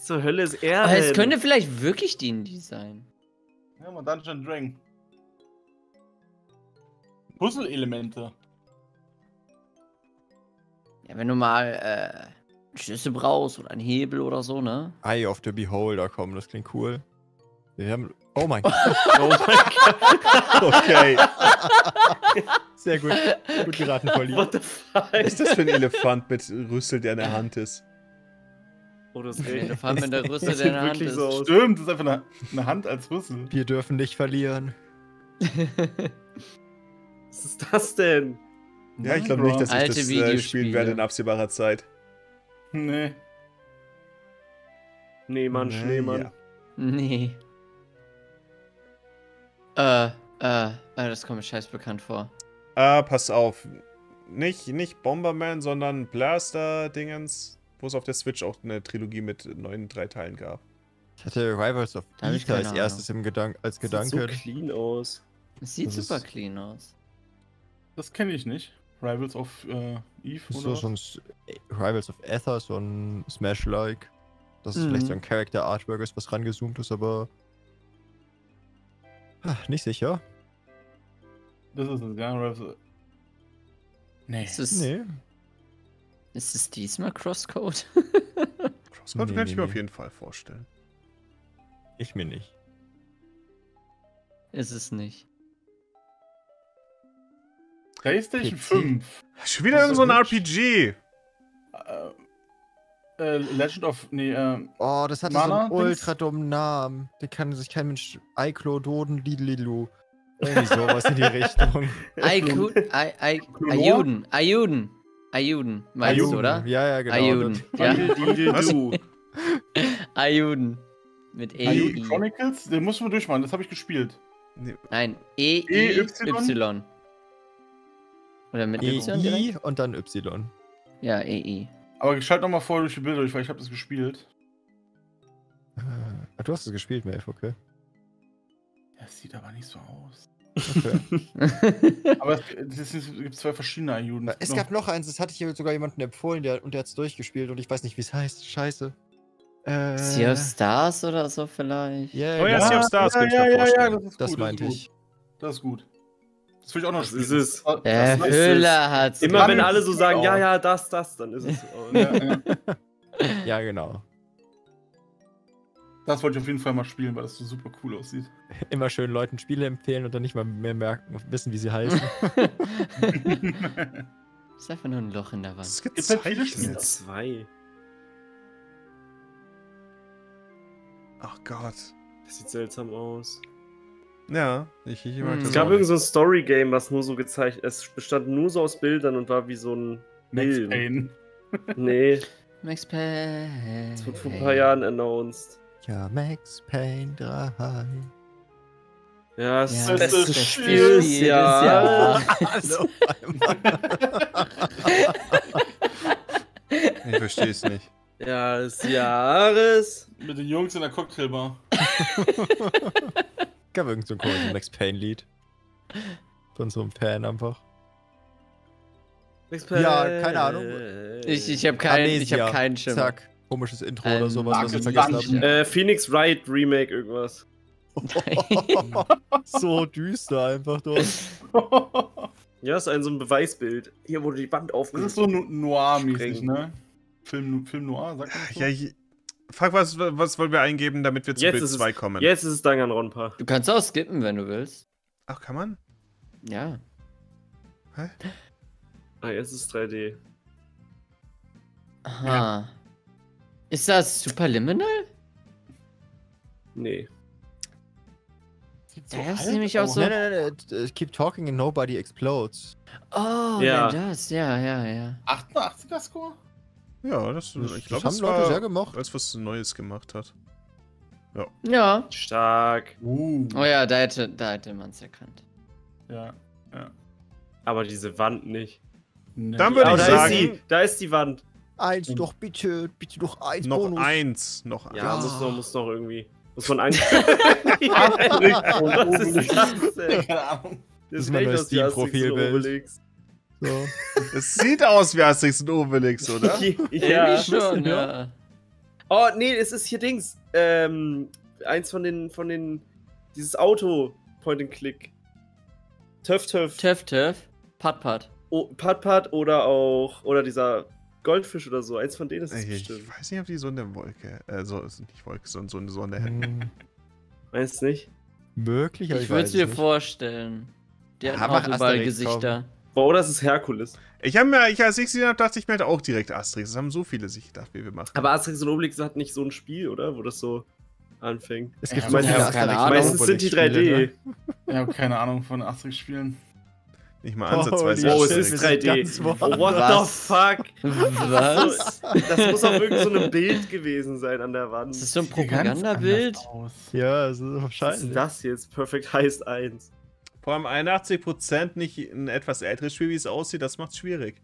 [SPEAKER 2] Zur Hölle ist er.
[SPEAKER 4] Aber es könnte vielleicht wirklich D&D sein.
[SPEAKER 5] Ja, mal Dungeon Dragon. Puzzle-Elemente.
[SPEAKER 4] Ja, wenn du mal äh, Schlüssel brauchst oder einen Hebel oder so, ne?
[SPEAKER 3] Eye of the Beholder kommen, das klingt cool. Wir haben. Oh mein Gott.
[SPEAKER 2] Oh mein Gott.
[SPEAKER 1] Okay.
[SPEAKER 3] Sehr gut. Gut geraten, Polly.
[SPEAKER 2] What the fuck?
[SPEAKER 1] Was ist das für ein Elefant mit Rüssel, der in der Hand ist?
[SPEAKER 2] Das
[SPEAKER 4] Der
[SPEAKER 2] reden.
[SPEAKER 4] Elefant mit der Rüssel, in
[SPEAKER 2] sieht
[SPEAKER 4] der Hand
[SPEAKER 2] wirklich
[SPEAKER 4] ist.
[SPEAKER 2] so aus.
[SPEAKER 5] Stimmt, das ist einfach eine, eine Hand als Rüssel.
[SPEAKER 3] Wir dürfen nicht verlieren.
[SPEAKER 2] Was ist das denn?
[SPEAKER 1] Ja, ich glaube nicht, dass ich
[SPEAKER 4] Alte
[SPEAKER 1] das äh, spielen werde in absehbarer Zeit.
[SPEAKER 5] Nee.
[SPEAKER 2] Schneemann,
[SPEAKER 1] Nee,
[SPEAKER 2] Schneemann.
[SPEAKER 1] ja.
[SPEAKER 4] Nee. Äh, äh, äh, das kommt mir scheiß bekannt vor.
[SPEAKER 1] Ah, pass auf. Nicht, nicht Bomberman, sondern Blaster-Dingens, wo es auf der Switch auch eine Trilogie mit neuen drei Teilen gab.
[SPEAKER 3] Ich hatte Rivals of Ether als erstes im Gedank als
[SPEAKER 2] Sieht
[SPEAKER 3] Gedanke.
[SPEAKER 2] so clean aus.
[SPEAKER 4] Es sieht
[SPEAKER 3] Das ist-
[SPEAKER 4] super clean aus.
[SPEAKER 5] Das kenne ich nicht. Rivals of äh, Eve
[SPEAKER 3] Das ist
[SPEAKER 5] oder
[SPEAKER 3] so, ein S- Rivals of Ether, so ein Smash-like. Das ist
[SPEAKER 4] Mhm.
[SPEAKER 3] vielleicht so ein Character Artwork ist, was rangezoomt ist, aber. Ah, nicht sicher.
[SPEAKER 5] Das ist es, ja. Rivals of... Nee.
[SPEAKER 4] Ist es,
[SPEAKER 3] Nee.
[SPEAKER 4] Ist es diesmal Crosscode?
[SPEAKER 1] Crosscode
[SPEAKER 3] Nee,
[SPEAKER 1] kann ich
[SPEAKER 3] nee,
[SPEAKER 1] mir
[SPEAKER 3] nee.
[SPEAKER 1] auf jeden Fall vorstellen.
[SPEAKER 3] Ich mir nicht.
[SPEAKER 4] ist es nicht.
[SPEAKER 5] PlayStation
[SPEAKER 3] PC.
[SPEAKER 5] 5.
[SPEAKER 1] Schon wieder
[SPEAKER 5] ist
[SPEAKER 1] so ein RPG.
[SPEAKER 5] Äh, äh, Legend of. Nee, äh,
[SPEAKER 3] Oh, das hatte so einen ultra dummen Namen. Den kann sich kein Mensch. Eiklo, Doden, Lidlilu. Irgendwie sowas in die Richtung.
[SPEAKER 4] Ayuden, Ayuden. Ayuden, meinst du, oder?
[SPEAKER 3] Ja, ja, genau.
[SPEAKER 4] Ayuden. Ja. Ayuden. Mit E.
[SPEAKER 5] Ayuden. Chronicles? Den musst du mal durchmachen, das habe ich gespielt.
[SPEAKER 1] Nee,
[SPEAKER 4] Nein, E,
[SPEAKER 5] E,
[SPEAKER 4] Y.
[SPEAKER 5] Y?
[SPEAKER 4] Oder mit
[SPEAKER 3] E,
[SPEAKER 4] Y?
[SPEAKER 3] I und dann Y.
[SPEAKER 4] Ja, E, I.
[SPEAKER 5] Aber schalt nochmal vor durch die Bilder durch, weil ich habe das gespielt.
[SPEAKER 3] Ah, du hast es gespielt, Melf, okay.
[SPEAKER 5] Das sieht aber nicht so aus.
[SPEAKER 3] Okay.
[SPEAKER 5] Aber es, gibt zwei verschiedene Ayuden.
[SPEAKER 3] es gab noch eins, das hatte ich hier sogar jemanden empfohlen, der, und der hat es durchgespielt und ich weiß nicht, wie es heißt. Scheiße. Äh,
[SPEAKER 4] sea of Stars oder so vielleicht?
[SPEAKER 3] Yeah,
[SPEAKER 1] Oh ja,
[SPEAKER 3] genau.
[SPEAKER 1] Sea of Stars
[SPEAKER 5] ja,
[SPEAKER 1] könnte ich
[SPEAKER 5] ja,
[SPEAKER 1] mir
[SPEAKER 5] ja, ja,
[SPEAKER 1] vorstellen.
[SPEAKER 5] das ist
[SPEAKER 3] Das
[SPEAKER 5] gut.
[SPEAKER 3] meinte
[SPEAKER 5] ist
[SPEAKER 3] ich.
[SPEAKER 5] Gut. Das ist gut. Das will ich auch noch
[SPEAKER 2] Das
[SPEAKER 5] spielen.
[SPEAKER 2] ist es.
[SPEAKER 5] Das- das-
[SPEAKER 4] Höhler hat's.
[SPEAKER 2] Immer wenn
[SPEAKER 5] das
[SPEAKER 2] alle so
[SPEAKER 5] gut
[SPEAKER 2] sagen,
[SPEAKER 5] aus.
[SPEAKER 2] ja, ja, das, das, dann ist es. so.
[SPEAKER 5] Ja, ja.
[SPEAKER 3] Ja, genau.
[SPEAKER 5] Das wollte ich auf jeden Fall mal spielen, weil das so super cool aussieht.
[SPEAKER 3] Immer schön Leuten Spiele empfehlen und dann nicht mal mehr merken, wissen, wie sie heißen.
[SPEAKER 4] ist einfach nur ein Loch in der
[SPEAKER 1] Das
[SPEAKER 4] Wand.
[SPEAKER 5] Halt viele
[SPEAKER 1] gezeichnet.
[SPEAKER 2] Zwei.
[SPEAKER 1] Ach Gott.
[SPEAKER 2] Das sieht seltsam aus.
[SPEAKER 1] Ja, ich, ich mag
[SPEAKER 4] Hm.
[SPEAKER 1] das
[SPEAKER 2] Es gab
[SPEAKER 1] auch
[SPEAKER 2] irgend
[SPEAKER 1] nicht.
[SPEAKER 2] so ein Story-Game, was nur so gezeichnet Es bestand nur so aus Bildern und war wie so ein.
[SPEAKER 5] Max
[SPEAKER 2] Film.
[SPEAKER 5] Payne.
[SPEAKER 2] Nee,
[SPEAKER 4] Max Payne.
[SPEAKER 2] das wurde vor ein paar Jahren announced.
[SPEAKER 3] Ja, Max Payne 3.
[SPEAKER 2] Ja, das
[SPEAKER 4] Ja,
[SPEAKER 2] ist
[SPEAKER 5] das
[SPEAKER 2] das Spiel
[SPEAKER 4] Spiel
[SPEAKER 2] des Jahres.
[SPEAKER 3] Hallo.
[SPEAKER 1] Ich verstehe es nicht.
[SPEAKER 2] Ja, des Jahres.
[SPEAKER 5] Mit den Jungs in der Cocktailbar.
[SPEAKER 3] Gab irgend so ein komisches Max Payne-Lied. Von so einem Fan einfach. Ja, keine Ahnung.
[SPEAKER 4] Ich, ich habe keinen hab keinen Schimmer.
[SPEAKER 3] Zack. Komisches Intro
[SPEAKER 4] Ähm,
[SPEAKER 3] oder sowas, was ich vergessen habe.
[SPEAKER 2] Äh, Phoenix Wright Remake irgendwas.
[SPEAKER 3] so düster einfach dort.
[SPEAKER 2] Ja, ist ein so ein Beweisbild. Hier wurde die Wand
[SPEAKER 5] Das
[SPEAKER 2] aufgerufen.
[SPEAKER 5] ist so no- noir-mäßig, ne? Film, Film noir, sagt man das so?
[SPEAKER 1] Ja, ich, frag, was, was wollen wir eingeben, damit wir zu
[SPEAKER 2] Jetzt
[SPEAKER 1] Bild
[SPEAKER 2] ist es-
[SPEAKER 1] 2 kommen?
[SPEAKER 2] Jetzt ist es Danganronpa.
[SPEAKER 4] Du kannst auch skippen, wenn du willst.
[SPEAKER 1] Ach, kann man?
[SPEAKER 4] Ja.
[SPEAKER 1] Hä?
[SPEAKER 2] Ah, jetzt ist es 3D.
[SPEAKER 4] Aha. Ist das Superliminal?
[SPEAKER 2] Nee.
[SPEAKER 4] Der ist nämlich auch
[SPEAKER 5] aus.
[SPEAKER 4] so-
[SPEAKER 3] Nein, nein, nein, nein, keep talking and nobody explodes.
[SPEAKER 4] Oh,
[SPEAKER 2] Ja.
[SPEAKER 4] ja. das, ja, ja, ja.
[SPEAKER 5] 88er Score?
[SPEAKER 1] Ja, das,
[SPEAKER 3] Das,
[SPEAKER 1] ich
[SPEAKER 3] das
[SPEAKER 1] glaube,
[SPEAKER 3] haben
[SPEAKER 1] das
[SPEAKER 3] Leute
[SPEAKER 1] war,
[SPEAKER 3] sehr gemocht.
[SPEAKER 1] als was Neues gemacht hat.
[SPEAKER 4] Ja.
[SPEAKER 2] Stark.
[SPEAKER 5] Uh.
[SPEAKER 4] Oh ja, da hätte, da hätte man es erkannt.
[SPEAKER 5] Ja.
[SPEAKER 2] Aber diese Wand nicht.
[SPEAKER 5] Ne.
[SPEAKER 1] Dann würde
[SPEAKER 2] Oh,
[SPEAKER 1] ich
[SPEAKER 2] da
[SPEAKER 1] sagen-
[SPEAKER 2] ist sie. Da ist die Wand.
[SPEAKER 3] Eins doch bitte, bitte doch eins
[SPEAKER 1] Noch
[SPEAKER 3] Bonus.
[SPEAKER 1] eins, noch eins.
[SPEAKER 2] Ja,
[SPEAKER 3] Ja.
[SPEAKER 2] muss noch, muss noch irgendwie. Muss man Angst. Was ist das denn?
[SPEAKER 5] Keine Ahnung.
[SPEAKER 3] Das ist mein neues Steam-Profilbild.
[SPEAKER 2] Obelix.
[SPEAKER 3] So.
[SPEAKER 1] Es sieht aus wie Asterix und Obelix, oder?
[SPEAKER 4] Irgendwie
[SPEAKER 2] ja.
[SPEAKER 4] schon, ja.
[SPEAKER 2] Oh, nee, es ist hier Dings. Ähm, eins von den, von den, dieses Auto, Point and Click. Töff Töff.
[SPEAKER 4] Töff, Töff. Pat, Pat.
[SPEAKER 2] Oh, Pat Pat oder auch, oder dieser Goldfisch oder so. Eins von denen ist es
[SPEAKER 1] Ich,
[SPEAKER 2] bestimmt.
[SPEAKER 1] ich weiß nicht, ob die so eine Wolke, äh, so, ist nicht Wolke, sondern so eine Sonne hätten.
[SPEAKER 3] Hm,
[SPEAKER 2] Meinst du nicht?
[SPEAKER 3] Möglich, aber
[SPEAKER 4] Ich
[SPEAKER 3] ich,
[SPEAKER 4] würde es
[SPEAKER 3] nicht.
[SPEAKER 4] vorstellen. Die hatten
[SPEAKER 3] mach
[SPEAKER 4] auch überall Gesichter.
[SPEAKER 2] Boah, oder es ist Herkules.
[SPEAKER 1] Ich habe mir, ich, als ich sie dachte, ich mir halt auch direkt Asterix. Das haben so viele sich gedacht, wie wir machen.
[SPEAKER 2] Aber Asterix und Obelix hat nicht so ein Spiel, oder? Wo das so anfängt.
[SPEAKER 3] Es gibt
[SPEAKER 5] Ja, hab
[SPEAKER 4] keine Ahnung.
[SPEAKER 2] Meistens sind die 3D.
[SPEAKER 3] Obelix-Spiele, ne?
[SPEAKER 5] Ich habe keine Ahnung von Asterix-Spielen.
[SPEAKER 1] Nicht mal ansatzweise.
[SPEAKER 2] Oh,
[SPEAKER 3] shit,
[SPEAKER 2] es ist
[SPEAKER 3] sind
[SPEAKER 2] 3D.
[SPEAKER 3] ganz
[SPEAKER 2] Oh,
[SPEAKER 3] woanders.
[SPEAKER 2] what
[SPEAKER 4] Was?
[SPEAKER 2] the fuck?
[SPEAKER 4] Was?
[SPEAKER 2] Das muss auf irgendein so einem Bild gewesen sein an der Wand.
[SPEAKER 4] Ist das so ein Propagandabild?
[SPEAKER 3] Ja, es ist
[SPEAKER 2] Was ist
[SPEAKER 3] wahrscheinlich.
[SPEAKER 2] das jetzt? Perfect heißt 1.
[SPEAKER 1] Vor allem 81% nicht ein etwas älteres Spiel, wie es aussieht, das macht's schwierig.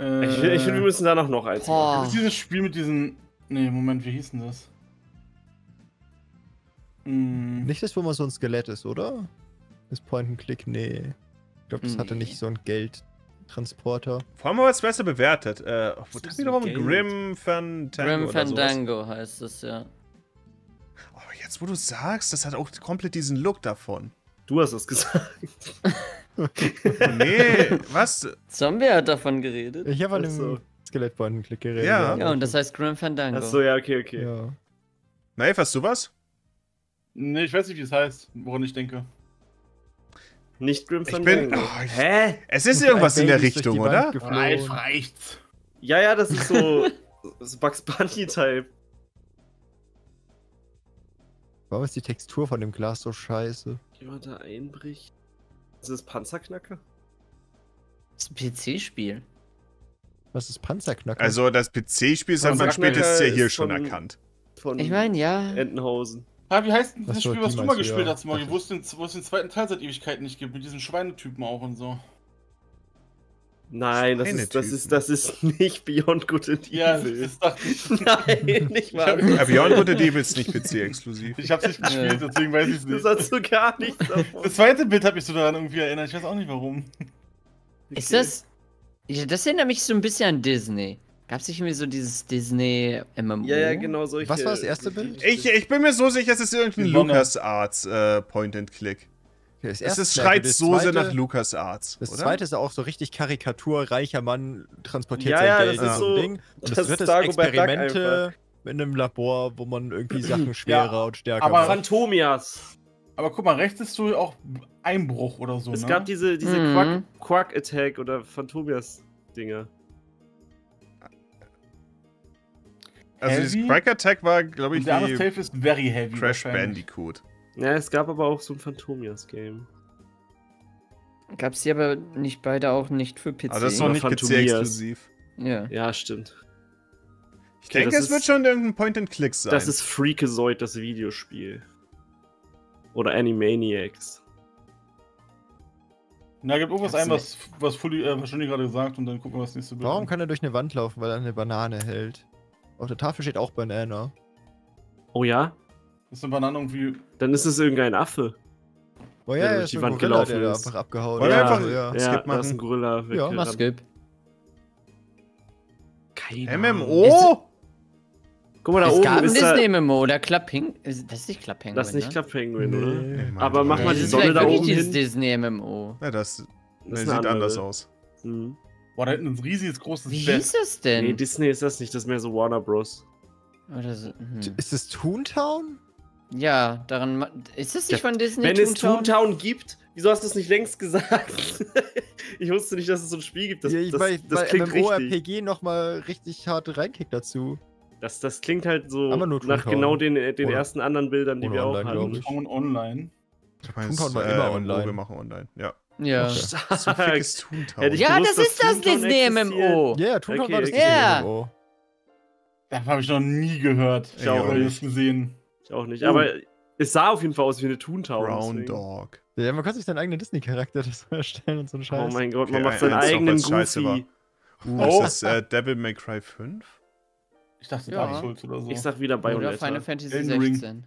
[SPEAKER 5] Äh,
[SPEAKER 2] Ich finde, ich wir müssen da noch, noch eins
[SPEAKER 4] Boah.
[SPEAKER 5] Das ist dieses Spiel mit diesen. Nee, Moment, wie hieß denn das? Hm,
[SPEAKER 3] Nicht das, wo man so ein Skelett ist, oder? Das Point-and-Click, nee. Ich glaube, das hatte
[SPEAKER 4] Nee.
[SPEAKER 3] nicht so ein Geldtransporter.
[SPEAKER 1] Vor allem es besser bewertet. Äh, wo
[SPEAKER 2] ist
[SPEAKER 1] das wiederum? Grim Fandango
[SPEAKER 4] Grim
[SPEAKER 1] oder sowas.
[SPEAKER 4] Fandango heißt es, ja.
[SPEAKER 1] Aber jetzt, wo du sagst, das hat auch komplett diesen Look davon.
[SPEAKER 2] Du hast es gesagt.
[SPEAKER 1] Nee, was?
[SPEAKER 4] Zombie hat davon geredet.
[SPEAKER 3] Ich habe an
[SPEAKER 2] so.
[SPEAKER 3] dem Skelett Point-and-Click geredet.
[SPEAKER 1] Ja.
[SPEAKER 4] Ja, und das heißt Grim Fandango.
[SPEAKER 2] Achso, ja, okay, okay.
[SPEAKER 3] Ja.
[SPEAKER 1] Maeve, hast du was?
[SPEAKER 5] nee, ich weiß nicht, wie es heißt, woran ich denke.
[SPEAKER 2] Nicht Grim
[SPEAKER 1] Ich bin- oh, ich-
[SPEAKER 2] Hä?
[SPEAKER 1] Es ist irgendwas in der Richtung, oder?
[SPEAKER 5] Reicht, reicht's.
[SPEAKER 2] Ja, ja, das ist so. so Bugs Bunny-Type.
[SPEAKER 3] Warum ist die Textur von dem Glas so scheiße?
[SPEAKER 2] Jemand da einbricht. Ist das Panzerknacker?
[SPEAKER 4] Das ist ein PC-Spiel.
[SPEAKER 3] Was ist Panzerknacker?
[SPEAKER 1] Also, das PC-Spiel hat man
[SPEAKER 2] Panzerknacker
[SPEAKER 1] spätestens ja hier schon
[SPEAKER 2] von-
[SPEAKER 1] erkannt.
[SPEAKER 2] Von
[SPEAKER 4] Ich meine, ja.
[SPEAKER 2] Entenhausen.
[SPEAKER 5] Ah, wie heißt denn das Spiel, was du mal gespielt
[SPEAKER 3] ja.
[SPEAKER 5] hast, Morgi? Wo es den, zweiten Teil seit Ewigkeiten nicht gibt, mit diesen Schweinetypen auch und so.
[SPEAKER 2] Nein, das ist, das, ist, das ist nicht Beyond Good and
[SPEAKER 5] Ja,
[SPEAKER 2] Evil.
[SPEAKER 5] das dachte ich.
[SPEAKER 2] Nein, nicht mal.
[SPEAKER 1] Ja, Beyond Good and Evil ist nicht PC-exklusiv.
[SPEAKER 5] Ich hab's nicht gespielt, deswegen weiß ich es
[SPEAKER 2] Das
[SPEAKER 5] nicht.
[SPEAKER 2] hast du gar nichts davon.
[SPEAKER 5] Das zweite Bild hat mich so daran irgendwie erinnert, ich weiß auch nicht warum.
[SPEAKER 4] Ist das. Ja, das erinnert mich so ein bisschen an Disney. Gab es nicht irgendwie so dieses Disney-MMO?
[SPEAKER 2] Ja, ja, genau solche.
[SPEAKER 3] Was war das erste Bild?
[SPEAKER 1] Ich, ich bin mir so sicher, es ist irgendein. LucasArts äh, Point-and-Click.
[SPEAKER 3] Das
[SPEAKER 1] Es
[SPEAKER 3] erste
[SPEAKER 1] ist, schreit so sehr nach LucasArts.
[SPEAKER 3] Das
[SPEAKER 1] oder?
[SPEAKER 3] zweite ist auch so richtig Karikatur, reicher Mann transportiert
[SPEAKER 2] Ja,
[SPEAKER 3] sein
[SPEAKER 2] ja,
[SPEAKER 3] Geld
[SPEAKER 2] das
[SPEAKER 1] ist
[SPEAKER 3] so
[SPEAKER 2] so-
[SPEAKER 3] Ding. Und das,
[SPEAKER 2] das
[SPEAKER 3] dritte
[SPEAKER 2] ist
[SPEAKER 3] Experimente in einem Labor, wo man irgendwie Sachen schwerer und stärker
[SPEAKER 5] aber-
[SPEAKER 3] macht.
[SPEAKER 2] Phantomias.
[SPEAKER 5] Aber guck mal, rechts ist so auch Einbruch oder so.
[SPEAKER 2] Es
[SPEAKER 5] ne?
[SPEAKER 2] gab diese, diese
[SPEAKER 4] Mhm.
[SPEAKER 2] Quack, Quack Attack oder Phantomias-Dinger.
[SPEAKER 1] Also dieses? Crack Attack war, glaube ich,
[SPEAKER 5] Und der
[SPEAKER 1] wie
[SPEAKER 5] Safe ist very heavy.
[SPEAKER 1] Crash
[SPEAKER 5] wahrscheinlich.
[SPEAKER 1] Bandicoot.
[SPEAKER 2] Ja, es gab aber auch so ein Phantomias-Game.
[SPEAKER 4] Gab's die aber nicht beide auch nicht für PC?
[SPEAKER 1] Aber das ist noch nicht. PC-exklusiv.
[SPEAKER 4] ja.
[SPEAKER 2] Ja, stimmt.
[SPEAKER 1] Ich
[SPEAKER 2] Okay,
[SPEAKER 1] denke,
[SPEAKER 2] das
[SPEAKER 1] es wird
[SPEAKER 2] ist-
[SPEAKER 1] schon irgendein Point-and-Click sein.
[SPEAKER 2] Das ist Freakazoid, das Videospiel. Oder Animaniacs.
[SPEAKER 5] Na, gibt irgendwas ein, was, was, Fully, äh, Johnny gerade gesagt und dann gucken wir, was nächste Bild
[SPEAKER 3] Warum kann er durch eine Wand laufen, weil er eine Banane hält? Auf der Tafel steht auch Banana.
[SPEAKER 2] Oh ja?
[SPEAKER 5] Ist eine Banane irgendwie.
[SPEAKER 2] Dann ist es irgendein Affe.
[SPEAKER 3] Oh
[SPEAKER 2] Der
[SPEAKER 3] ja,
[SPEAKER 2] durch
[SPEAKER 3] ist
[SPEAKER 2] die
[SPEAKER 3] ein
[SPEAKER 2] Wand
[SPEAKER 3] Gorilla,
[SPEAKER 2] gelaufen
[SPEAKER 3] der
[SPEAKER 2] ist.
[SPEAKER 3] einfach abgehauen ist.
[SPEAKER 2] Ja,
[SPEAKER 1] einfach
[SPEAKER 3] ja.
[SPEAKER 1] Skip
[SPEAKER 2] ja, da ist
[SPEAKER 1] machen?
[SPEAKER 2] ein Gorilla.
[SPEAKER 3] Ja.
[SPEAKER 4] Mach Skip.
[SPEAKER 2] Keine.
[SPEAKER 1] MMO?
[SPEAKER 2] Guck mal, da
[SPEAKER 4] es
[SPEAKER 2] oben
[SPEAKER 4] gab ein
[SPEAKER 2] ist da,
[SPEAKER 4] Disney-MMO, oder Club Ping. Das ist nicht Club Penguin,
[SPEAKER 2] Das ist nicht
[SPEAKER 4] ne?
[SPEAKER 2] Club Penguin, oder?
[SPEAKER 1] Nee,
[SPEAKER 2] Aber mach mal
[SPEAKER 4] Das
[SPEAKER 2] die
[SPEAKER 4] ist
[SPEAKER 2] Sonne da oben
[SPEAKER 4] dieses
[SPEAKER 2] hin.
[SPEAKER 4] Disney-MMO.
[SPEAKER 1] Ja, das,
[SPEAKER 2] Das
[SPEAKER 1] nee,
[SPEAKER 2] ist
[SPEAKER 1] sieht
[SPEAKER 2] andere.
[SPEAKER 1] anders aus.
[SPEAKER 2] Hm.
[SPEAKER 5] Boah, da hinten ist ein riesiges, großes
[SPEAKER 4] Wie
[SPEAKER 5] Bett.
[SPEAKER 4] hieß das denn?
[SPEAKER 2] Nee, Disney ist das nicht, das ist mehr so Warner Bros.
[SPEAKER 4] Oder so, hm.
[SPEAKER 3] Ist es Toontown?
[SPEAKER 4] Ja, daran. Ist das nicht
[SPEAKER 2] Ja,
[SPEAKER 4] von Disney?
[SPEAKER 2] Wenn es Toontown gibt, wieso hast du es nicht längst gesagt? ich wusste nicht, dass es so ein Spiel gibt. Das,
[SPEAKER 3] ja, ich,
[SPEAKER 2] das,
[SPEAKER 3] weil,
[SPEAKER 2] das
[SPEAKER 3] weil
[SPEAKER 2] klingt richtig.
[SPEAKER 3] MMORPG nochmal richtig hart reinkickt dazu.
[SPEAKER 2] Das, das klingt halt so nach
[SPEAKER 3] Toontown.
[SPEAKER 2] genau den, äh, den
[SPEAKER 3] Oder-
[SPEAKER 2] ersten anderen Bildern, die
[SPEAKER 3] oder
[SPEAKER 2] wir auch
[SPEAKER 3] online, ich.
[SPEAKER 5] Toontown online.
[SPEAKER 1] Du meinst,
[SPEAKER 3] Toontown war
[SPEAKER 1] äh,
[SPEAKER 3] immer
[SPEAKER 1] MMO,
[SPEAKER 3] online.
[SPEAKER 1] Wir machen online, ja.
[SPEAKER 4] Ja.
[SPEAKER 3] Okay.
[SPEAKER 1] So ein
[SPEAKER 2] Stark.
[SPEAKER 1] fickes Toontown.
[SPEAKER 4] Ja,
[SPEAKER 2] gewusst,
[SPEAKER 4] das ist das
[SPEAKER 2] Toontown
[SPEAKER 4] Disney-MMO.
[SPEAKER 3] Ja, yeah, Toontown
[SPEAKER 2] Okay,
[SPEAKER 3] war das
[SPEAKER 2] okay.
[SPEAKER 4] Ja.
[SPEAKER 3] MMO.
[SPEAKER 5] Das habe ich noch nie gehört.
[SPEAKER 1] Ich auch
[SPEAKER 5] oder
[SPEAKER 2] nicht.
[SPEAKER 5] das gesehen.
[SPEAKER 2] Ich auch nicht.
[SPEAKER 5] Oh.
[SPEAKER 2] Aber es sah auf jeden Fall aus wie eine Toontown.
[SPEAKER 1] Brown
[SPEAKER 2] deswegen.
[SPEAKER 1] Dog.
[SPEAKER 3] Ja, man kann sich seinen eigenen Disney-Charakter erstellen und so einen Scheiß.
[SPEAKER 2] Oh mein Gott, man
[SPEAKER 1] Okay,
[SPEAKER 2] macht seinen eigenen Goofy.
[SPEAKER 1] Uh,
[SPEAKER 5] Oh.
[SPEAKER 1] ist das äh, Devil May Cry 5?
[SPEAKER 5] Ich dachte,
[SPEAKER 4] Ja.
[SPEAKER 5] Dark Souls oder so.
[SPEAKER 2] Ich sag wieder
[SPEAKER 4] Oder
[SPEAKER 2] Bayonetta.
[SPEAKER 4] Final Fantasy
[SPEAKER 5] Elden Ring.
[SPEAKER 4] 16.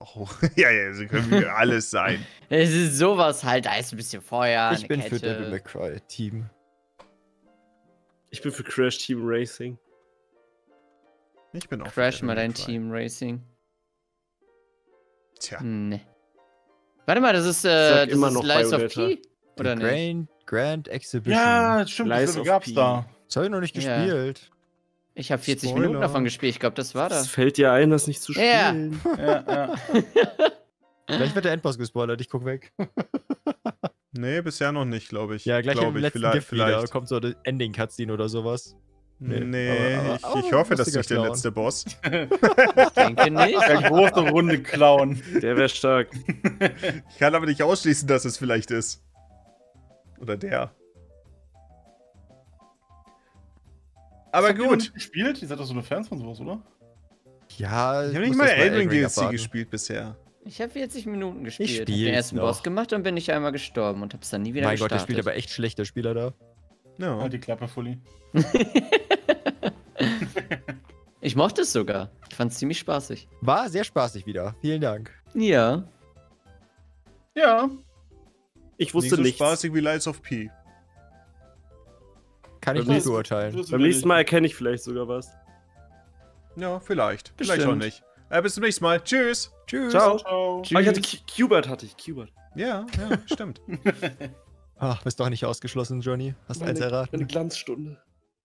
[SPEAKER 1] Oh, ja, ja, sie können alles sein.
[SPEAKER 4] Es ist sowas halt, da ist ein bisschen Feuer.
[SPEAKER 3] ich
[SPEAKER 4] eine
[SPEAKER 3] bin
[SPEAKER 4] Kette.
[SPEAKER 3] für Devil May Cry Team.
[SPEAKER 2] Ich bin für Crash Team Racing.
[SPEAKER 1] Ich bin auch
[SPEAKER 4] Crash mal dein. Team Racing.
[SPEAKER 1] Tja,
[SPEAKER 4] Nee. Warte mal, das ist, äh, das
[SPEAKER 2] immer
[SPEAKER 4] ist
[SPEAKER 2] noch
[SPEAKER 4] Lies of. P? Oder
[SPEAKER 3] Die
[SPEAKER 4] nicht?
[SPEAKER 3] Grand, Grand Exhibition.
[SPEAKER 5] Ja, stimmt,
[SPEAKER 2] Lies
[SPEAKER 5] das gab's
[SPEAKER 2] P.
[SPEAKER 5] da.
[SPEAKER 3] Das habe ich noch nicht
[SPEAKER 4] Ja.
[SPEAKER 3] gespielt.
[SPEAKER 4] Ich habe 40
[SPEAKER 1] Spoiler.
[SPEAKER 4] Minuten davon gespielt. Ich glaube, das war
[SPEAKER 2] Es
[SPEAKER 4] das.
[SPEAKER 2] fällt dir ein, das nicht zu
[SPEAKER 4] Ja.
[SPEAKER 2] spielen.
[SPEAKER 5] Ja, ja.
[SPEAKER 3] Gleich wird der Endboss gespoilert, ich guck weg.
[SPEAKER 1] nee, bisher noch nicht, glaube ich.
[SPEAKER 3] Ja, gleich
[SPEAKER 1] glaub
[SPEAKER 3] im
[SPEAKER 1] ich,
[SPEAKER 3] letzten
[SPEAKER 1] vielleicht,
[SPEAKER 3] Gift wieder
[SPEAKER 1] vielleicht.
[SPEAKER 3] kommt so eine Ending-Cutscene oder sowas.
[SPEAKER 1] Nee,
[SPEAKER 3] Nee, aber- aber-
[SPEAKER 1] ich, ich hoffe, das ist nicht der letzte Boss.
[SPEAKER 4] Ich denke nicht.
[SPEAKER 5] Der große runde Clown.
[SPEAKER 2] Der wäre stark.
[SPEAKER 1] Ich kann aber nicht ausschließen, dass es vielleicht ist. Oder der. Aber gut.
[SPEAKER 5] nicht gespielt? Ihr seid doch so eine Fans von sowas, oder?
[SPEAKER 3] Ja,
[SPEAKER 1] Ich habe nicht mal Elden Ring DLC gespielt bisher.
[SPEAKER 4] Ich habe 40 Minuten gespielt. hab
[SPEAKER 3] spiel's
[SPEAKER 4] den ersten
[SPEAKER 3] noch.
[SPEAKER 4] Boss gemacht und bin nicht einmal gestorben und hab's dann nie wieder
[SPEAKER 3] Mein Gott, der
[SPEAKER 4] gestartet.
[SPEAKER 3] spielt aber echt schlechter Spieler da.
[SPEAKER 1] Ja.
[SPEAKER 5] Halt die Klappe, Fully.
[SPEAKER 4] ich mochte es sogar. Ich fand's ziemlich spaßig.
[SPEAKER 3] War sehr spaßig wieder. Vielen Dank.
[SPEAKER 4] Ja.
[SPEAKER 5] Ja.
[SPEAKER 2] Ich
[SPEAKER 1] Nicht
[SPEAKER 2] wusste
[SPEAKER 1] so
[SPEAKER 2] nichts.
[SPEAKER 1] spaßig wie Lights of P.
[SPEAKER 3] Kann ich nicht beurteilen.
[SPEAKER 2] Beim nächsten Mal erkenne ich vielleicht sogar was.
[SPEAKER 1] Ja, vielleicht. Vielleicht auch
[SPEAKER 2] Bestimmt.
[SPEAKER 1] nicht. Äh, bis zum nächsten Mal. Tschüss.
[SPEAKER 3] Tschüss.
[SPEAKER 2] Ciao.
[SPEAKER 5] Ciao.
[SPEAKER 2] Ah, ich hatte Qbert hatte ich. Qbert.
[SPEAKER 1] Ja, ja, stimmt.
[SPEAKER 3] Ach, bist doch nicht ausgeschlossen, Johnny. Hast eins
[SPEAKER 2] Meine
[SPEAKER 3] erraten.
[SPEAKER 2] Glanzstunde.